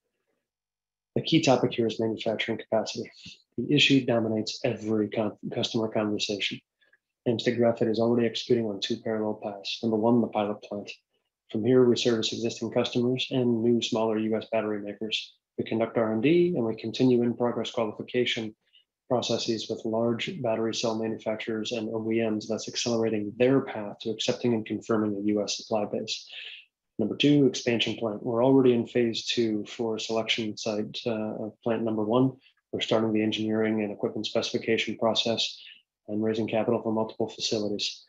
The key topic here is manufacturing capacity. The issue dominates every customer conversation. Amsted Graphite is already executing on two parallel paths. Number one, the pilot plant. From here, we service existing customers and new smaller US battery makers. We conduct R&D and we continue in progress qualification processes with large battery cell manufacturers and OEMs thus accelerating their path to accepting and confirming a US supply base. Number two, expansion plant. We're already in phase two for selection site uh, of plant number one. We're starting the engineering and equipment specification process and raising capital for multiple facilities.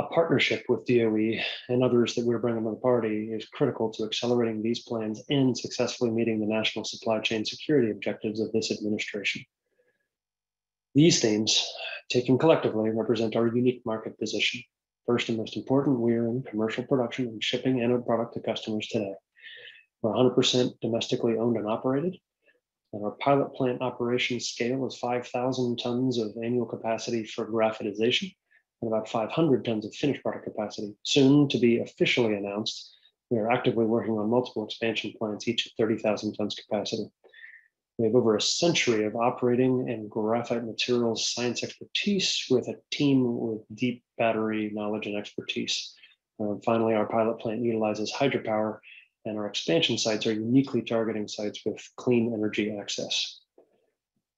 A partnership with DOE and others that we're bringing to the party is critical to accelerating these plans and successfully meeting the national supply chain security objectives of this administration. These themes, taken collectively, represent our unique market position. First and most important, we are in commercial production and shipping anode product to customers today. We're 100% domestically owned and operated, and our pilot plant operation scale is 5,000 tons of annual capacity for graphitization and about 500 tons of finished product capacity. Soon to be officially announced, we are actively working on multiple expansion plants, each at 30,000 tons capacity. We have over a century of operating and graphite materials science expertise with a team with deep battery knowledge and expertise. Uh, finally, our pilot plant utilizes hydropower and our expansion sites are uniquely targeting sites with clean energy access.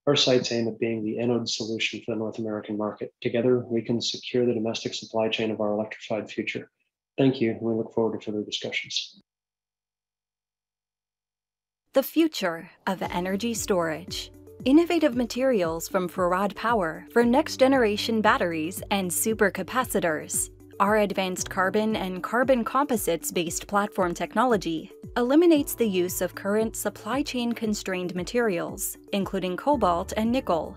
Our sites aim at being the anode solution for the North American market. Together, we can secure the domestic supply chain of our electrified future. Thank you, and we look forward to further discussions. The future of energy storage. Innovative materials from Farad Power for next generation batteries and supercapacitors. Our advanced carbon and carbon composites based platform technology eliminates the use of current supply chain constrained materials, including cobalt and nickel.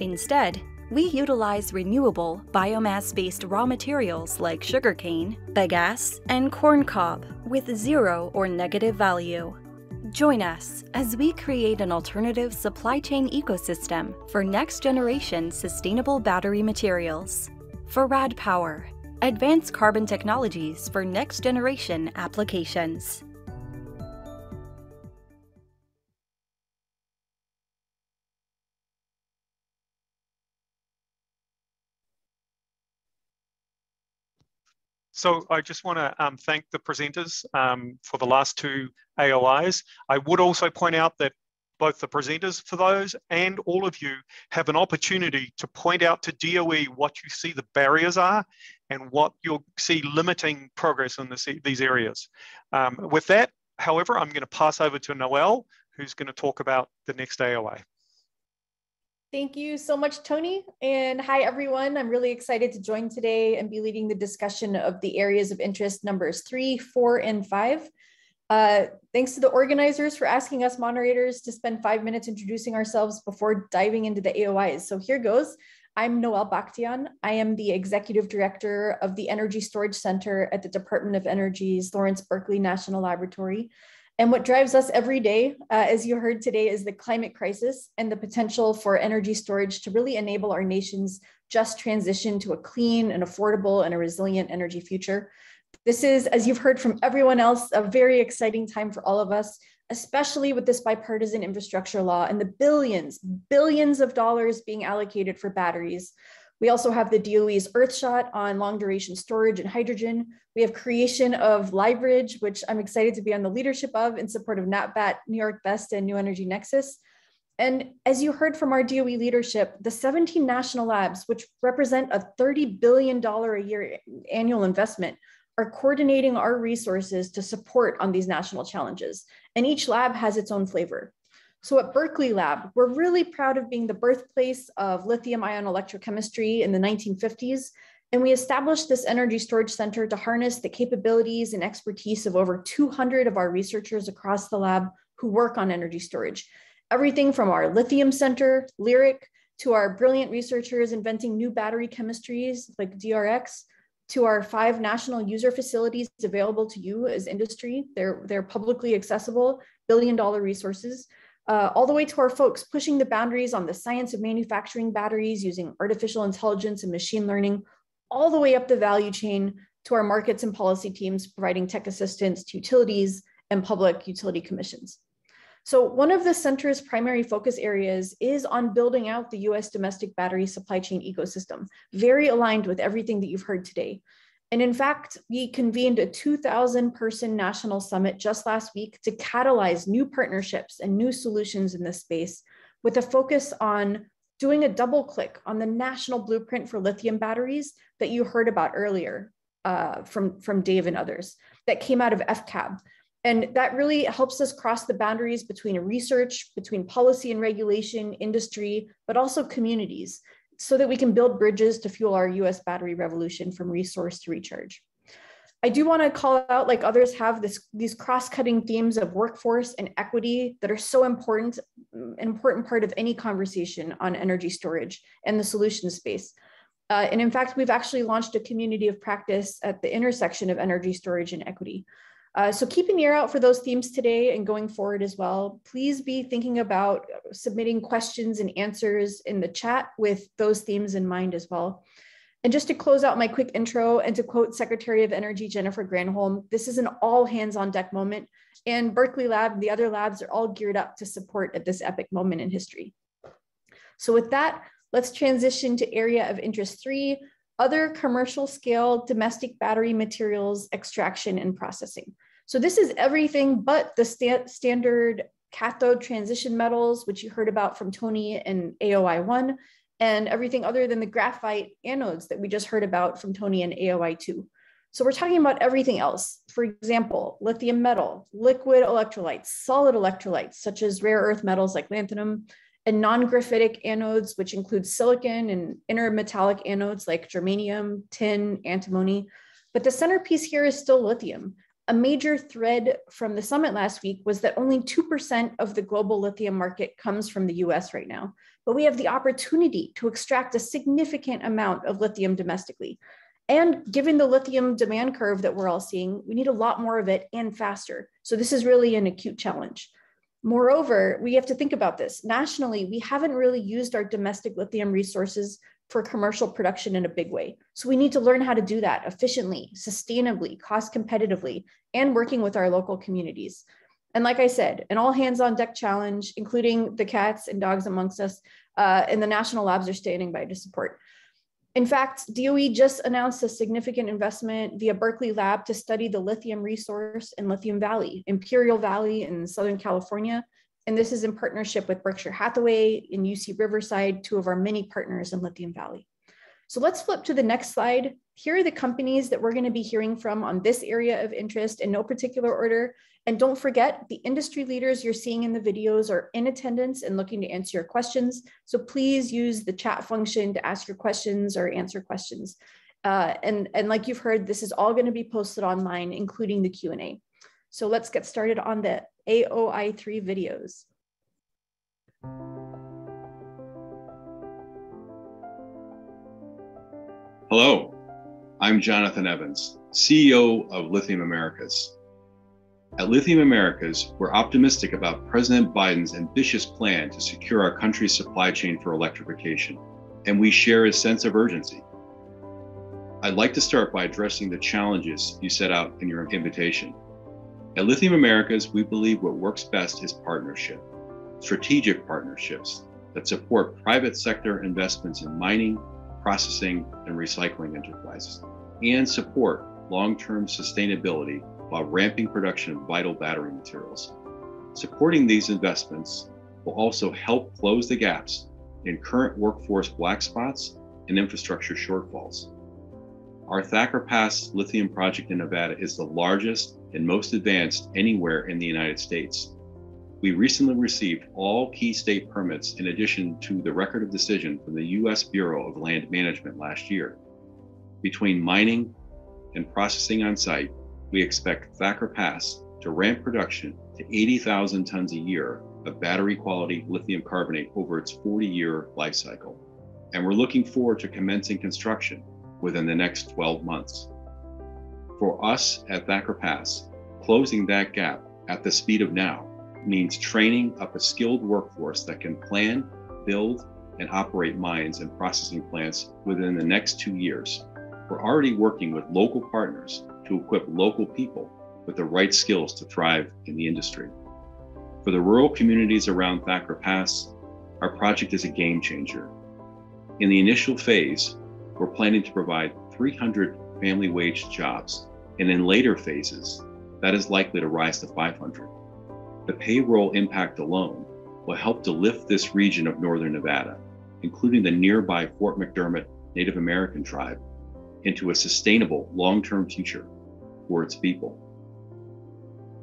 Instead, we utilize renewable, biomass based raw materials like sugarcane, bagasse, and corn cob with zero or negative value. Join us as we create an alternative supply chain ecosystem for next generation sustainable battery materials. Farad Power, advanced carbon technologies for next generation applications. So I just want to um, thank the presenters um, for the last two AOIs. I would also point out that both the presenters for those and all of you have an opportunity to point out to DOE what you see the barriers are and what you'll see limiting progress in this, these areas. Um, with that, however, I'm going to pass over to Noel, who's going to talk about the next AOI. Thank you so much, Tony. And hi, everyone. I'm really excited to join today and be leading the discussion of the areas of interest numbers three, four, and five. Uh, thanks to the organizers for asking us moderators to spend five minutes introducing ourselves before diving into the AOIs. So here goes. I'm Noel Bakhtian. I am the Executive Director of the Energy Storage Center at the Department of Energy's Lawrence Berkeley National Laboratory. And what drives us every day, uh, as you heard today, is the climate crisis and the potential for energy storage to really enable our nation's just transition to a clean and affordable and a resilient energy future. This is, as you've heard from everyone else, a very exciting time for all of us, especially with this bipartisan infrastructure law and the billions, billions of dollars being allocated for batteries. We also have the DOE's Earthshot on long duration storage and hydrogen. We have creation of LiBridge, which I'm excited to be on the leadership of in support of NAATBatt, New York Best, and New Energy Nexus. And as you heard from our DOE leadership, the 17 national labs, which represent a $30 billion a year annual investment, are coordinating our resources to support on these national challenges. And each lab has its own flavor. So at Berkeley Lab, we're really proud of being the birthplace of lithium ion electrochemistry in the 1950s. And we established this energy storage center to harness the capabilities and expertise of over 200 of our researchers across the lab who work on energy storage. Everything from our lithium center, LiRIC, to our brilliant researchers inventing new battery chemistries like DRX, to our five national user facilities available to you as industry. They're, they're publicly accessible, billion dollar resources uh, all the way to our folks pushing the boundaries on the science of manufacturing batteries using artificial intelligence and machine learning, all the way up the value chain to our markets and policy teams providing tech assistance to utilities and public utility commissions. So one of the center's primary focus areas is on building out the US domestic battery supply chain ecosystem, very aligned with everything that you've heard today. And in fact, we convened a 2,000 person national summit just last week to catalyze new partnerships and new solutions in this space with a focus on doing a double click on the national blueprint for lithium batteries that you heard about earlier uh, from, from Dave and others that came out of FCAB. And that really helps us cross the boundaries between research, between policy and regulation, industry, but also communities so that we can build bridges to fuel our US battery revolution from resource to recharge. I do want to call out, like others have, this, these cross-cutting themes of workforce and equity that are so important, an important part of any conversation on energy storage and the solution space. Uh, and in fact, we've actually launched a community of practice at the intersection of energy storage and equity. Uh, so keep an ear out for those themes today and going forward as well. Please be thinking about submitting questions and answers in the chat with those themes in mind as well. And just to close out my quick intro and to quote Secretary of Energy Jennifer Granholm, this is an all hands on deck moment and Berkeley Lab the other labs are all geared up to support at this epic moment in history. So with that, let's transition to area of interest three, other commercial scale domestic battery materials extraction and processing. So this is everything but the sta standard cathode transition metals, which you heard about from Tony and AOI1, and everything other than the graphite anodes that we just heard about from Tony and AOI2. So we're talking about everything else. For example, lithium metal, liquid electrolytes, solid electrolytes, such as rare earth metals like lanthanum, and non-graphitic anodes, which include silicon and intermetallic anodes like germanium, tin, antimony. But the centerpiece here is still lithium. A major thread from the summit last week was that only 2% of the global lithium market comes from the US right now, but we have the opportunity to extract a significant amount of lithium domestically. And given the lithium demand curve that we're all seeing, we need a lot more of it and faster. So this is really an acute challenge. Moreover, we have to think about this. Nationally, we haven't really used our domestic lithium resources for commercial production in a big way. So we need to learn how to do that efficiently, sustainably, cost competitively, and working with our local communities. And like I said, an all hands on deck challenge, including the cats and dogs amongst us, uh, and the national labs are standing by to support. In fact, DOE just announced a significant investment via Berkeley Lab to study the lithium resource in Lithium Valley, Imperial Valley in Southern California. And this is in partnership with Berkshire Hathaway in UC Riverside, two of our many partners in Lithium Valley. So let's flip to the next slide. Here are the companies that we're going to be hearing from on this area of interest in no particular order. And don't forget, the industry leaders you're seeing in the videos are in attendance and looking to answer your questions. So please use the chat function to ask your questions or answer questions. Uh, and, and like you've heard, this is all going to be posted online, including the Q&A. So let's get started on the AOI3 videos. Hello, I'm Jonathan Evans, CEO of Lithium Americas. At Lithium Americas, we're optimistic about President Biden's ambitious plan to secure our country's supply chain for electrification, and we share his sense of urgency. I'd like to start by addressing the challenges you set out in your invitation. At Lithium Americas, we believe what works best is partnership, strategic partnerships that support private sector investments in mining, processing, and recycling enterprises, and support long term sustainability while ramping production of vital battery materials. Supporting these investments will also help close the gaps in current workforce black spots and infrastructure shortfalls. Our Thacker Pass lithium project in Nevada is the largest and most advanced anywhere in the United States. We recently received all key state permits in addition to the record of decision from the U.S. Bureau of Land Management last year. Between mining and processing on site, we expect Thacker Pass to ramp production to 80,000 tons a year of battery quality lithium carbonate over its 40 year life cycle. And we're looking forward to commencing construction within the next 12 months. For us at Thacker Pass, closing that gap at the speed of now means training up a skilled workforce that can plan, build, and operate mines and processing plants within the next two years we're already working with local partners to equip local people with the right skills to thrive in the industry. For the rural communities around Thacker Pass, our project is a game changer. In the initial phase, we're planning to provide 300 family wage jobs, and in later phases, that is likely to rise to 500. The payroll impact alone will help to lift this region of northern Nevada, including the nearby Fort McDermitt Native American tribe, into a sustainable long term future for its people.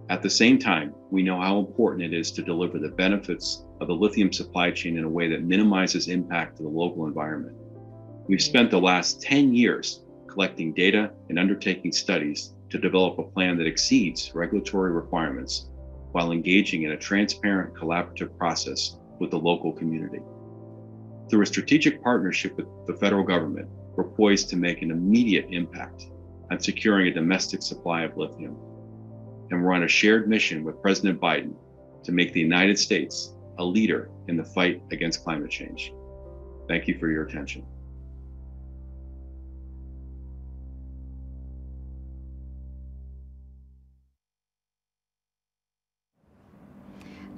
At the same time, we know how important it is to deliver the benefits of the lithium supply chain in a way that minimizes impact to the local environment. We've mm-hmm. spent the last 10 years collecting data and undertaking studies to develop a plan that exceeds regulatory requirements while engaging in a transparent, collaborative process with the local community. Through a strategic partnership with the federal government, we're poised to make an immediate impact on securing a domestic supply of lithium. And we're on a shared mission with President Biden to make the United States a leader in the fight against climate change. Thank you for your attention.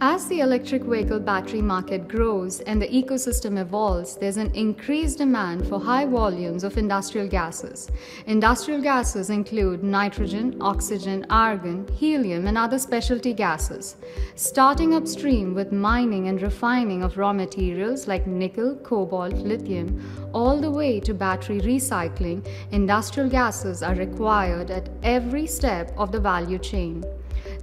As the electric vehicle battery market grows and the ecosystem evolves, there's an increased demand for high volumes of industrial gases. Industrial gases include nitrogen, oxygen, argon, helium, and other specialty gases. Starting upstream with mining and refining of raw materials like nickel, cobalt, lithium, all the way to battery recycling, industrial gases are required at every step of the value chain.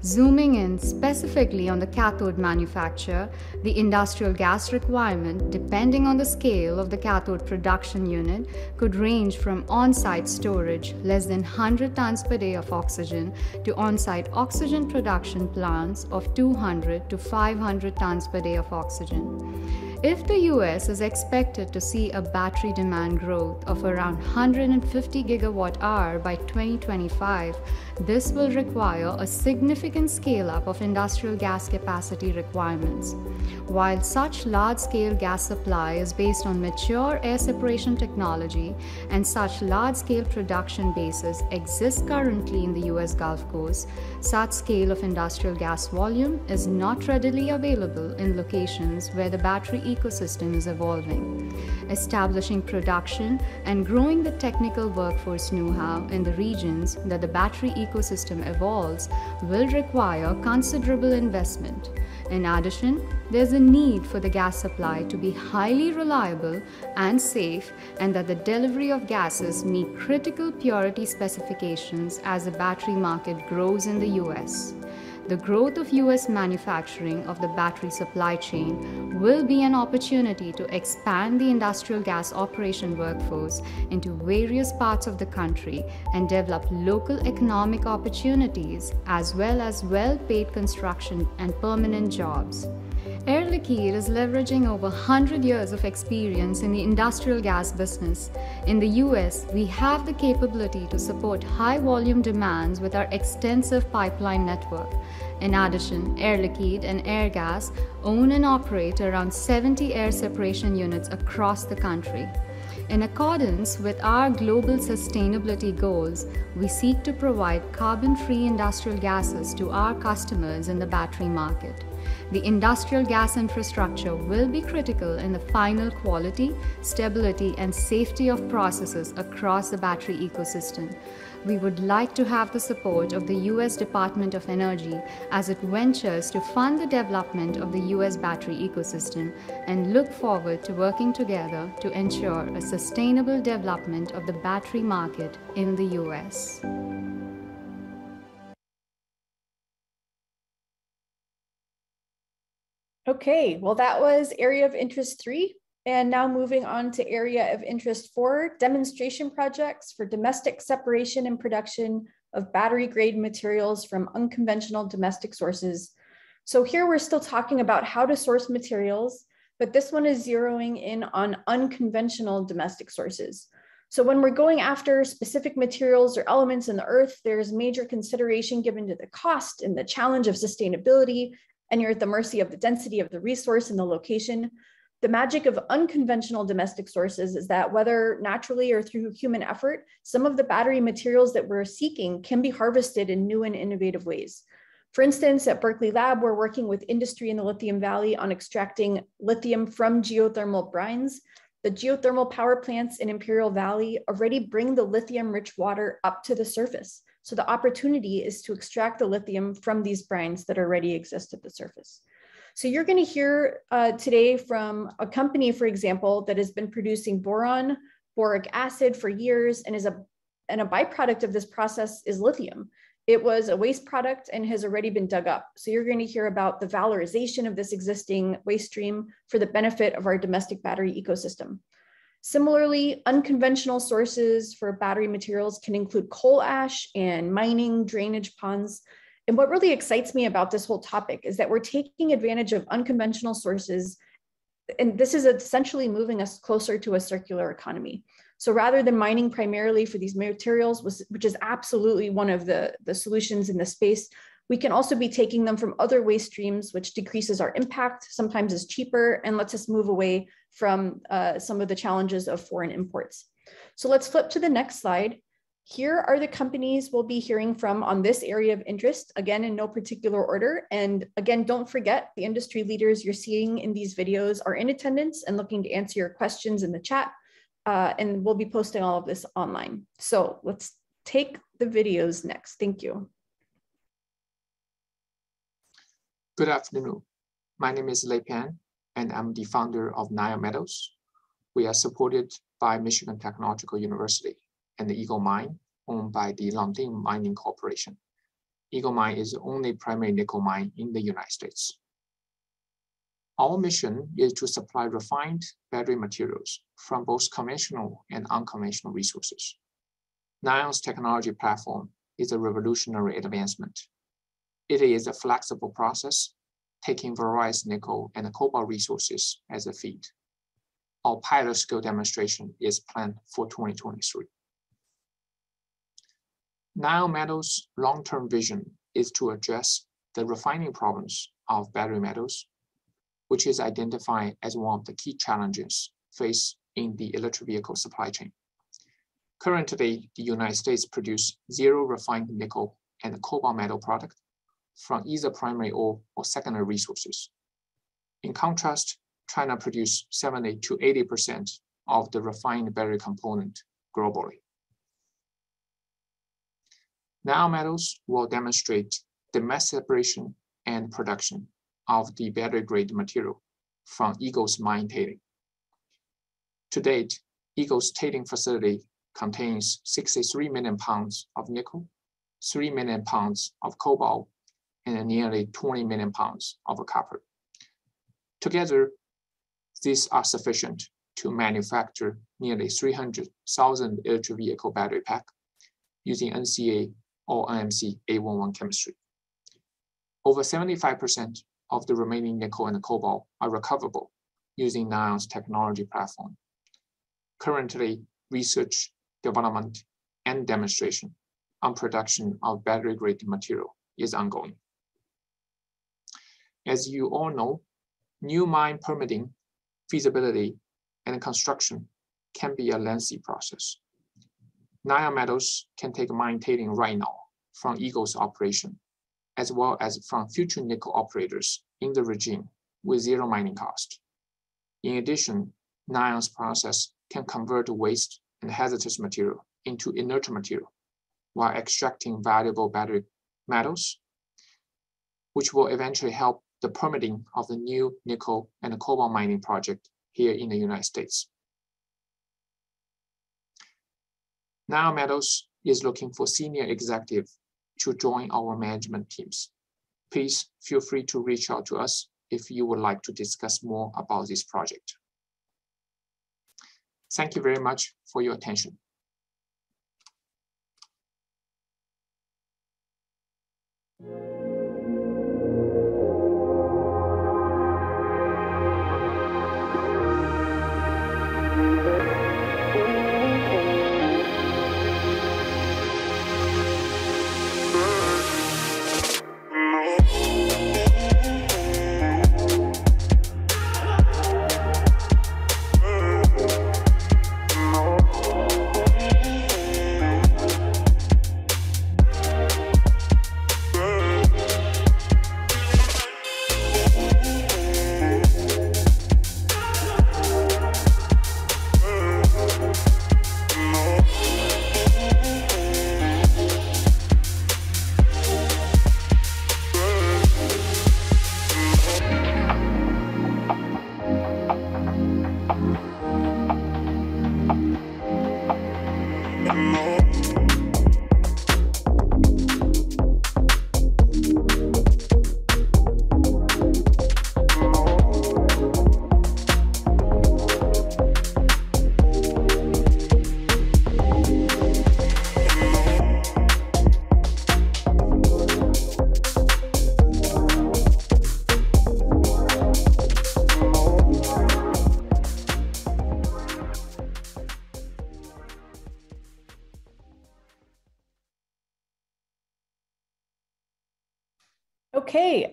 Zooming in specifically on the cathode manufacture, the industrial gas requirement, depending on the scale of the cathode production unit, could range from on site storage, less than 100 tons per day of oxygen, to on site oxygen production plants of 200 to 500 tons per day of oxygen. If the US is expected to see a battery demand growth of around 150 gigawatt hour by 2025, this will require a significant scale up of industrial gas capacity requirements. While such large scale gas supply is based on mature air separation technology and such large scale production bases exist currently in the US Gulf Coast, such scale of industrial gas volume is not readily available in locations where the battery ecosystem is evolving. Establishing production and growing the technical workforce know how in the regions that the battery ecosystem evolves will require considerable investment. In addition, there's a need for the gas supply to be highly reliable and safe, and that the delivery of gases meet critical purity specifications as the battery market grows in the US the growth of US manufacturing of the battery supply chain will be an opportunity to expand the industrial gas operation workforce into various parts of the country and develop local economic opportunities as well as well paid construction and permanent jobs. Air Liquide is leveraging over 100 years of experience in the industrial gas business. In the US, we have the capability to support high volume demands with our extensive pipeline network. In addition, Air Liquide and Airgas own and operate around 70 air separation units across the country. In accordance with our global sustainability goals, we seek to provide carbon free industrial gases to our customers in the battery market the industrial gas infrastructure will be critical in the final quality, stability, and safety of processes across the battery ecosystem. We would like to have the support of the US Department of Energy as it ventures to fund the development of the US battery ecosystem and look forward to working together to ensure a sustainable development of the battery market in the US. Okay, well, that was area of interest three. And now moving on to area of interest four, demonstration projects for domestic separation and production of battery grade materials from unconventional domestic sources. So here we're still talking about how to source materials, but this one is zeroing in on unconventional domestic sources. So when we're going after specific materials or elements in the earth, there's major consideration given to the cost and the challenge of sustainability and you're at the mercy of the density of the resource and the location. The magic of unconventional domestic sources is that whether naturally or through human effort, some of the battery materials that we're seeking can be harvested in new and innovative ways. For instance, at Berkeley Lab, we're working with industry in the Lithium Valley on extracting lithium from geothermal brines. The geothermal power plants in Imperial Valley already bring the lithium rich water up to the surface. So the opportunity is to extract the lithium from these brines that already exist at the surface. So you're going to hear uh, today from a company, for example, that has been producing boron, boric acid for years and is a, and a byproduct of this process is lithium. It was a waste product and has already been dug up. So you're going to hear about the valorization of this existing waste stream for the benefit of our domestic battery ecosystem. Similarly, unconventional sources for battery materials can include coal ash and mining drainage ponds and what really excites me about this whole topic is that we're taking advantage of unconventional sources. And this is essentially moving us closer to a circular economy. So rather than mining primarily for these materials, which is absolutely one of the, the solutions in the space, we can also be taking them from other waste streams, which decreases our impact, sometimes is cheaper, and lets us move away from uh, some of the challenges of foreign imports. So let's flip to the next slide. Here are the companies we'll be hearing from on this area of interest, again, in no particular order. And again, don't forget the industry leaders you're seeing in these videos are in attendance and looking to answer your questions in the chat. Uh, and we'll be posting all of this online. So let's take the videos next. Thank you. Good afternoon. My name is Lei Pan, and I'm the founder of NION Metals. We are supported by Michigan Technological University and the Eagle Mine, owned by the Lundin Mining Corporation. Eagle Mine is the only primary nickel mine in the United States. Our mission is to supply refined battery materials from both conventional and unconventional resources. NION's technology platform is a revolutionary advancement. It is a flexible process, taking various nickel and cobalt resources as a feed. Our pilot scale demonstration is planned for 2023. NION Metals' long-term vision is to address the refining problems of battery metals, which is identified as one of the key challenges faced in the electric vehicle supply chain. Currently, the United States produces zero refined nickel and cobalt metal product from either primary ore or secondary resources. In contrast, China produces 70 to 80% of the refined battery component globally. NION Metals will demonstrate the mass separation and production of the battery-grade material from Eagle's mine tailing. To date, Eagle's tailing facility contains 63 million pounds of nickel, 3 million pounds of cobalt, and nearly 20 million pounds of copper. Together, these are sufficient to manufacture nearly 300,000 electric vehicle battery pack using NCA or NMC 811 chemistry. Over 75% of the remaining nickel and cobalt are recoverable using NION's technology platform. Currently, research, development, and demonstration on production of battery-grade material is ongoing. As you all know, new mine permitting, feasibility, and construction can be a lengthy process. NION Metals can take mine tailing right now from Eagle's operation, as well as from future nickel operators in the regime with zero mining cost. In addition, NION's process can convert waste and hazardous material into inert material while extracting valuable battery metals, which will eventually help the permitting of the new nickel and cobalt mining project here in the United States. NION Metals is looking for senior executive to join our management teams. Please feel free to reach out to us if you would like to discuss more about this project. Thank you very much for your attention.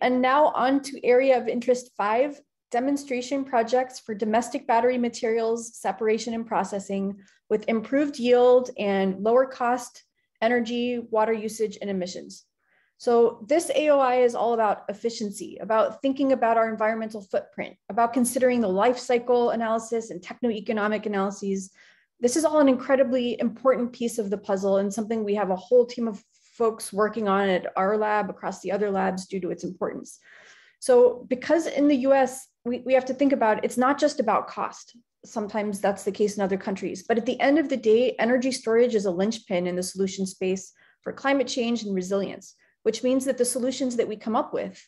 And now on to area of interest five, demonstration projects for domestic battery materials, separation and processing with improved yield and lower cost energy, water usage, and emissions. So this AOI is all about efficiency, about thinking about our environmental footprint, about considering the life cycle analysis and techno-economic analyses. This is all an incredibly important piece of the puzzle and something we have a whole team of folks working on it at our lab across the other labs due to its importance. So because in the US, we, we have to think about it's not just about cost. Sometimes that's the case in other countries. But at the end of the day, energy storage is a linchpin in the solution space for climate change and resilience, which means that the solutions that we come up with,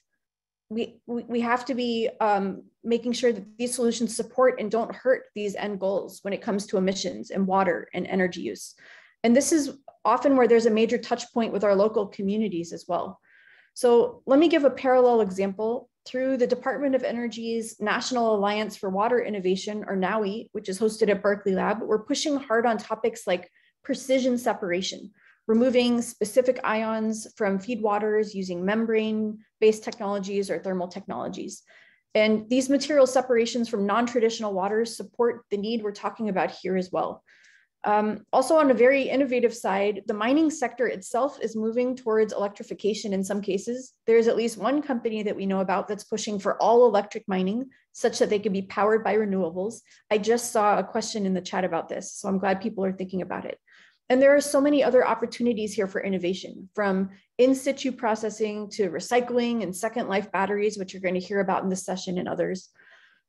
we, we, we have to be um, making sure that these solutions support and don't hurt these end goals when it comes to emissions and water and energy use. And this is often where there's a major touch point with our local communities as well. So let me give a parallel example. Through the Department of Energy's National Alliance for Water Innovation, or NAWI, which is hosted at Berkeley Lab, we're pushing hard on topics like precision separation, removing specific ions from feed waters using membrane-based technologies or thermal technologies. And these material separations from non-traditional waters support the need we're talking about here as well. Um, also on a very innovative side, the mining sector itself is moving towards electrification in some cases. There's at least one company that we know about that's pushing for all electric mining such that they can be powered by renewables. I just saw a question in the chat about this, so I'm glad people are thinking about it. And there are so many other opportunities here for innovation from in situ processing to recycling and second life batteries, which you're going to hear about in this session and others.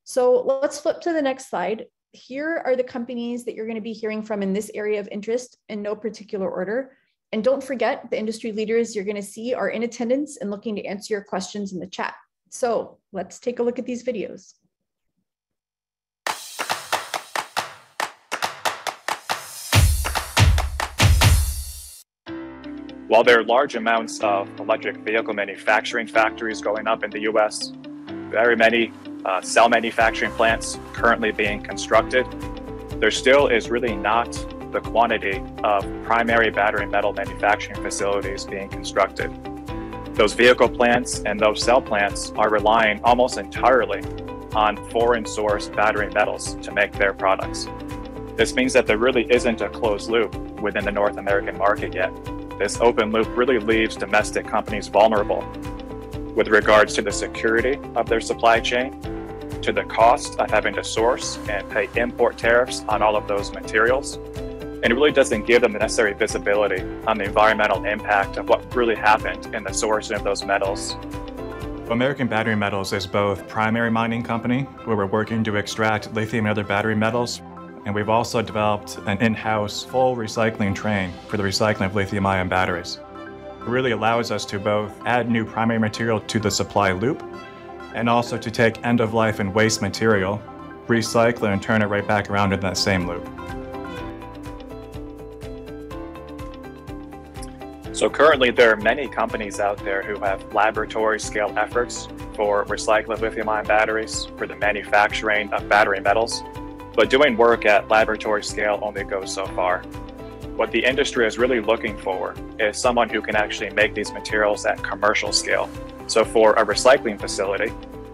So let's flip to the next slide here are the companies that you're going to be hearing from in this area of interest in no particular order. And don't forget, the industry leaders you're going to see are in attendance and looking to answer your questions in the chat. So let's take a look at these videos. While there are large amounts of electric vehicle manufacturing factories going up in the US, very many uh, cell manufacturing plants currently being constructed, there still is really not the quantity of primary battery metal manufacturing facilities being constructed. Those vehicle plants and those cell plants are relying almost entirely on foreign sourced battery metals to make their products. This means that there really isn't a closed loop within the North American market yet. This open loop really leaves domestic companies vulnerable with regards to the security of their supply chain to the cost of having to source and pay import tariffs on all of those materials. And it really doesn't give them the necessary visibility on the environmental impact of what really happened in the sourcing of those metals. American Battery Metals is both primary mining company, where we're working to extract lithium and other battery metals, and we've also developed an in-house full recycling train for the recycling of lithium-ion batteries. It really allows us to both add new primary material to the supply loop and also to take end of life and waste material, recycle it, and turn it right back around in that same loop. So currently there are many companies out there who have laboratory scale efforts for recycling lithium ion batteries for the manufacturing of battery metals, but doing work at laboratory scale only goes so far. What the industry is really looking for is someone who can actually make these materials at commercial scale, so for a recycling facility,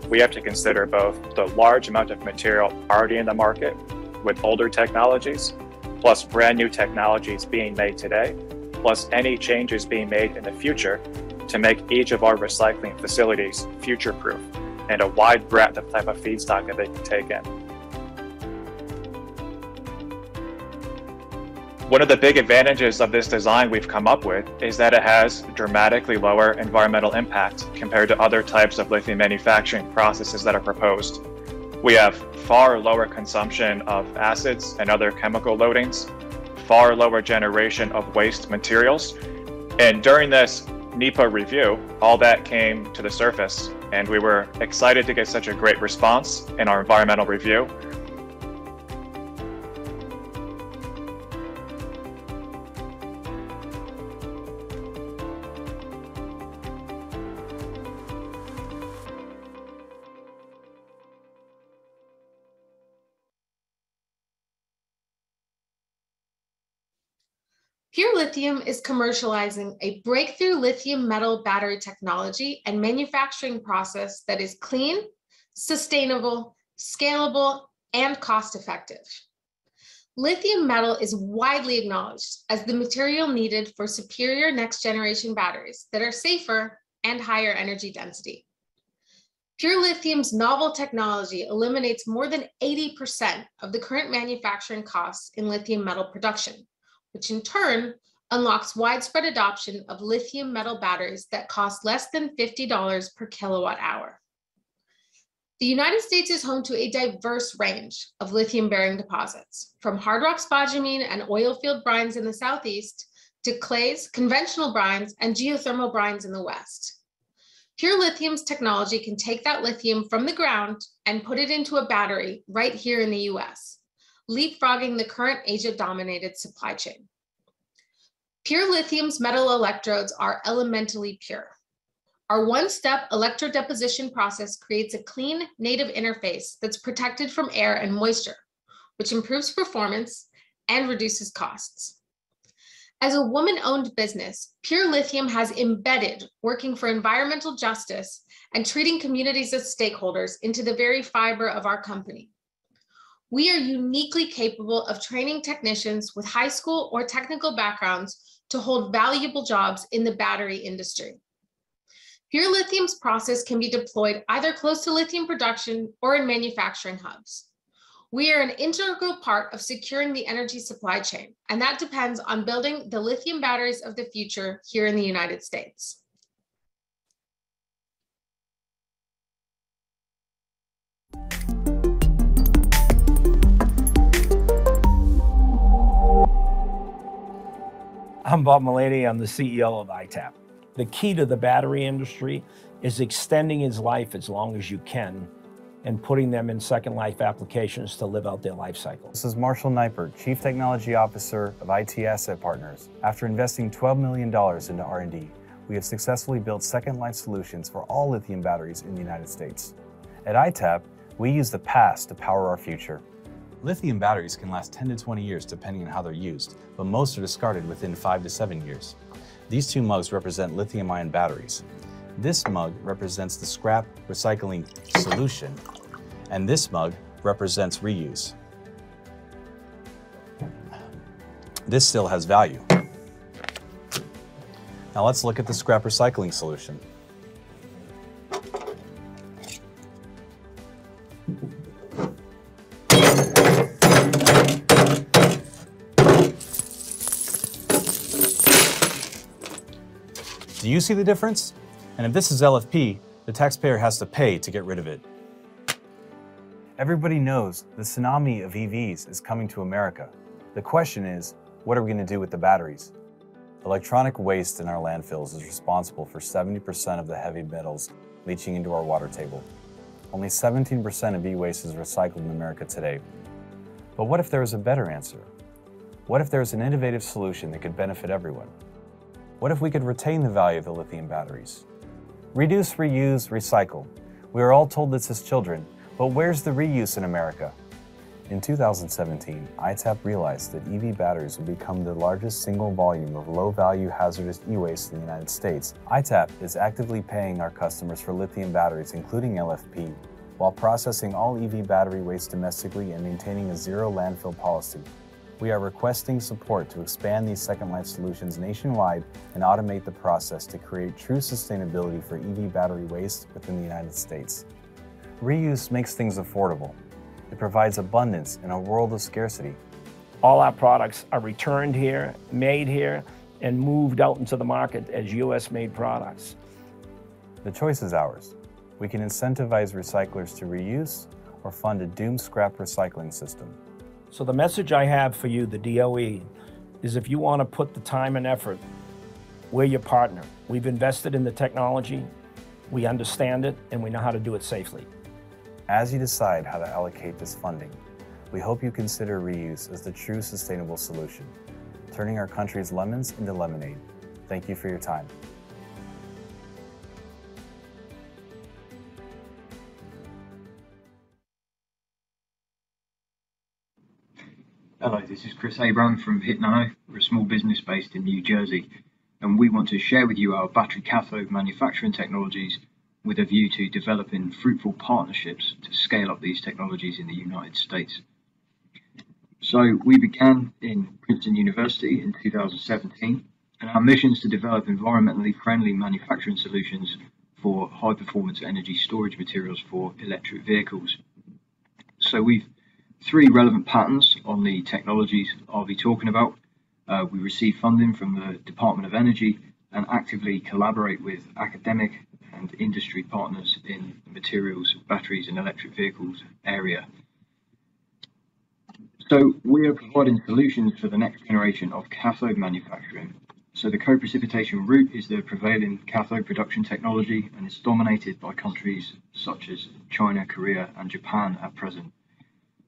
we have to consider both the large amount of material already in the market with older technologies, plus brand new technologies being made today, plus any changes being made in the future to make each of our recycling facilities future-proof and a wide breadth of type of feedstock that they can take in. One of the big advantages of this design we've come up with is that it has dramatically lower environmental impact compared to other types of lithium manufacturing processes that are proposed. We have far lower consumption of acids and other chemical loadings, far lower generation of waste materials. And during this NEPA review, all that came to the surface, and we were excited to get such a great response in our environmental review. Pure Lithium is commercializing a breakthrough lithium metal battery technology and manufacturing process that is clean, sustainable, scalable, and cost effective. Lithium metal is widely acknowledged as the material needed for superior next generation batteries that are safer and higher energy density. Pure Lithium's novel technology eliminates more than 80% of the current manufacturing costs in lithium metal production which in turn unlocks widespread adoption of lithium metal batteries that cost less than $50 per kilowatt hour. The United States is home to a diverse range of lithium bearing deposits, from hard rock spodumene and oil field brines in the southeast to clays, conventional brines, and geothermal brines in the west. Pure Lithium's technology can take that lithium from the ground and put it into a battery right here in the US, leapfrogging the current Asia-dominated supply chain. Pure Lithium's metal electrodes are elementally pure. Our one-step electrodeposition process creates a clean native interface that's protected from air and moisture, which improves performance and reduces costs. As a woman-owned business, Pure Lithium has embedded working for environmental justice and treating communities as stakeholders into the very fiber of our company we are uniquely capable of training technicians with high school or technical backgrounds to hold valuable jobs in the battery industry. Pure Lithium's process can be deployed either close to lithium production or in manufacturing hubs. We are an integral part of securing the energy supply chain, and that depends on building the lithium batteries of the future here in the United States. I'm Bob Mullaney. I'm the CEO of ITAP. The key to the battery industry is extending its life as long as you can and putting them in second life applications to live out their life cycle. This is Marshall Neipert, Chief Technology Officer of IT Asset Partners. After investing $12 million into R&D, we have successfully built second life solutions for all lithium batteries in the United States. At ITAP, we use the past to power our future. Lithium batteries can last 10 to 20 years depending on how they're used, but most are discarded within 5 to 7 years. These two mugs represent lithium ion batteries. This mug represents the scrap recycling solution, and this mug represents reuse. This still has value. Now let's look at the scrap recycling solution. You see the difference? And if this is LFP, the taxpayer has to pay to get rid of it. Everybody knows the tsunami of EVs is coming to America. The question is, what are we going to do with the batteries? Electronic waste in our landfills is responsible for 70% of the heavy metals leaching into our water table. Only 17% of e-waste is recycled in America today. But what if there was a better answer? What if there was an innovative solution that could benefit everyone? What if we could retain the value of the lithium batteries? Reduce, reuse, recycle. We are all told this as children, but where's the reuse in America? In 2017, ITAP realized that EV batteries would become the largest single volume of low-value hazardous e-waste in the United States. ITAP is actively paying our customers for lithium batteries, including LFP, while processing all EV battery waste domestically and maintaining a zero landfill policy. We are requesting support to expand these Second Life solutions nationwide and automate the process to create true sustainability for EV battery waste within the United States. Reuse makes things affordable. It provides abundance in a world of scarcity. All our products are returned here, made here, and moved out into the market as US made products. The choice is ours. We can incentivize recyclers to reuse or fund a doomed scrap recycling system. So the message I have for you, the DOE, is if you want to put the time and effort, we're your partner. We've invested in the technology, we understand it, and we know how to do it safely. As you decide how to allocate this funding, we hope you consider reuse as the true sustainable solution, turning our country's lemons into lemonade. Thank you for your time. Hello, this is Chris Abram from HIT Nano. We're a small business based in New Jersey, and we want to share with you our battery cathode manufacturing technologies with a view to developing fruitful partnerships to scale up these technologies in the United States. So we began in Princeton University in 2017, and our mission is to develop environmentally friendly manufacturing solutions for high performance energy storage materials for electric vehicles. So we've three relevant patents on the technologies I'll be talking about. Uh, we receive funding from the Department of Energy and actively collaborate with academic and industry partners in the materials, batteries and electric vehicles area. So we are providing solutions for the next generation of cathode manufacturing. So the co-precipitation route is the prevailing cathode production technology and is dominated by countries such as China, Korea and Japan at present.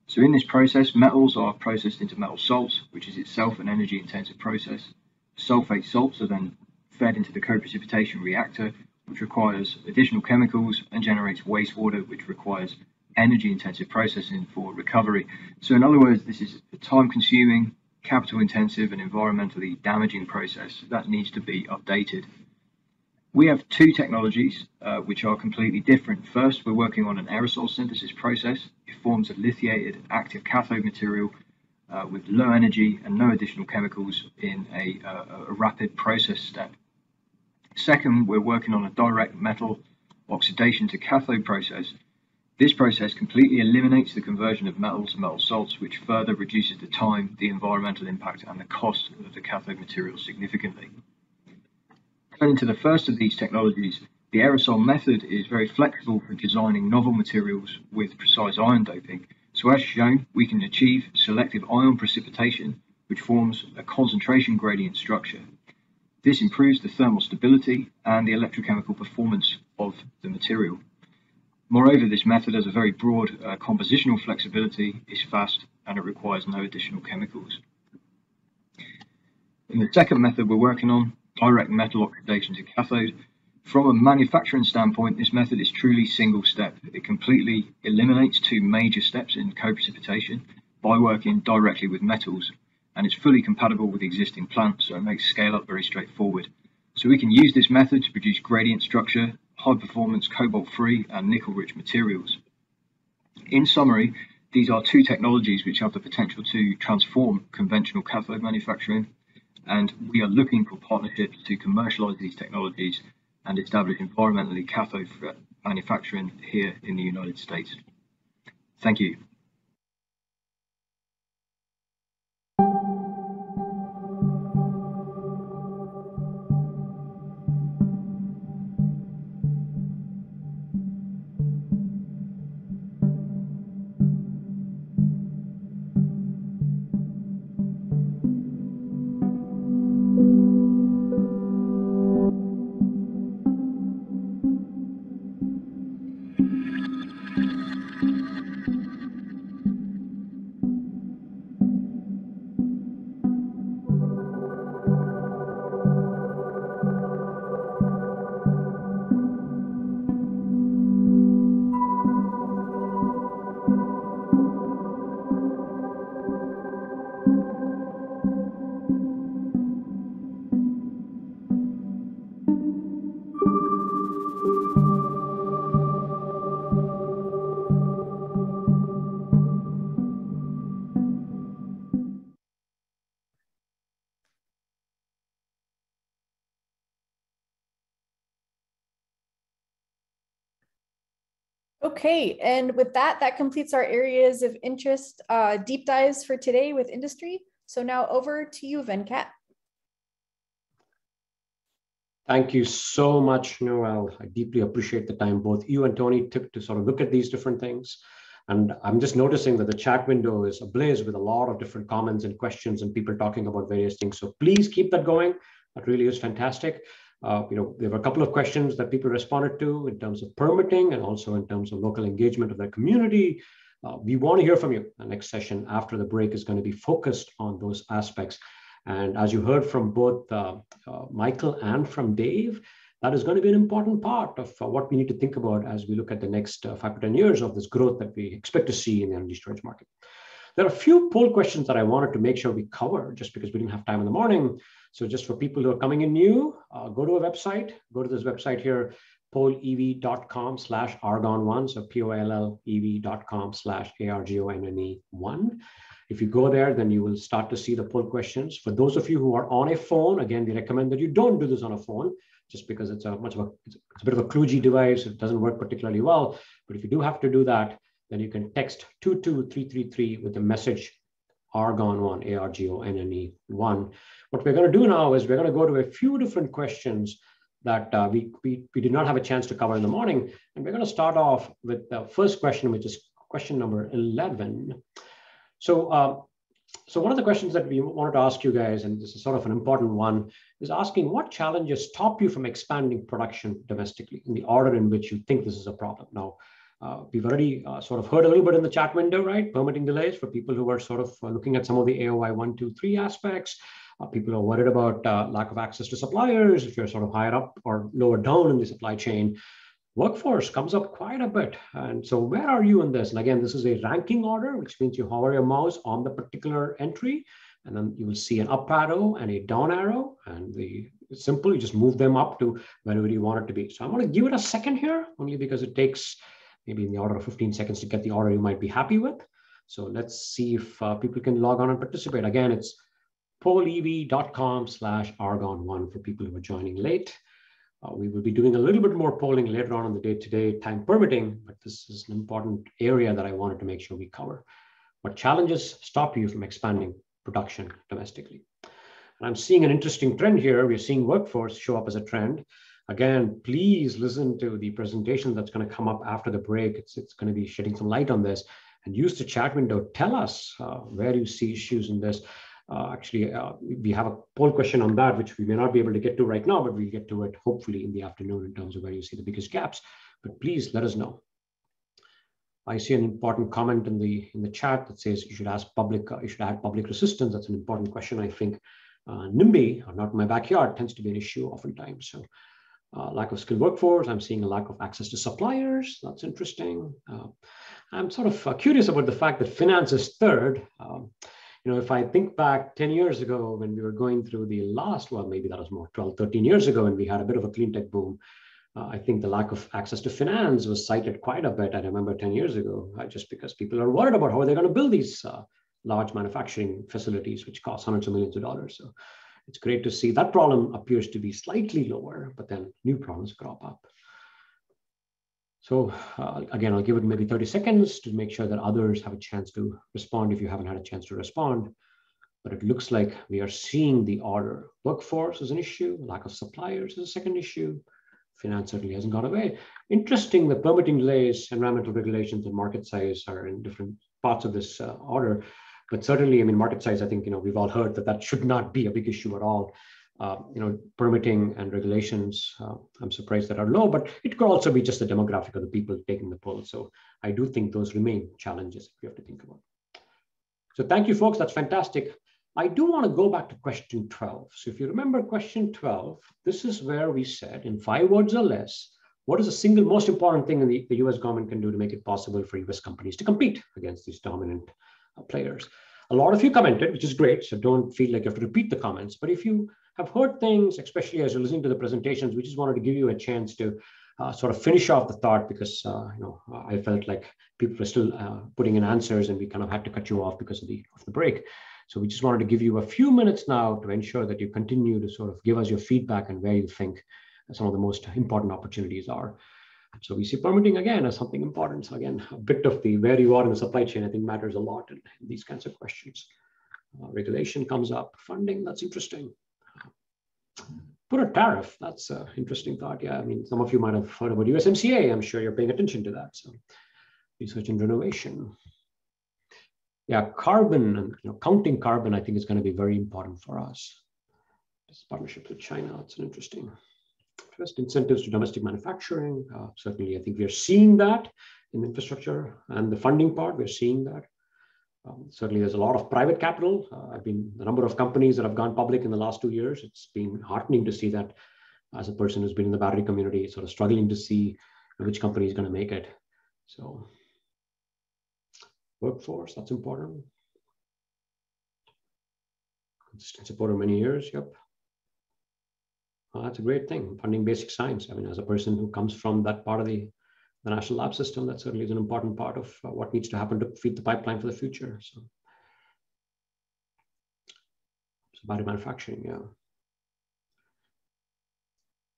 So in this process, metals are processed into metal salts, which is itself an energy intensive process. Sulfate salts are then fed into the co-precipitation reactor, which requires additional chemicals and generates wastewater, which requires energy intensive processing for recovery. So in other words, this is a time consuming, capital intensive and environmentally damaging process that needs to be updated. We have two technologies uh, which are completely different. First, we're working on an aerosol synthesis process. It forms a lithiated active cathode material uh, with low energy and no additional chemicals in a, uh, a rapid process step. Second, we're working on a direct metal oxidation to cathode process. This process completely eliminates the conversion of metals to metal salts, which further reduces the time, the environmental impact, and the cost of the cathode material significantly. Turning to the first of these technologies, the aerosol method is very flexible for designing novel materials with precise ion doping. So as shown, we can achieve selective ion precipitation, which forms a concentration gradient structure. This improves the thermal stability and the electrochemical performance of the material. Moreover, this method has a very broad uh, compositional flexibility, is fast, and it requires no additional chemicals. In the second method we're working on, direct metal oxidation to cathode. From a manufacturing standpoint, this method is truly single step. It completely eliminates two major steps in co-precipitation by working directly with metals, and it's fully compatible with existing plants, so it makes scale up very straightforward. So we can use this method to produce gradient structure, high performance cobalt free and nickel rich materials. In summary, these are two technologies which have the potential to transform conventional cathode manufacturing and we are looking for partnerships to commercialize these technologies and establish environmentally cathode manufacturing here in the United States. Thank you. Okay, and with that, that completes our areas of interest uh, deep dives for today with industry. So now over to you, Venkat. Thank you so much, Noel. I deeply appreciate the time both you and Tony took to sort of look at these different things. And I'm just noticing that the chat window is ablaze with a lot of different comments and questions and people talking about various things. So please keep that going. That really is fantastic. Uh, you know, there were a couple of questions that people responded to in terms of permitting and also in terms of local engagement of their community. Uh, we want to hear from you. The next session after the break is going to be focused on those aspects. And as you heard from both uh, uh Michael and from Dave, that is going to be an important part of uh, what we need to think about as we look at the next uh, five to 10 years of this growth that we expect to see in the energy storage market. There are a few poll questions that I wanted to make sure we cover just because we didn't have time in the morning. So just for people who are coming in new, uh, go to a website, go to this website here, pollev.com slash argonne1, so P-O-L-L-E-V.com slash A-R-G-O-N-N-E-1. If you go there, then you will start to see the poll questions. For those of you who are on a phone, again, we recommend that you don't do this on a phone just because it's a much of a, it's a bit of a kludgy device. It doesn't work particularly well. But if you do have to do that, then you can text 22333 with the message Argonne1, A-R-G-O-N-N-E-1. What we're going to do now is we're going to go to a few different questions that uh, we, we, we did not have a chance to cover in the morning. And we're going to start off with the first question, which is question number 11. So, uh, so one of the questions that we wanted to ask you guys, and this is sort of an important one, is asking what challenges stop you from expanding production domestically in the order in which you think this is a problem. Now, uh, we've already uh, sort of heard a little bit in the chat window, right? Permitting delays for people who are sort of uh, looking at some of the AOI one, two, three aspects. Uh, people are worried about uh, lack of access to suppliers if you're sort of higher up or lower down in the supply chain. Workforce comes up quite a bit. And so where are you in this? And again, this is a ranking order, which means you hover your mouse on the particular entry, and then you will see an up arrow and a down arrow. And the simple, you just move them up to wherever you want it to be. So I'm to give it a second here, only because it takes maybe in the order of 15 seconds to get the order you might be happy with. So let's see if uh, people can log on and participate. Again, it's pollev.com slash argonne1 for people who are joining late. Uh, we will be doing a little bit more polling later on in the day today, time permitting, but this is an important area that I wanted to make sure we cover. What challenges stop you from expanding production domestically? And I'm seeing an interesting trend here. We're seeing workforce show up as a trend. Again, please listen to the presentation that's going to come up after the break. It's, it's going to be shedding some light on this and use the chat window. Tell us uh, where you see issues in this. Uh, actually, uh, we have a poll question on that, which we may not be able to get to right now, but we'll get to it hopefully in the afternoon in terms of where you see the biggest gaps. But please let us know. I see an important comment in the in the chat that says you should ask public, uh, you should add public resistance. That's an important question. I think uh, NIMBY, not my backyard, tends to be an issue oftentimes. So uh, lack of skilled workforce. I'm seeing a lack of access to suppliers. That's interesting. Uh, I'm sort of uh, curious about the fact that finance is third. Um, you know, if I think back 10 years ago when we were going through the last, well, maybe that was more 12, 13 years ago, and we had a bit of a clean tech boom. Uh, I think the lack of access to finance was cited quite a bit. I remember 10 years ago, uh, just because people are worried about how they're going to build these uh, large manufacturing facilities, which cost hundreds of millions of dollars. So it's great to see that problem appears to be slightly lower, but then new problems crop up. So uh, again, I'll give it maybe 30 seconds to make sure that others have a chance to respond if you haven't had a chance to respond. But it looks like we are seeing the order. Workforce is an issue, lack of suppliers is a second issue. Finance certainly hasn't gone away. Interesting, the permitting delays, environmental regulations, and market size are in different parts of this uh, order. But certainly, I mean, market size, I think, you know, we've all heard that that should not be a big issue at all uh, you know, permitting and regulations, uh, I'm surprised that are low, but it could also be just the demographic of the people taking the poll. So I do think those remain challenges we have to think about. So thank you, folks. That's fantastic. I do want to go back to question 12. So if you remember question 12, this is where we said in five words or less, what is the single most important thing the, the US government can do to make it possible for US companies to compete against these dominant players? A lot of you commented, which is great. So don't feel like you have to repeat the comments. But if you have heard things, especially as you're listening to the presentations, we just wanted to give you a chance to uh, sort of finish off the thought because uh, you know I felt like people were still uh, putting in answers and we kind of had to cut you off because of the of the break. So we just wanted to give you a few minutes now to ensure that you continue to sort of give us your feedback and where you think some of the most important opportunities are. So we see permitting again as something important. So again, a bit of the where you are in the supply chain, I think matters a lot in, in these kinds of questions. Uh, regulation comes up, funding, that's interesting put a tariff. That's an interesting thought. Yeah, I mean, some of you might have heard about USMCA. I'm sure you're paying attention to that. So research and renovation. Yeah, carbon and you know, counting carbon, I think is going to be very important for us. This partnership with China, it's an interesting. First, incentives to domestic manufacturing. Uh, certainly, I think we are seeing that in infrastructure and the funding part. We're seeing that. Um, certainly, there's a lot of private capital. Uh, I've been the number of companies that have gone public in the last two years. It's been heartening to see that as a person who's been in the battery community, sort of struggling to see which company is going to make it. So, workforce, that's important. consistent support supporter many years. Yep. Well, that's a great thing, funding basic science. I mean, as a person who comes from that part of the, the national lab system, that certainly is an important part of uh, what needs to happen to feed the pipeline for the future. So, so manufacturing, yeah.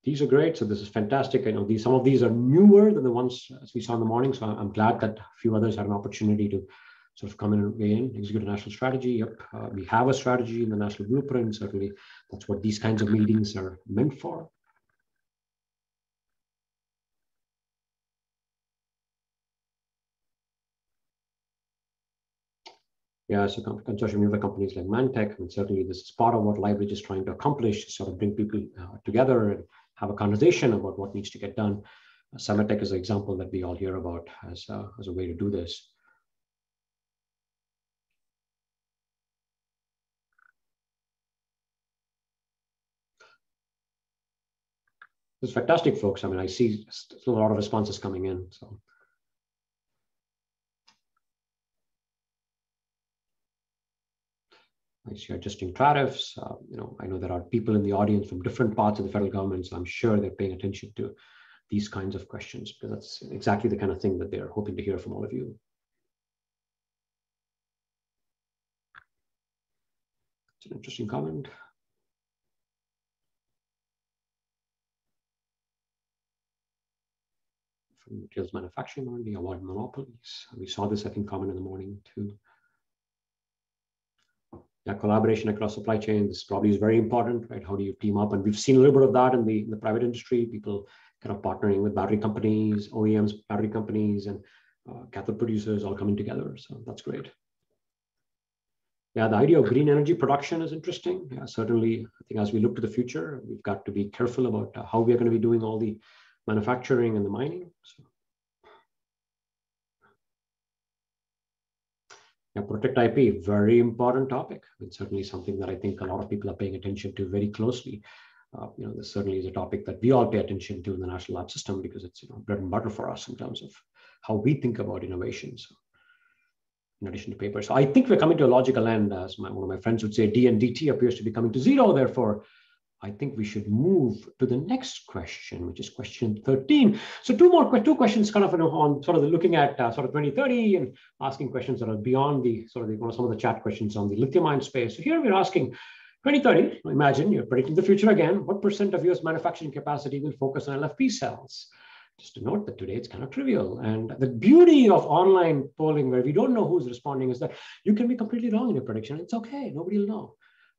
These are great. So this is fantastic. I know these some of these are newer than the ones as we saw in the morning. So I'm glad that a few others had an opportunity to sort of come in and weigh in, execute a national strategy. Yep, uh, we have a strategy in the national blueprint. Certainly, that's what these kinds of meetings are meant for. Yeah, so consortium of companies like Mantech, and certainly this is part of what LiBridge is trying to accomplish, sort of bring people uh, together and have a conversation about what needs to get done. Uh, SEMATECH is an example that we all hear about as, uh, as a way to do this. It's fantastic, folks. I mean, I see a lot of responses coming in. So. I see adjusting tariffs. Uh, you know, I know there are people in the audience from different parts of the federal government, so I'm sure they're paying attention to these kinds of questions because that's exactly the kind of thing that they're hoping to hear from all of you. It's an interesting comment. From materials manufacturing only, avoid monopolies. We saw this, I think, common in the morning too. Yeah, collaboration across supply chain, this probably is very important, right? How do you team up? And we've seen a little bit of that in the, in the private industry, people kind of partnering with battery companies, OEMs, battery companies, and uh, cathode producers all coming together. So that's great. Yeah, the idea of green energy production is interesting. Yeah, certainly, I think as we look to the future, we've got to be careful about uh, how we are going to be doing all the manufacturing and the mining. So, yeah, protect IP, very important topic. It's certainly something that I think a lot of people are paying attention to very closely. Uh, you know, this certainly is a topic that we all pay attention to in the national lab system because it's you know bread and butter for us in terms of how we think about innovation. So, in addition to paper, so I think we're coming to a logical end. As my, one of my friends would say, D and DT appears to be coming to zero. Therefore, I think we should move to the next question, which is question 13. So two more two questions kind of you know, on sort of looking at uh, sort of 2030 and asking questions that are beyond the sort of the, some of the chat questions on the lithium ion space. So here we're asking 2030, imagine you're predicting the future again, what percent of US manufacturing capacity will focus on LFP cells? Just to note that today it's kind of trivial. And the beauty of online polling where we don't know who's responding is that you can be completely wrong in your prediction. It's okay, nobody will know.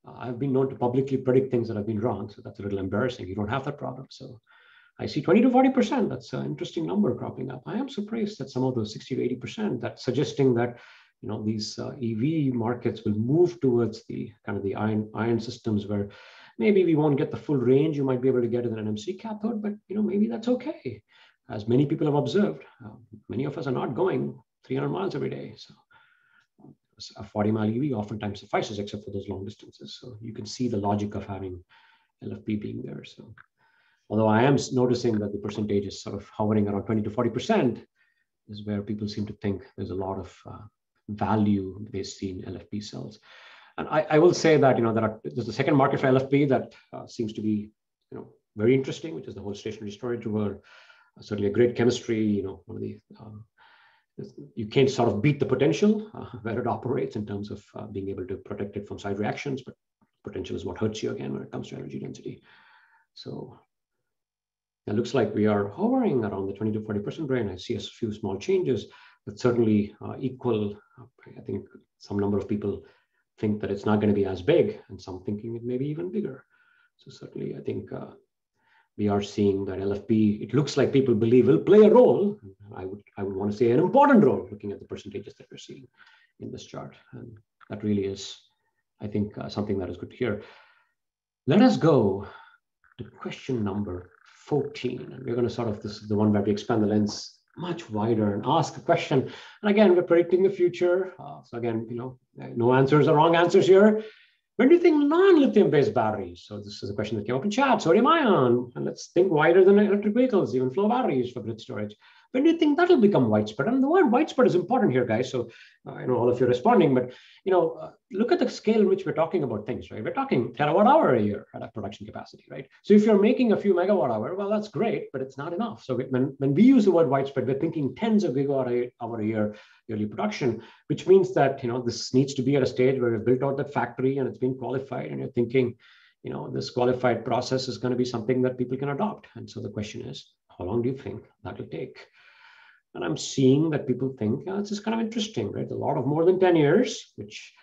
Uh, I've been known to publicly predict things that have been wrong, so that's a little embarrassing. You don't have that problem. So I see 20 to 40%. That's an interesting number cropping up. I am surprised that some of those 60 to 80% that's suggesting that you know these uh, EV markets will move towards the kind of the iron iron systems where maybe we won't get the full range you might be able to get in an NMC cathode, but you know maybe that's okay. As many people have observed, uh, many of us are not going 300 miles every day. So a 40 mile EV oftentimes suffices except for those long distances. So you can see the logic of having LFP being there. So although I am noticing that the percentage is sort of hovering around 20 to 40% is where people seem to think there's a lot of uh, value they see in LFP cells. And I, I, will say that, you know, there are, there's a second market for LFP that uh, seems to be, you know, very interesting, which is the whole stationary storage world. Uh, certainly a great chemistry, you know, one of the um, you can't sort of beat the potential uh, where it operates in terms of uh, being able to protect it from side reactions, but potential is what hurts you again when it comes to energy density. So it looks like we are hovering around the 20 to 40% range. I see a few small changes, but certainly uh, equal. I think some number of people think that it's not going to be as big, and some thinking it may be even bigger. So certainly, I think uh, we are seeing that LFP, it looks like people believe will play a role. I would, I would want to say an important role looking at the percentages that we're seeing in this chart. And that really is, I think, uh, something that is good to hear. Let us go to question number 14. And we're going to sort of, this is the one where we expand the lens much wider and ask a question. And again, we're predicting the future. Uh, so again, you know, no answers or wrong answers here. When do you think non-lithium based batteries? So this is a question that came up in chat, sodium ion, and let's think wider than electric vehicles, even flow batteries for grid storage. When do you think that'll become widespread? And the word widespread is important here, guys. So uh, I know all of you are responding, but you know, uh, look at the scale in which we're talking about things, right? We're talking terawatt hour a year at a production capacity, right? So if you're making a few megawatt hour, well, that's great, but it's not enough. So when, when we use the word widespread, we're thinking tens of gigawatt hour a year yearly production, which means that you know this needs to be at a stage where we've built out that factory and it's been qualified, and you're thinking, you know, this qualified process is going to be something that people can adopt. And so the question is, how long do you think that will take? And I'm seeing that people think oh, this is kind of interesting, right? A lot of more than 10 years, which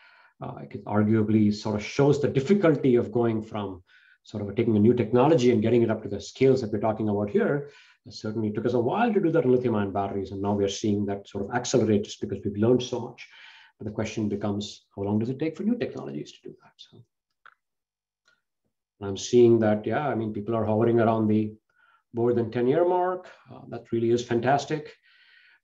uh, I could arguably sort of shows the difficulty of going from sort of taking a new technology and getting it up to the scales that we're talking about here. It certainly took us a while to do that in lithium ion batteries. And now we're seeing that sort of accelerate just because we've learned so much. But the question becomes, how long does it take for new technologies to do that? So I'm seeing that, yeah, I mean, people are hovering around the more than 10 year mark. Uh, that really is fantastic.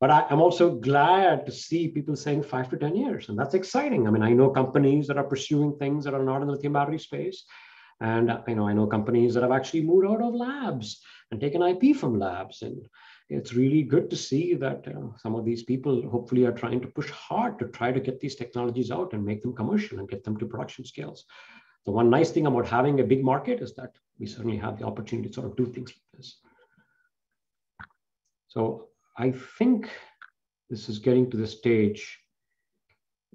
But I, am also glad to see people saying five to 10 years. And that's exciting. I mean, I know companies that are pursuing things that are not in the lithium battery space. And you know, I know companies that have actually moved out of labs and taken IP from labs. And it's really good to see that uh, some of these people hopefully are trying to push hard to try to get these technologies out and make them commercial and get them to production scales. The one nice thing about having a big market is that we certainly have the opportunity to sort of do things like this. So I think this is getting to the stage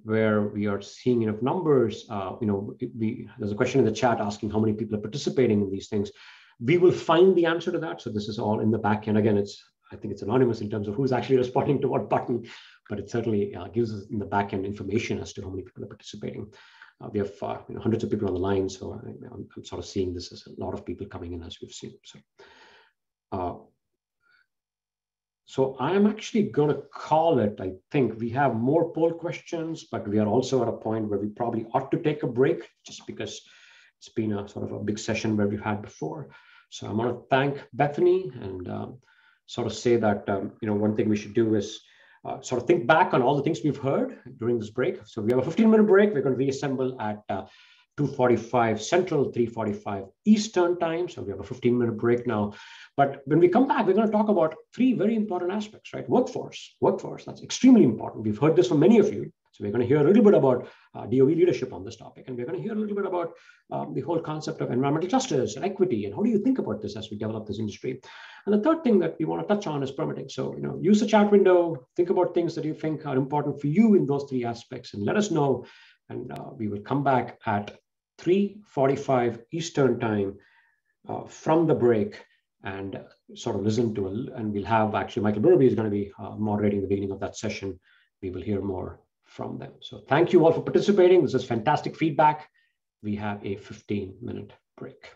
where we are seeing enough numbers. Uh, you know, we, there's a question in the chat asking how many people are participating in these things. We will find the answer to that. So this is all in the back end. Again, it's I think it's anonymous in terms of who's actually responding to what button, but it certainly uh, gives us in the back end information as to how many people are participating. Uh, we have uh, you know, hundreds of people on the line, so I, am sort of seeing this as a lot of people coming in as we've seen. So. Uh, so I'm actually going to call it, I think we have more poll questions, but we are also at a point where we probably ought to take a break just because it's been a sort of a big session where we've had before. So I want to thank Bethany and um, sort of say that, um, you know, one thing we should do is uh, sort of think back on all the things we've heard during this break. So we have a 15 minute break. We're going to reassemble at uh, 2.45 Central, 3.45 Eastern time. So we have a 15 minute break now. But when we come back, we're going to talk about three very important aspects, right? Workforce, workforce, that's extremely important. We've heard this from many of you. So we're going to hear a little bit about uh, DOE leadership on this topic. And we're going to hear a little bit about um, the whole concept of environmental justice and equity. And how do you think about this as we develop this industry? And the third thing that we want to touch on is permitting. So, you know, use the chat window, think about things that you think are important for you in those three aspects and let us know. And uh, we will come back at 3.45 Eastern time uh, from the break and sort of listen to. And we'll have actually Michael Berube is going to be uh, moderating the beginning of that session. We will hear more from them. So thank you all for participating. This is fantastic feedback. We have a 15 minute break.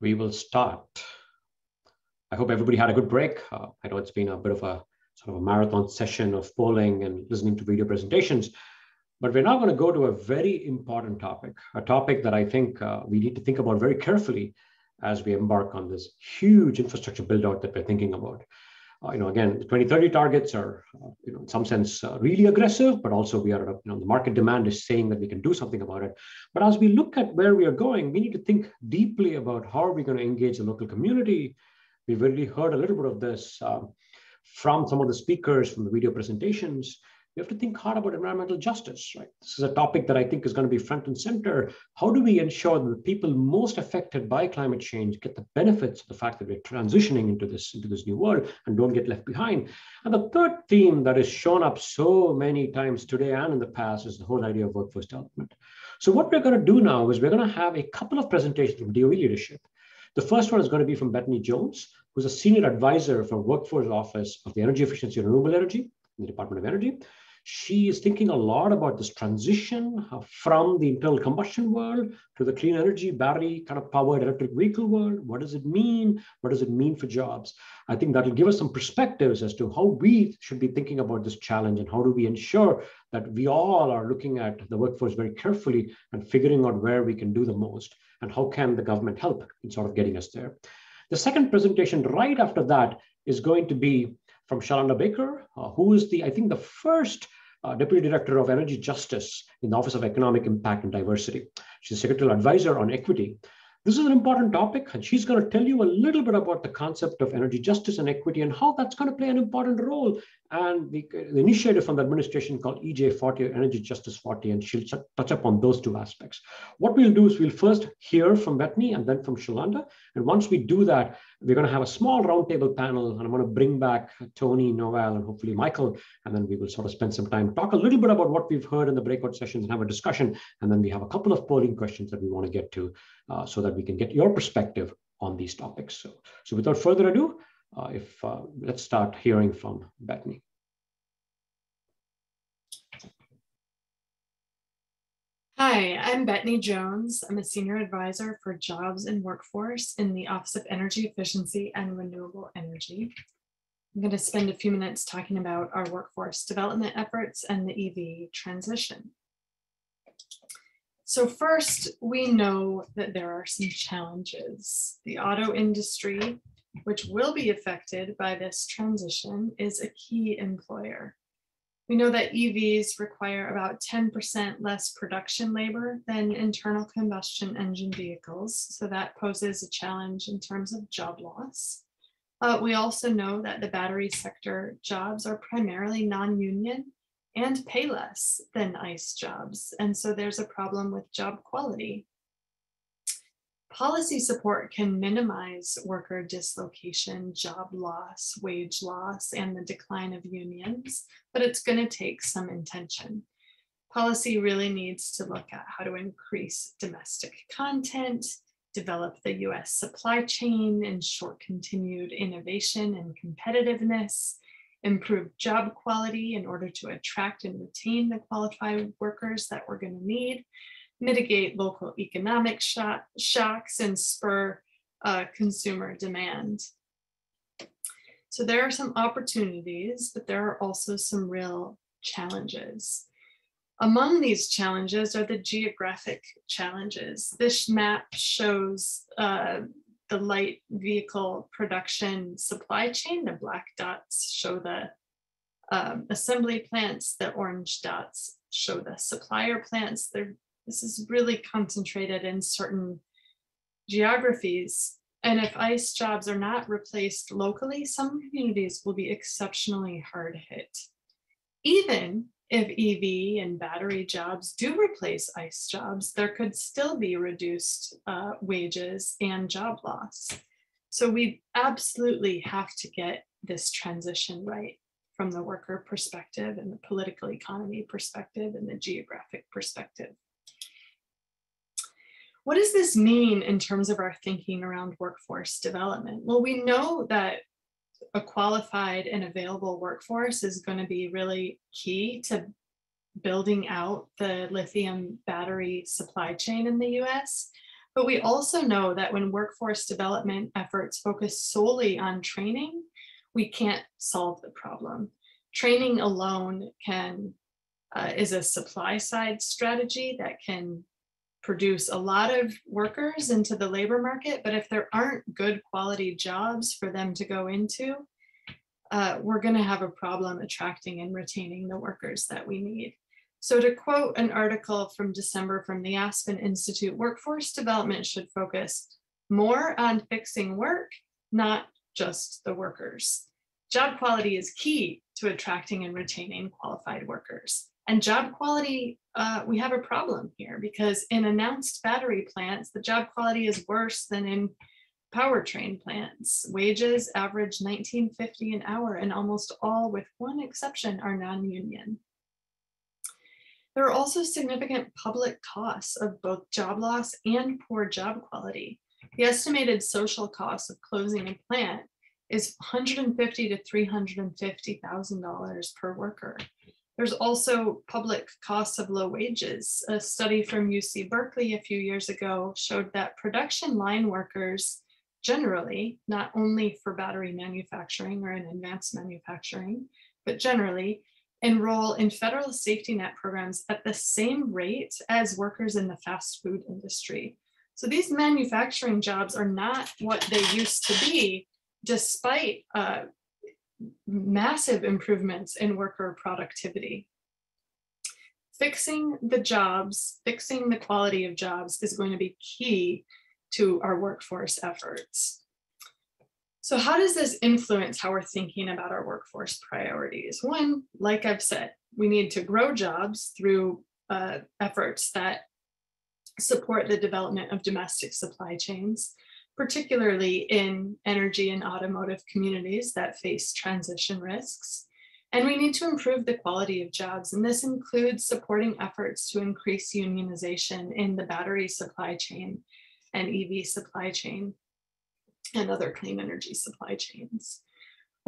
We will start. I hope everybody had a good break. Uh, I know it's been a bit of a sort of a marathon session of polling and listening to video presentations, but we're now going to go to a very important topic, a topic that I think uh, we need to think about very carefully as we embark on this huge infrastructure build out that we're thinking about. Uh, you know, again, the 2030 targets are, uh, you know, in some sense, uh, really aggressive, but also we are, you know, the market demand is saying that we can do something about it. But as we look at where we are going, we need to think deeply about how are we going to engage the local community. We've already heard a little bit of this um, from some of the speakers from the video presentations we have to think hard about environmental justice, right? This is a topic that I think is going to be front and center. How do we ensure that the people most affected by climate change get the benefits of the fact that we're transitioning into this, into this new world and don't get left behind? And the third theme that has shown up so many times today and in the past is the whole idea of workforce development. So what we're going to do now is we're going to have a couple of presentations from DOE leadership. The first one is going to be from Betony Jones, who's a senior advisor for Workforce Office of the Energy Efficiency and Renewable Energy in the Department of Energy she is thinking a lot about this transition from the internal combustion world to the clean energy battery kind of powered electric vehicle world. What does it mean? What does it mean for jobs? I think that will give us some perspectives as to how we should be thinking about this challenge and how do we ensure that we all are looking at the workforce very carefully and figuring out where we can do the most and how can the government help in sort of getting us there. The second presentation right after that is going to be from Shalanda Baker, uh, who is the, I think, the first uh, Deputy Director of Energy Justice in the Office of Economic Impact and Diversity. She's the Secretarial Advisor on Equity. This is an important topic, and she's going to tell you a little bit about the concept of energy justice and equity and how that's going to play an important role and the, the initiative from the administration called EJ40, Energy Justice 40, and she'll touch upon those two aspects. What we'll do is we'll first hear from Betony and then from Shalanda. And once we do that, we're going to have a small roundtable panel, and I'm going to bring back Tony, Noel, and hopefully Michael, and then we will sort of spend some time, talk a little bit about what we've heard in the breakout sessions and have a discussion. And then we have a couple of polling questions that we want to get to uh, so that we can get your perspective on these topics. So, so without further ado, if uh, let's start hearing from Betony. Hi, I'm Betony Jones. I'm a senior advisor for jobs and workforce in the Office of Energy Efficiency and Renewable Energy. I'm going to spend a few minutes talking about our workforce development efforts and the EV transition. So first, we know that there are some challenges. The auto industry which will be affected by this transition, is a key employer. We know that EVs require about 10% less production labor than internal combustion engine vehicles, so that poses a challenge in terms of job loss. Uh, we also know that the battery sector jobs are primarily non-union and pay less than ICE jobs, and so there's a problem with job quality. Policy support can minimize worker dislocation, job loss, wage loss, and the decline of unions, but it's going to take some intention. Policy really needs to look at how to increase domestic content, develop the US supply chain, ensure continued innovation and competitiveness, improve job quality in order to attract and retain the qualified workers that we're going to need, mitigate local economic shock, shocks and spur uh, consumer demand. So there are some opportunities, but there are also some real challenges. Among these challenges are the geographic challenges. This map shows uh, the light vehicle production supply chain. The black dots show the um, assembly plants, the orange dots show the supplier plants. They're this is really concentrated in certain geographies. And if ICE jobs are not replaced locally, some communities will be exceptionally hard hit. Even if EV and battery jobs do replace ICE jobs, there could still be reduced uh, wages and job loss. So we absolutely have to get this transition right from the worker perspective and the political economy perspective and the geographic perspective. What does this mean in terms of our thinking around workforce development? Well, we know that a qualified and available workforce is going to be really key to building out the lithium battery supply chain in the US. But we also know that when workforce development efforts focus solely on training, we can't solve the problem. Training alone can uh, is a supply side strategy that can produce a lot of workers into the labor market, but if there aren't good quality jobs for them to go into, uh, we're going to have a problem attracting and retaining the workers that we need. So to quote an article from December from the Aspen Institute, workforce development should focus more on fixing work, not just the workers. Job quality is key to attracting and retaining qualified workers. And job quality, uh, we have a problem here because in announced battery plants, the job quality is worse than in powertrain plants. Wages average 1950 an hour and almost all, with one exception, are non-union. There are also significant public costs of both job loss and poor job quality. The estimated social cost of closing a plant is 150 to 350,000 dollars per worker. There's also public costs of low wages. A study from UC Berkeley a few years ago showed that production line workers generally, not only for battery manufacturing or in advanced manufacturing, but generally enroll in federal safety net programs at the same rate as workers in the fast food industry. So these manufacturing jobs are not what they used to be, despite uh, massive improvements in worker productivity. Fixing the jobs, fixing the quality of jobs is going to be key to our workforce efforts. So how does this influence how we're thinking about our workforce priorities? One, like I've said, we need to grow jobs through uh, efforts that support the development of domestic supply chains, particularly in energy and automotive communities that face transition risks. And we need to improve the quality of jobs. And this includes supporting efforts to increase unionization in the battery supply chain and EV supply chain and other clean energy supply chains.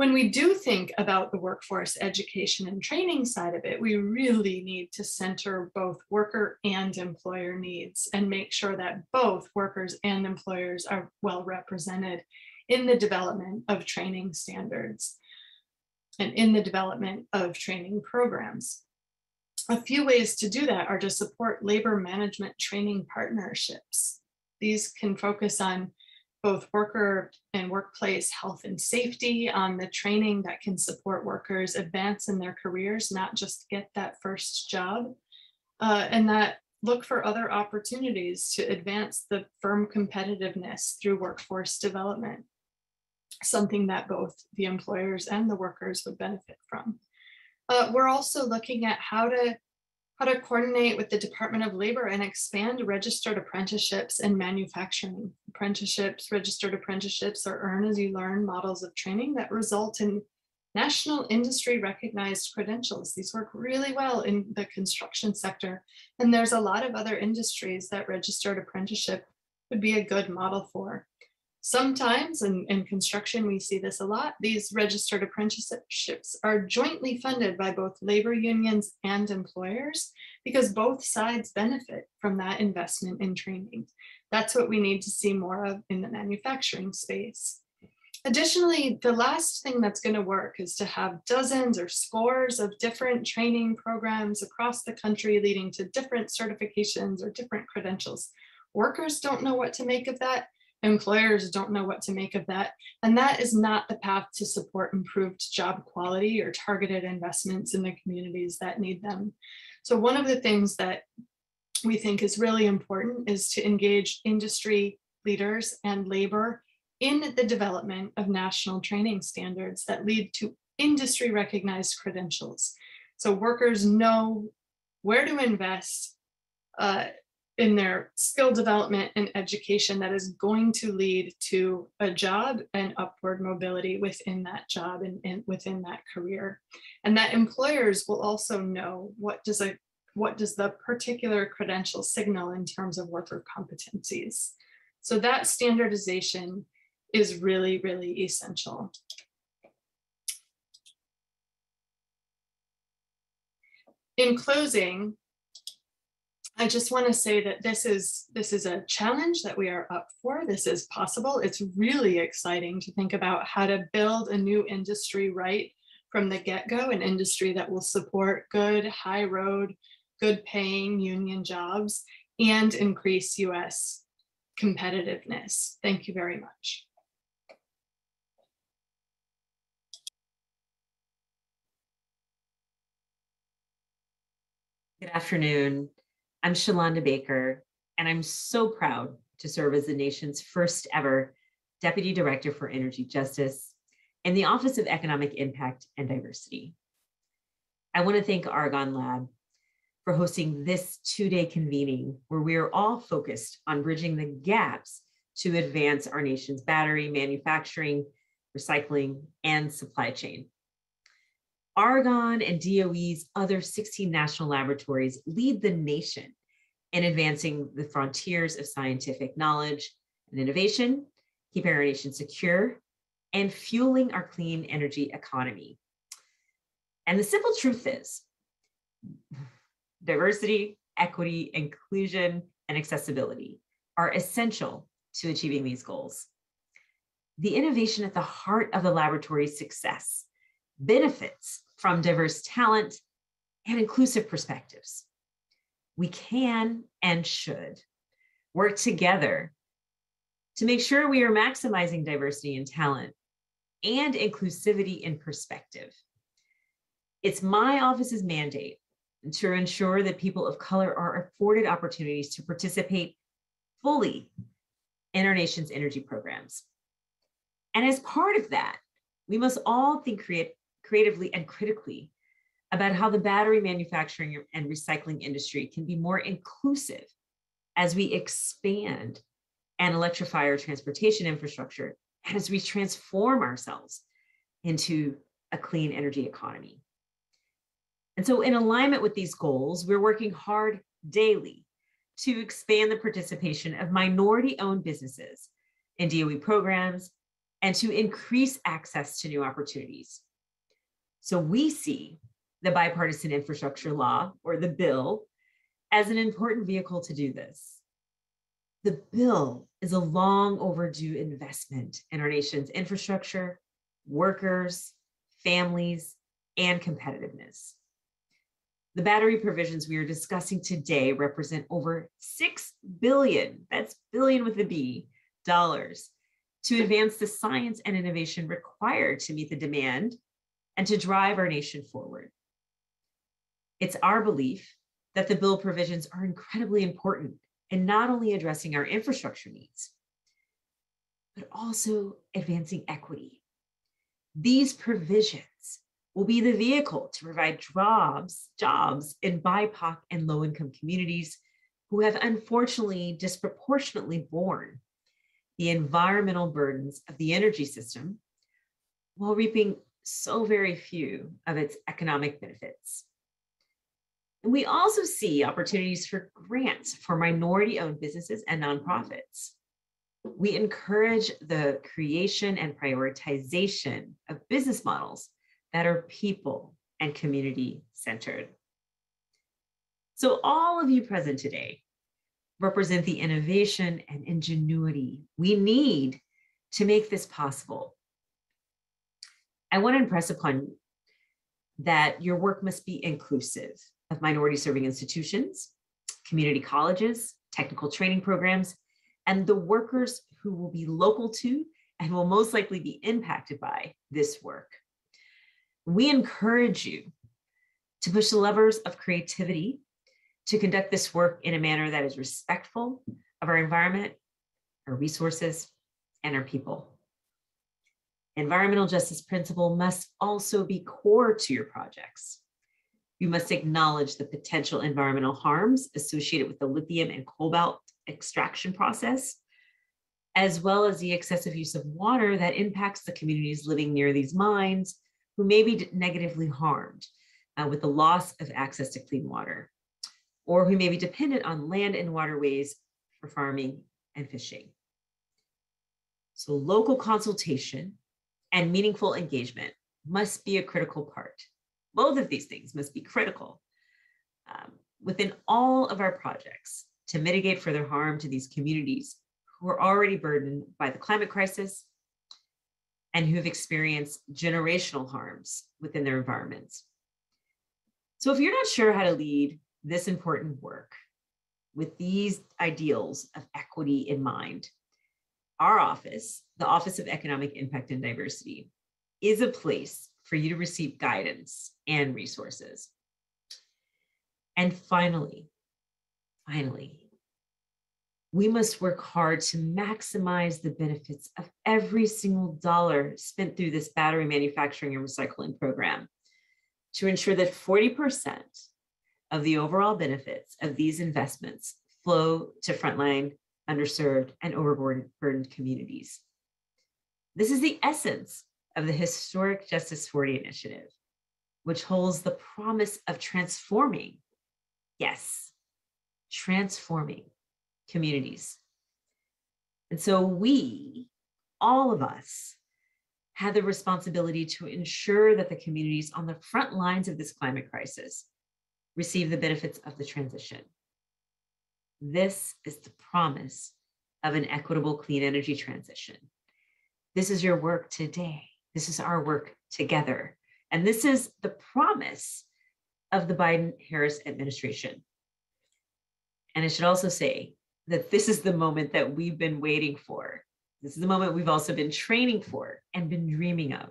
When we do think about the workforce education and training side of it, we really need to center both worker and employer needs and make sure that both workers and employers are well represented in the development of training standards and in the development of training programs. A few ways to do that are to support labor management training partnerships. These can focus on both worker and workplace health and safety, on the training that can support workers advance in their careers, not just get that first job, uh, and that look for other opportunities to advance the firm competitiveness through workforce development, something that both the employers and the workers would benefit from. Uh, we're also looking at how to how to coordinate with the Department of Labor and expand registered apprenticeships in manufacturing. Apprenticeships, registered apprenticeships are earn as you learn models of training that result in national industry recognized credentials. These work really well in the construction sector. And there's a lot of other industries that registered apprenticeship would be a good model for. Sometimes in, in construction, we see this a lot. These registered apprenticeships are jointly funded by both labor unions and employers because both sides benefit from that investment in training. That's what we need to see more of in the manufacturing space. Additionally, the last thing that's going to work is to have dozens or scores of different training programs across the country leading to different certifications or different credentials. Workers don't know what to make of that employers don't know what to make of that. And that is not the path to support improved job quality or targeted investments in the communities that need them. So one of the things that we think is really important is to engage industry leaders and labor in the development of national training standards that lead to industry recognized credentials. So workers know where to invest uh, in their skill development and education that is going to lead to a job and upward mobility within that job and, and, within that career. And that employers will also know what does a what does the particular credential signal in terms of worker competencies. So that standardization is really really essential. In closing I just want to say that this is this is a challenge that we are up for. This is possible. It's really exciting to think about how to build a new industry right from the get-go, an industry that will support good high road, good paying union jobs and increase US competitiveness. Thank you very much. Good afternoon. I'm Shalanda Baker, and I'm so proud to serve as the nation's first ever Deputy Director for Energy Justice in the Office of Economic Impact and Diversity. I want to thank Argonne Lab for hosting this two-day convening where we are all focused on bridging the gaps to advance our nation's battery manufacturing, recycling, and supply chain. Argonne and DOE's other 16 national laboratories lead the nation in advancing the frontiers of scientific knowledge and innovation, keeping our nation secure, and fueling our clean energy economy. And the simple truth is diversity, equity, inclusion, and accessibility are essential to achieving these goals. The innovation at the heart of the laboratory's success benefits from diverse talent and inclusive perspectives. We can and should work together to make sure we are maximizing diversity in talent and inclusivity in perspective. It's my office's mandate to ensure that people of color are afforded opportunities to participate fully in our nation's energy programs. And as part of that, we must all think create, creatively and critically about how the battery manufacturing and recycling industry can be more inclusive as we expand and electrify our transportation infrastructure and as we transform ourselves into a clean energy economy. And so, in alignment with these goals, we're working hard daily to expand the participation of minority owned businesses in DOE programs and to increase access to new opportunities. So, we see the bipartisan infrastructure law or the bill as an important vehicle to do this. The bill is a long overdue investment in our nation's infrastructure, workers, families, and competitiveness. The battery provisions we are discussing today represent over 6 billion, that's billion with a B, dollars to advance the science and innovation required to meet the demand and to drive our nation forward. It's our belief that the bill provisions are incredibly important in not only addressing our infrastructure needs, but also advancing equity. These provisions will be the vehicle to provide jobs, jobs in BIPOC and low income communities who have unfortunately disproportionately borne the environmental burdens of the energy system while reaping so very few of its economic benefits. And we also see opportunities for grants for minority owned businesses and nonprofits. We encourage the creation and prioritization of business models that are people and community centered. So, all of you present today represent the innovation and ingenuity we need to make this possible. I want to impress upon you that your work must be inclusive of minority serving institutions, community colleges, technical training programs, and the workers who will be local to and will most likely be impacted by this work. We encourage you to push the levers of creativity to conduct this work in a manner that is respectful of our environment, our resources, and our people. Environmental justice principle must also be core to your projects. You must acknowledge the potential environmental harms associated with the lithium and cobalt extraction process, as well as the excessive use of water that impacts the communities living near these mines who may be negatively harmed uh, with the loss of access to clean water, or who may be dependent on land and waterways for farming and fishing. So local consultation and meaningful engagement must be a critical part. Both of these things must be critical um, within all of our projects to mitigate further harm to these communities who are already burdened by the climate crisis and who have experienced generational harms within their environments. So if you're not sure how to lead this important work with these ideals of equity in mind, our office, the Office of Economic Impact and Diversity, is a place for you to receive guidance and resources. And finally, finally, we must work hard to maximize the benefits of every single dollar spent through this battery manufacturing and recycling program to ensure that 40% of the overall benefits of these investments flow to frontline, underserved, and overburdened communities. This is the essence of the historic Justice 40 initiative, which holds the promise of transforming, yes, transforming communities. And so we, all of us, had the responsibility to ensure that the communities on the front lines of this climate crisis receive the benefits of the transition. This is the promise of an equitable clean energy transition. This is your work today. This is our work together. And this is the promise of the Biden Harris administration. And I should also say that this is the moment that we've been waiting for. This is the moment we've also been training for and been dreaming of.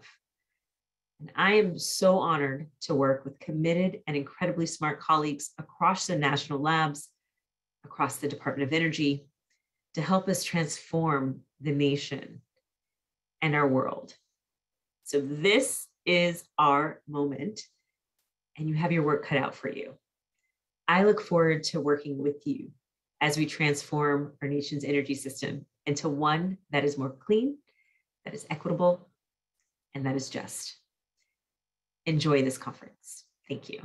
And I am so honored to work with committed and incredibly smart colleagues across the national labs, across the Department of Energy, to help us transform the nation and our world. So, this is our moment, and you have your work cut out for you. I look forward to working with you as we transform our nation's energy system into one that is more clean, that is equitable, and that is just. Enjoy this conference. Thank you.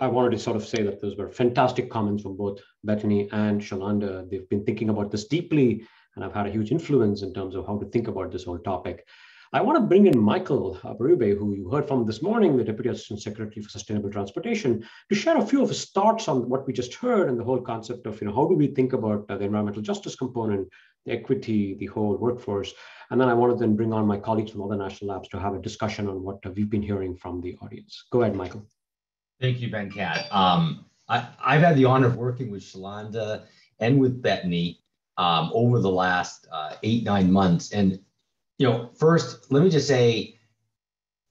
I wanted to sort of say that those were fantastic comments from both Betony and Shalanda. They've been thinking about this deeply, and I've had a huge influence in terms of how to think about this whole topic. I want to bring in Michael Berube, who you heard from this morning, the Deputy Assistant Secretary for Sustainable Transportation, to share a few of his thoughts on what we just heard and the whole concept of, you know, how do we think about the environmental justice component, the equity, the whole workforce. And then I want to then bring on my colleagues from other national labs to have a discussion on what we've been hearing from the audience. Go ahead, Michael. Thank you, Venkat. Um, I, have had the honor of working with Shalanda and with Betony um, over the last uh, eight, nine months. And you know, first, let me just say,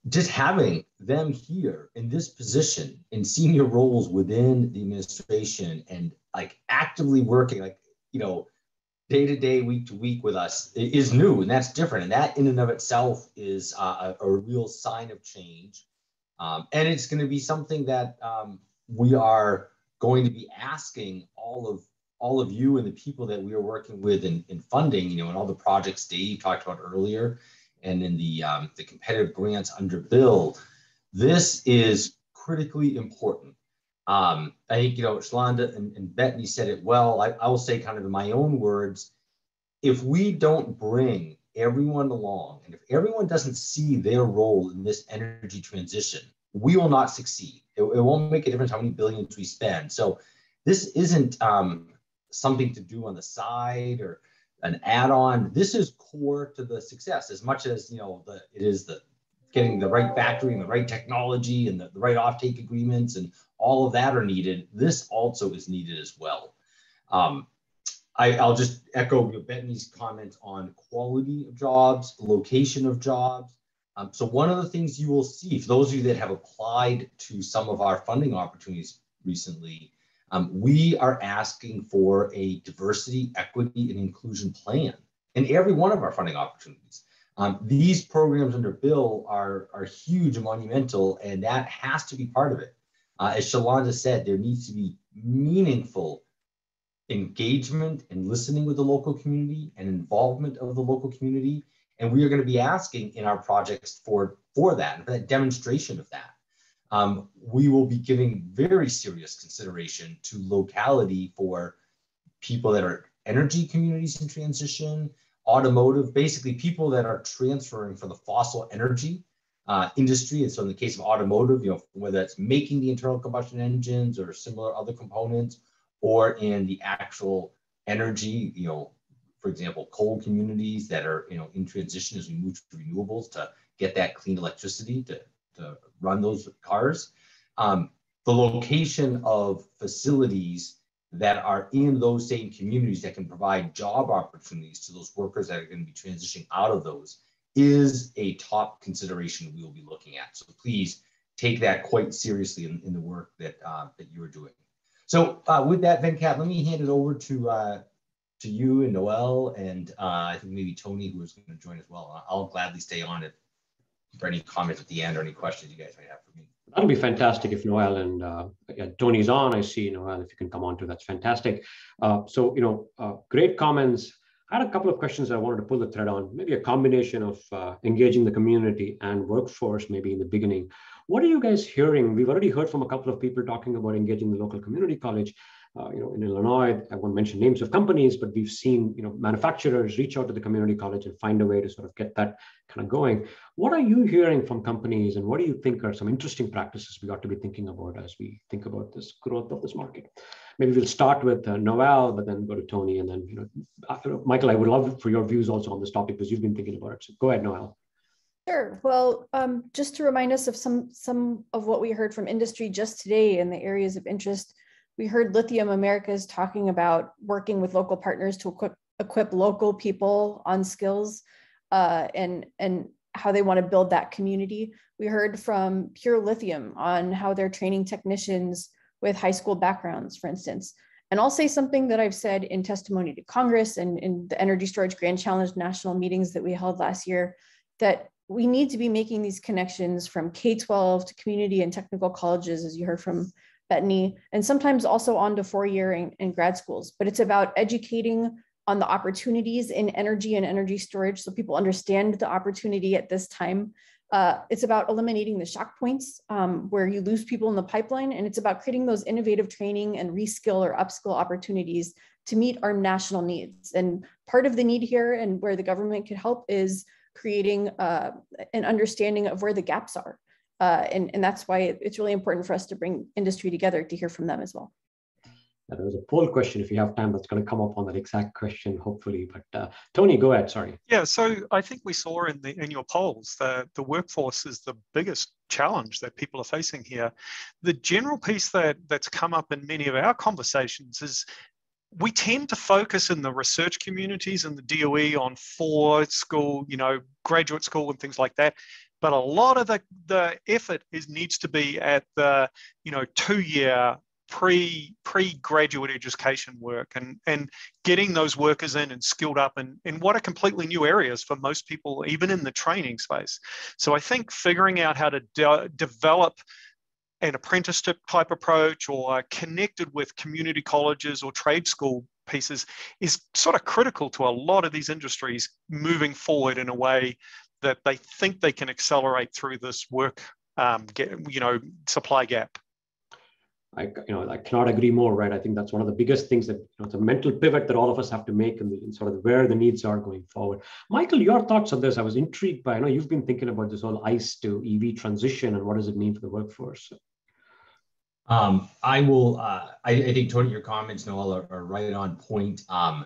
just having them here in this position in senior roles within the administration and like actively working, like, you know, day to day, week to week with us is new and that's different. And that in and of itself is uh, a, a, real sign of change. Um, and it's going to be something that um, we are going to be asking all of all of you and the people that we are working with in, in funding, you know, and all the projects Dave talked about earlier, and in the um, the competitive grants under bill, this is critically important. Um, I think you know, Shalanda and, and said it well. I, I will say, kind of in my own words, if we don't bring everyone along, and if everyone doesn't see their role in this energy transition, we will not succeed. It, it won't make a difference how many billions we spend. So this isn't um, something to do on the side or an add-on. This is core to the success as much as you know the it is the getting the right factory and the right technology and the, the right offtake agreements and all of that are needed. This also is needed as well. Um, I, will just echo Betony's comments on quality of jobs, location of jobs. Um, so one of the things you will see, for those of you that have applied to some of our funding opportunities recently, um, we are asking for a diversity, equity, and inclusion plan in every one of our funding opportunities. Um, these programs under bill are, are huge and monumental, and that has to be part of it. Uh, as Shalanda said, there needs to be meaningful engagement and listening with the local community and involvement of the local community. And we are going to be asking in our projects for, for that, for that demonstration of that um, we will be giving very serious consideration to locality for people that are energy communities in transition, automotive, basically people that are transferring from the fossil energy uh, industry. And so in the case of automotive, you know, whether that's making the internal combustion engines or similar other components, or in the actual energy, you know, for example, coal communities that are, you know, in transition as we move to renewables to get that clean electricity to, to run those cars. Um, the location of facilities that are in those same communities that can provide job opportunities to those workers that are going to be transitioning out of those is a top consideration we will be looking at. So please take that quite seriously in, in the work that, uh, that you are doing. So uh, with that, Venkat, let me hand it over to, uh, to you and Noel, and uh, I think maybe Tony, who is going to join as well. I'll gladly stay on it for any comments at the end or any questions you guys might have for me. That'll be fantastic if Noel and uh, yeah, Tony's on. I see Noel, if you can come on to that's fantastic. Uh, so, you know, uh, great comments. I had a couple of questions I wanted to pull the thread on, maybe a combination of uh, engaging the community and workforce, maybe in the beginning. What are you guys hearing? We've already heard from a couple of people talking about engaging the local community college uh, you know, in Illinois, I won't mention names of companies, but we've seen, you know, manufacturers reach out to the community college and find a way to sort of get that kind of going. What are you hearing from companies and what do you think are some interesting practices we ought to be thinking about as we think about this growth of this market? Maybe we'll start with uh, Noel, but then go to Tony and then, you know, after, Michael, I would love for your views also on this topic because you've been thinking about it. So go ahead, Noel. Sure. Well, um, just to remind us of some some of what we heard from industry just today in the areas of interest we heard Lithium Americas talking about working with local partners to equip, equip local people on skills uh, and, and how they want to build that community. We heard from Pure Lithium on how they're training technicians with high school backgrounds, for instance. And I'll say something that I've said in testimony to Congress and in the Energy Storage Grand Challenge national meetings that we held last year, that we need to be making these connections from K-12 to community and technical colleges, as you heard from Betony, and sometimes also on to four-year and, and grad schools. But it's about educating on the opportunities in energy and energy storage so people understand the opportunity at this time. Uh, it's about eliminating the shock points um, where you lose people in the pipeline, and it's about creating those innovative training and reskill or upskill opportunities to meet our national needs. And part of the need here and where the government could help is creating uh, an understanding of where the gaps are. Uh, and, and that's why it's really important for us to bring industry together to hear from them as well. Yeah, there was a poll question, if you have time, that's going to come up on that exact question, hopefully. But uh, Tony, go ahead, sorry. Yeah, so I think we saw in the in your polls that the workforce is the biggest challenge that people are facing here. The general piece that that's come up in many of our conversations is we tend to focus in the research communities and the DOE on four school, you know, graduate school and things like that. But a lot of the, the effort is needs to be at the you know two year pre pre graduate education work and and getting those workers in and skilled up in, in what are completely new areas for most people even in the training space. So i think figuring out how to de- develop an apprenticeship type approach or connected with community colleges or trade school pieces is sort of critical to a lot of these industries moving forward in a way that they think they can accelerate through this work, um, get, you know, supply gap. I, you know, I cannot agree more, right? I think that's one of the biggest things that, you know, it's a mental pivot that all of us have to make and in sort of where the needs are going forward. Michael, your thoughts on this? I was intrigued by, I know you've been thinking about this whole ICE to EV transition and what does it mean for the workforce? Um, I will, uh, I, I, think Tony, your comments, Noel, are, are right on point. Um,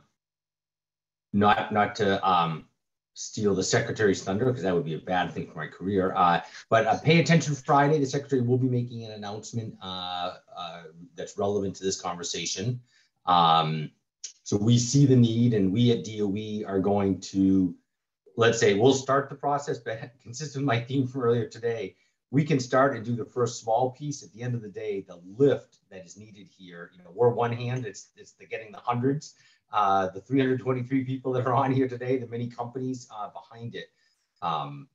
not, not to, um, steal the secretary's thunder because that would be a bad thing for my career. Uh, but uh, pay attention Friday. The secretary will be making an announcement uh, uh that's relevant to this conversation. Um, so we see the need, and we at DOE are going to, let's say, we'll start the process, but consistent with my theme from earlier today, we can start and do the first small piece. At the end of the day, the lift that is needed here, you know, we're one hand, it's it's the getting the hundreds uh, the 323 people that are on here today, the many companies uh, behind it. Um,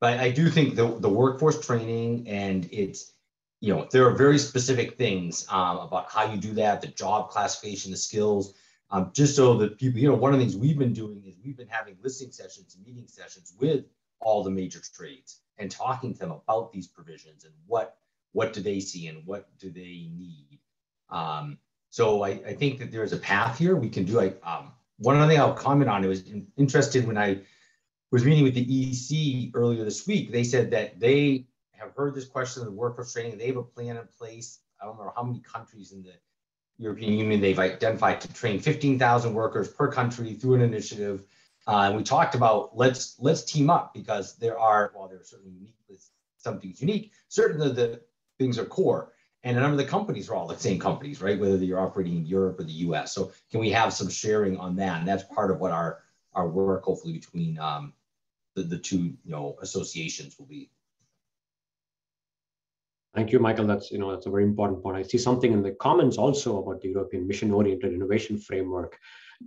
but I do think the, the workforce training and it's, you know, there are very specific things um, about how you do that, the job classification, the skills, um, just so that people, you know, one of the things we've been doing is we've been having listening sessions and meeting sessions with all the major trades and talking to them about these provisions and what what do they see and what do they need. Um, so I, I think that there's a path here we can do. I, um, one other thing I'll comment on, it was in, interested when I was meeting with the EC earlier this week. They said that they have heard this question of the workforce training. They have a plan in place. I don't know how many countries in the European Union they've identified to train 15,000 workers per country through an initiative. Uh, and we talked about let's let's team up because there are while there are certainly unique some things unique, certainly of the things are core. And a number of the companies are all the same companies, right? Whether you're operating in Europe or the US. So can we have some sharing on that? And that's part of what our our work, hopefully, between um, the, the two you know associations will be. Thank you, Michael. That's you know that's a very important point. I see something in the comments also about the European mission-oriented innovation framework.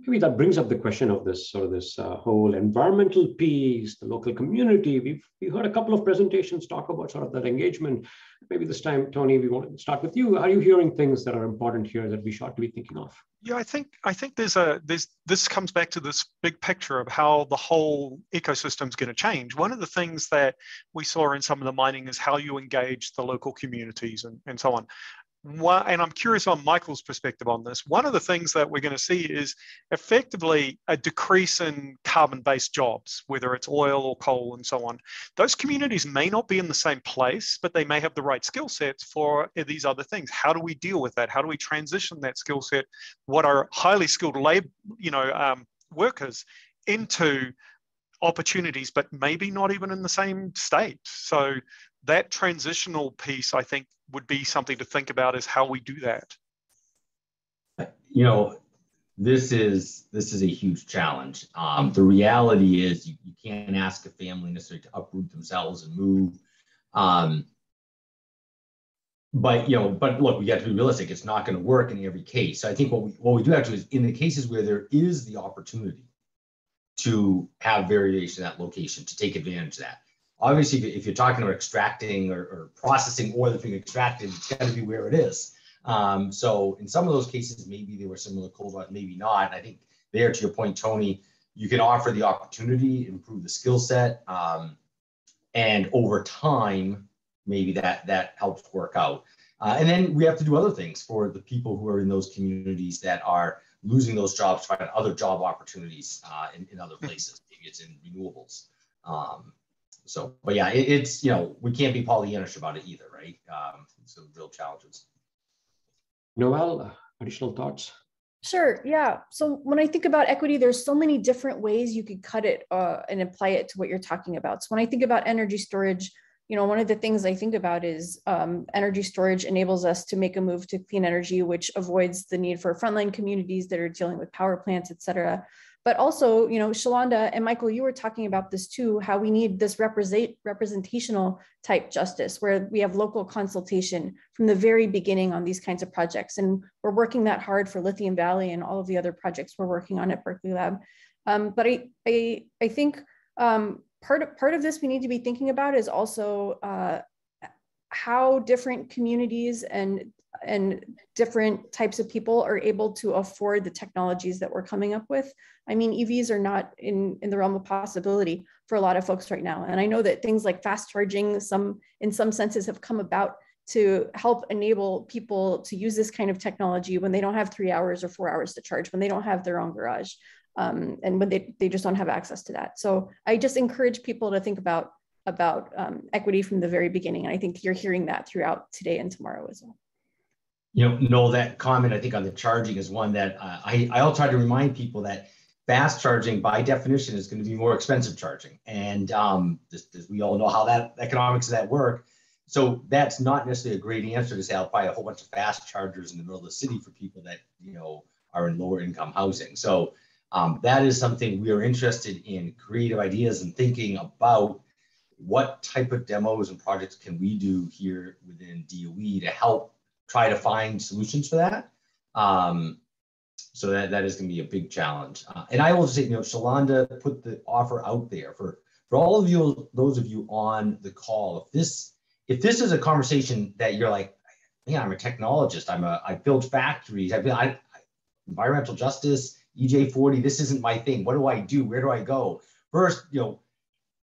Maybe that brings up the question of this sort of this uh, whole environmental piece, the local community. We've we heard a couple of presentations talk about sort of that engagement. Maybe this time, Tony, we want to start with you. Are you hearing things that are important here that we should be thinking of? Yeah, I think I think there's a there's this comes back to this big picture of how the whole ecosystem is going to change. One of the things that we saw in some of the mining is how you engage the local communities and, and so on and I'm curious on Michael's perspective on this. One of the things that we're going to see is effectively a decrease in carbon based jobs, whether it's oil or coal and so on. Those communities may not be in the same place, but they may have the right skill sets for these other things. How do we deal with that? How do we transition that skill set, what are highly skilled labor, you know, um, workers into opportunities, but maybe not even in the same state? So that transitional piece, I think, would be something to think about is how we do that. You know, this is this is a huge challenge. Um, the reality is you, you can't ask a family necessarily to uproot themselves and move. Um, but you know, but look, we got to be realistic. It's not going to work in every case. So I think what we what we do actually is in the cases where there is the opportunity to have variation at location to take advantage of that obviously, if you're talking about extracting or, or processing oil that's being extracted, it's got to be where it is. Um, so in some of those cases, maybe they were similar cold rock, maybe not. I think there, to your point, Tony, you can offer the opportunity, improve the skill set, um, and over time, maybe that that helps work out. Uh, and then we have to do other things for the people who are in those communities that are losing those jobs, find other job opportunities uh, in, in other places. Maybe it's in renewables. Um, so, but yeah, it, it's, you know, we can't be Pollyannish about it either, right? Um, so real challenges. Noel, additional thoughts? Sure. Yeah. So when I think about equity, there's so many different ways you could cut it uh, and apply it to what you're talking about. So when I think about energy storage, you know, one of the things I think about is um, energy storage enables us to make a move to clean energy, which avoids the need for frontline communities that are dealing with power plants, et cetera but also, you know, Shalanda and Michael, you were talking about this too, how we need this represent, representational type justice where we have local consultation from the very beginning on these kinds of projects. And we're working that hard for Lithium Valley and all of the other projects we're working on at Berkeley Lab. Um, but I, I, I think um, part, of, part of this we need to be thinking about is also uh, how different communities and and different types of people are able to afford the technologies that we're coming up with. I mean, EVs are not in, in the realm of possibility for a lot of folks right now. And I know that things like fast charging, some in some senses have come about to help enable people to use this kind of technology when they don't have three hours or four hours to charge, when they don't have their own garage, um, and when they, they just don't have access to that. So I just encourage people to think about, about um, equity from the very beginning. And I think you're hearing that throughout today and tomorrow as well you know, know that comment I think on the charging is one that uh, I I'll try to remind people that fast charging by definition is going to be more expensive charging, and um, this, this, we all know how that economics of that work. So that's not necessarily a great answer to say I'll buy a whole bunch of fast chargers in the middle of the city for people that you know are in lower income housing. So um, that is something we are interested in creative ideas and thinking about what type of demos and projects can we do here within DOE to help try to find solutions for that. Um, so that, that is going to be a big challenge. Uh, and I will say, you know, Shalanda put the offer out there for, for all of you, those of you on the call. If this, if this is a conversation that you're like, yeah, I'm a technologist. I'm a, I build factories. I've been, I, environmental justice, EJ40. This isn't my thing. What do I do? Where do I go? First, you know,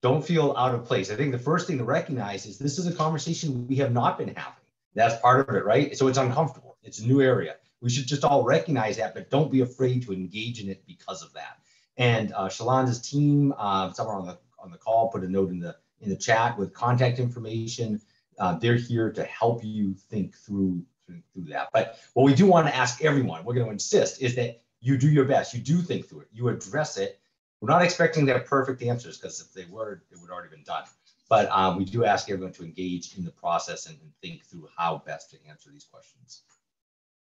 don't feel out of place. I think the first thing to recognize is this is a conversation we have not been having. That's part of it, right? So it's uncomfortable. It's a new area. We should just all recognize that, but don't be afraid to engage in it because of that. And uh, team, uh, somewhere on the on the call, put a note in the in the chat with contact information. Uh, they're here to help you think through, through through that. But what we do want to ask everyone, we're going to insist, is that you do your best. You do think through it. You address it. We're not expecting have perfect answers because if they were, it would already been done. But um, we do ask everyone to engage in the process and, and think through how best to answer these questions.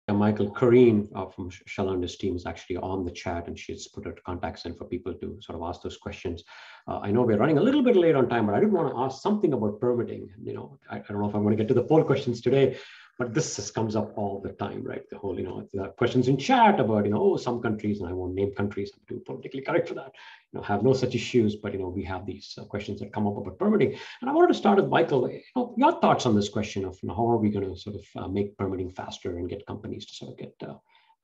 Yeah, Michael, Corrine uh, from Shalanda's team is actually on the chat and she's put her contacts in for people to sort of ask those questions. Uh, I know we're running a little bit late on time, but I did want to ask something about permitting. You know, I, I don't know if I'm going to get to the poll questions today, but this just comes up all the time, right? The whole, you know, questions in chat about, you know, oh, some countries, and I won't name countries, I'm too politically correct for that, you know, have no such issues, but, you know, we have these uh, questions that come up about permitting. And I wanted to start with Michael, you know, your thoughts on this question of, you know, how are we going to sort of uh, make permitting faster and get companies to sort of get uh,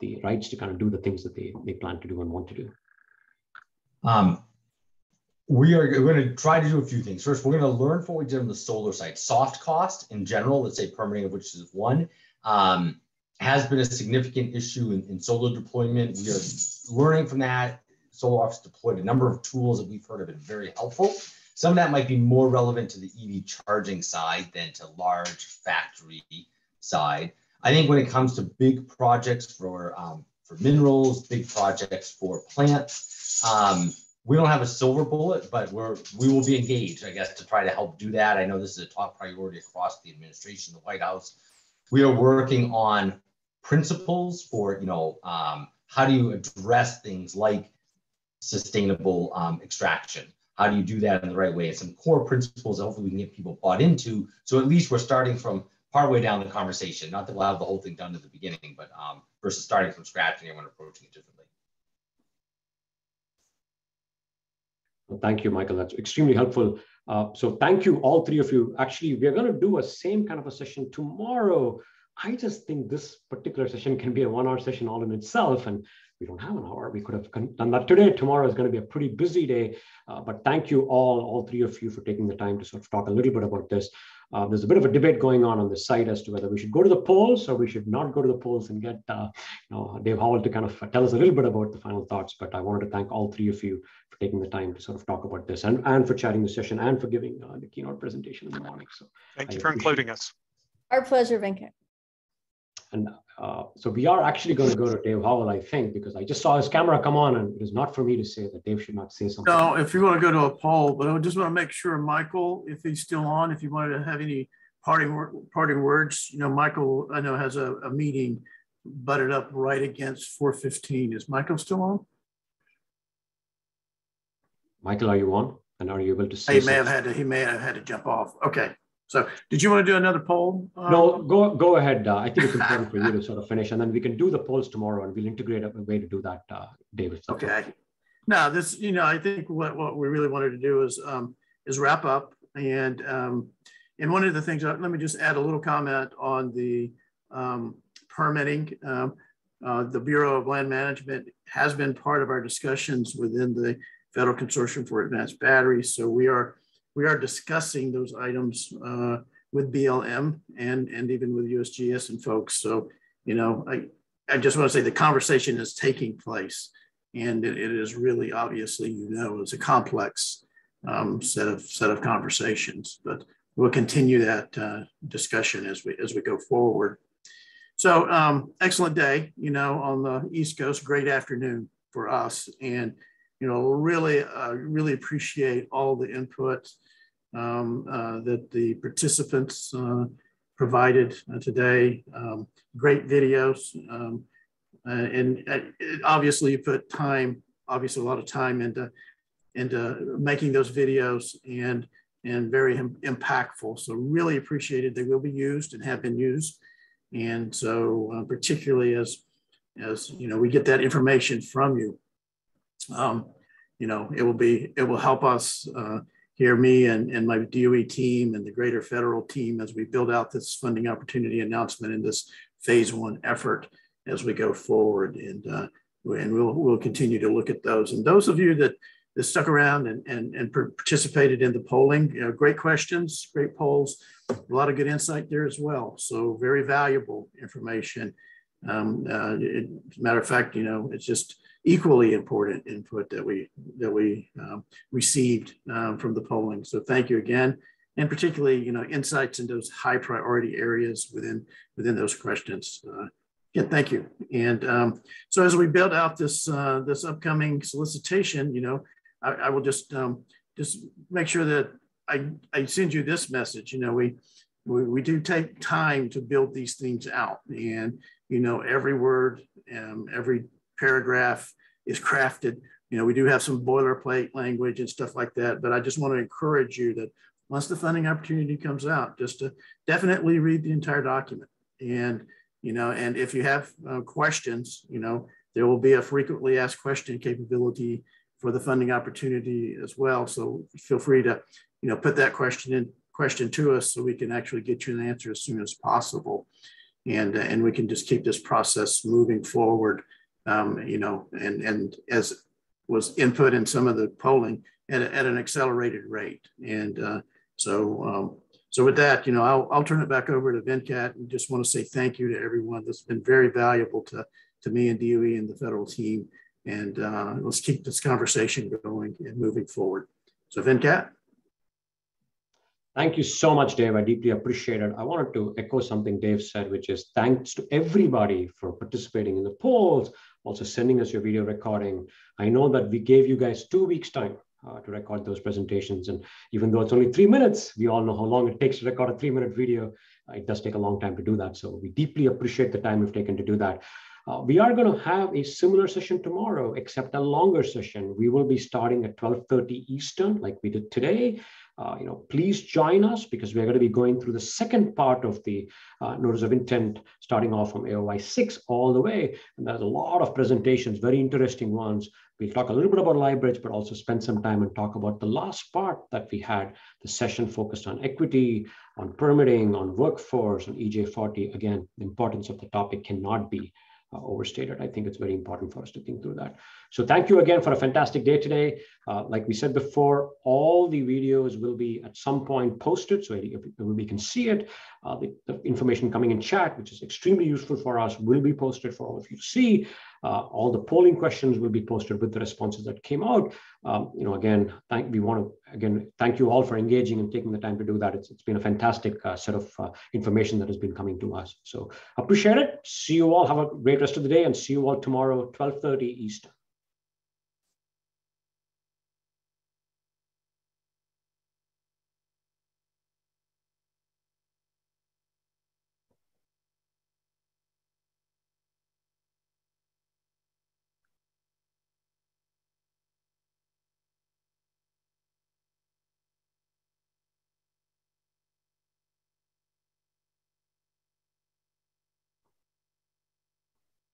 the rights to kind of do the things that they, they plan to do and want to do? Um, we are going to try to do a few things. First, we're going to learn from what we did on the solar side. Soft cost in general, let's say permitting of which is one, um, has been a significant issue in, in, solar deployment. We are learning from that. Solar Office deployed a number of tools that we've heard have been very helpful. Some of that might be more relevant to the EV charging side than to large factory side. I think when it comes to big projects for um, for minerals, big projects for plants, um, we don't have a silver bullet, but we're we will be engaged, I guess, to try to help do that. I know this is a top priority across the administration, the White House. We are working on principles for, you know, um, how do you address things like sustainable um, extraction? How do you do that in the right way? And some core principles hopefully we can get people bought into. So at least we're starting from partway down the conversation. Not that we'll have the whole thing done at the beginning, but um, versus starting from scratch and everyone approaching it differently. Well, thank you, Michael. That's extremely helpful. Uh, so thank you, all three of you. Actually, we're going to do a same kind of a session tomorrow. I just think this particular session can be a one-hour session all in itself, and we don't have an hour. We could have done that today. Tomorrow is going to be a pretty busy day, uh, but thank you all, all three of you, for taking the time to sort of talk a little bit about this. Uh, there's a bit of a debate going on on the site as to whether we should go to the polls or we should not go to the polls and get uh, you know, Dave Howell to kind of tell us a little bit about the final thoughts. But I wanted to thank all three of you for taking the time to sort of talk about this and, and for chatting the session and for giving uh, the keynote presentation in the morning. So thank you for including us. Our pleasure, Venkat. And uh, so we are actually going to go to Dave Howell, I think, because I just saw his camera come on, and it is not for me to say that Dave should not say something. No, if you want to go to a poll, but I just want to make sure, Michael, if he's still on, if you wanted to have any parting parting words, you know, Michael, I know has a, a meeting butted up right against 415. Is Michael still on? Michael, are you on? And are you able to see? He may have had to. He may have had to jump off. Okay. So, did you want to do another poll? Um, no, go go ahead. Uh, I think it's important for you to sort of finish, and then we can do the polls tomorrow, and we'll integrate a way to do that, uh, David. Okay. Now, this, you know, I think what what we really wanted to do is um, is wrap up, and um, and one of the things. Uh, let me just add a little comment on the um, permitting. Um, uh, the Bureau of Land Management has been part of our discussions within the Federal Consortium for Advanced Batteries. So we are we are discussing those items uh, with BLM and, and even with USGS and folks. So, you know, I, I just want to say the conversation is taking place and it, it is really obviously, you know, it's a complex um, set of set of conversations, but we'll continue that uh, discussion as we, as we go forward. So um, excellent day, you know, on the East Coast, great afternoon for us. And, you know, really, uh, really appreciate all the input um, uh, that the participants uh, provided uh, today. Um, great videos. Um, and obviously you put time, obviously a lot of time into, into making those videos and, and very impactful. So really appreciated. They will be used and have been used. And so uh, particularly as, as you know, we get that information from you, um, you know, it will be, it will help us uh, hear me and, and my DOE team and the greater federal team as we build out this funding opportunity announcement in this phase one effort as we go forward. And, uh, and we'll, we'll continue to look at those. And those of you that, that stuck around and, and, and participated in the polling, you know, great questions, great polls, a lot of good insight there as well. So very valuable information. Um, uh, it, as a matter of fact, you know, it's just, equally important input that we that we um, received um, from the polling. So thank you again, and particularly you know insights in those high priority areas within within those questions. Uh, yeah, thank you. And um, so as we build out this uh, this upcoming solicitation, you know, I, I will just um, just make sure that I, I send you this message. You know, we, we we do take time to build these things out, and you know, every word, um, every paragraph is crafted. You know, we do have some boilerplate language and stuff like that, but I just want to encourage you that once the funding opportunity comes out, just to definitely read the entire document. And, you know, and if you have uh, questions, you know, there will be a frequently asked question capability for the funding opportunity as well. So feel free to, you know, put that question in question to us so we can actually get you an answer as soon as possible. And, uh, and we can just keep this process moving forward um, you know, and, and as was input in some of the polling at, at an accelerated rate. And uh, so, um, so with that, you know, I'll, I'll turn it back over to Venkat and just want to say thank you to everyone. That's been very valuable to, to me and DOE and the federal team. And uh, let's keep this conversation going and moving forward. So Venkat. Thank you so much, Dave. I deeply appreciate it. I wanted to echo something Dave said, which is thanks to everybody for participating in the polls, also sending us your video recording. I know that we gave you guys two weeks time uh, to record those presentations. And even though it's only three minutes, we all know how long it takes to record a three minute video. Uh, it does take a long time to do that. So we deeply appreciate the time we've taken to do that. Uh, we are going to have a similar session tomorrow, except a longer session. We will be starting at 12.30 Eastern, like we did today uh, you know, please join us because we're going to be going through the second part of the uh, notice of intent, starting off from AOI 6 all the way. And there's a lot of presentations, very interesting ones. We'll talk a little bit about LiBridge, but also spend some time and talk about the last part that we had, the session focused on equity, on permitting, on workforce, on EJ40. Again, the importance of the topic cannot be uh, overstated. I think it's very important for us to think through that. So thank you again for a fantastic day today. Uh, like we said before, all the videos will be at some point posted so we can see it. Uh, the, the, information coming in chat, which is extremely useful for us, will be posted for all of you to see. Uh, all the polling questions will be posted with the responses that came out. Um, you know, again, thank, we want to again thank you all for engaging and taking the time to do that. It's, it's been a fantastic uh, set of uh, information that has been coming to us. So appreciate it. See you all. Have a great rest of the day, and see you all tomorrow, 12:30 Eastern.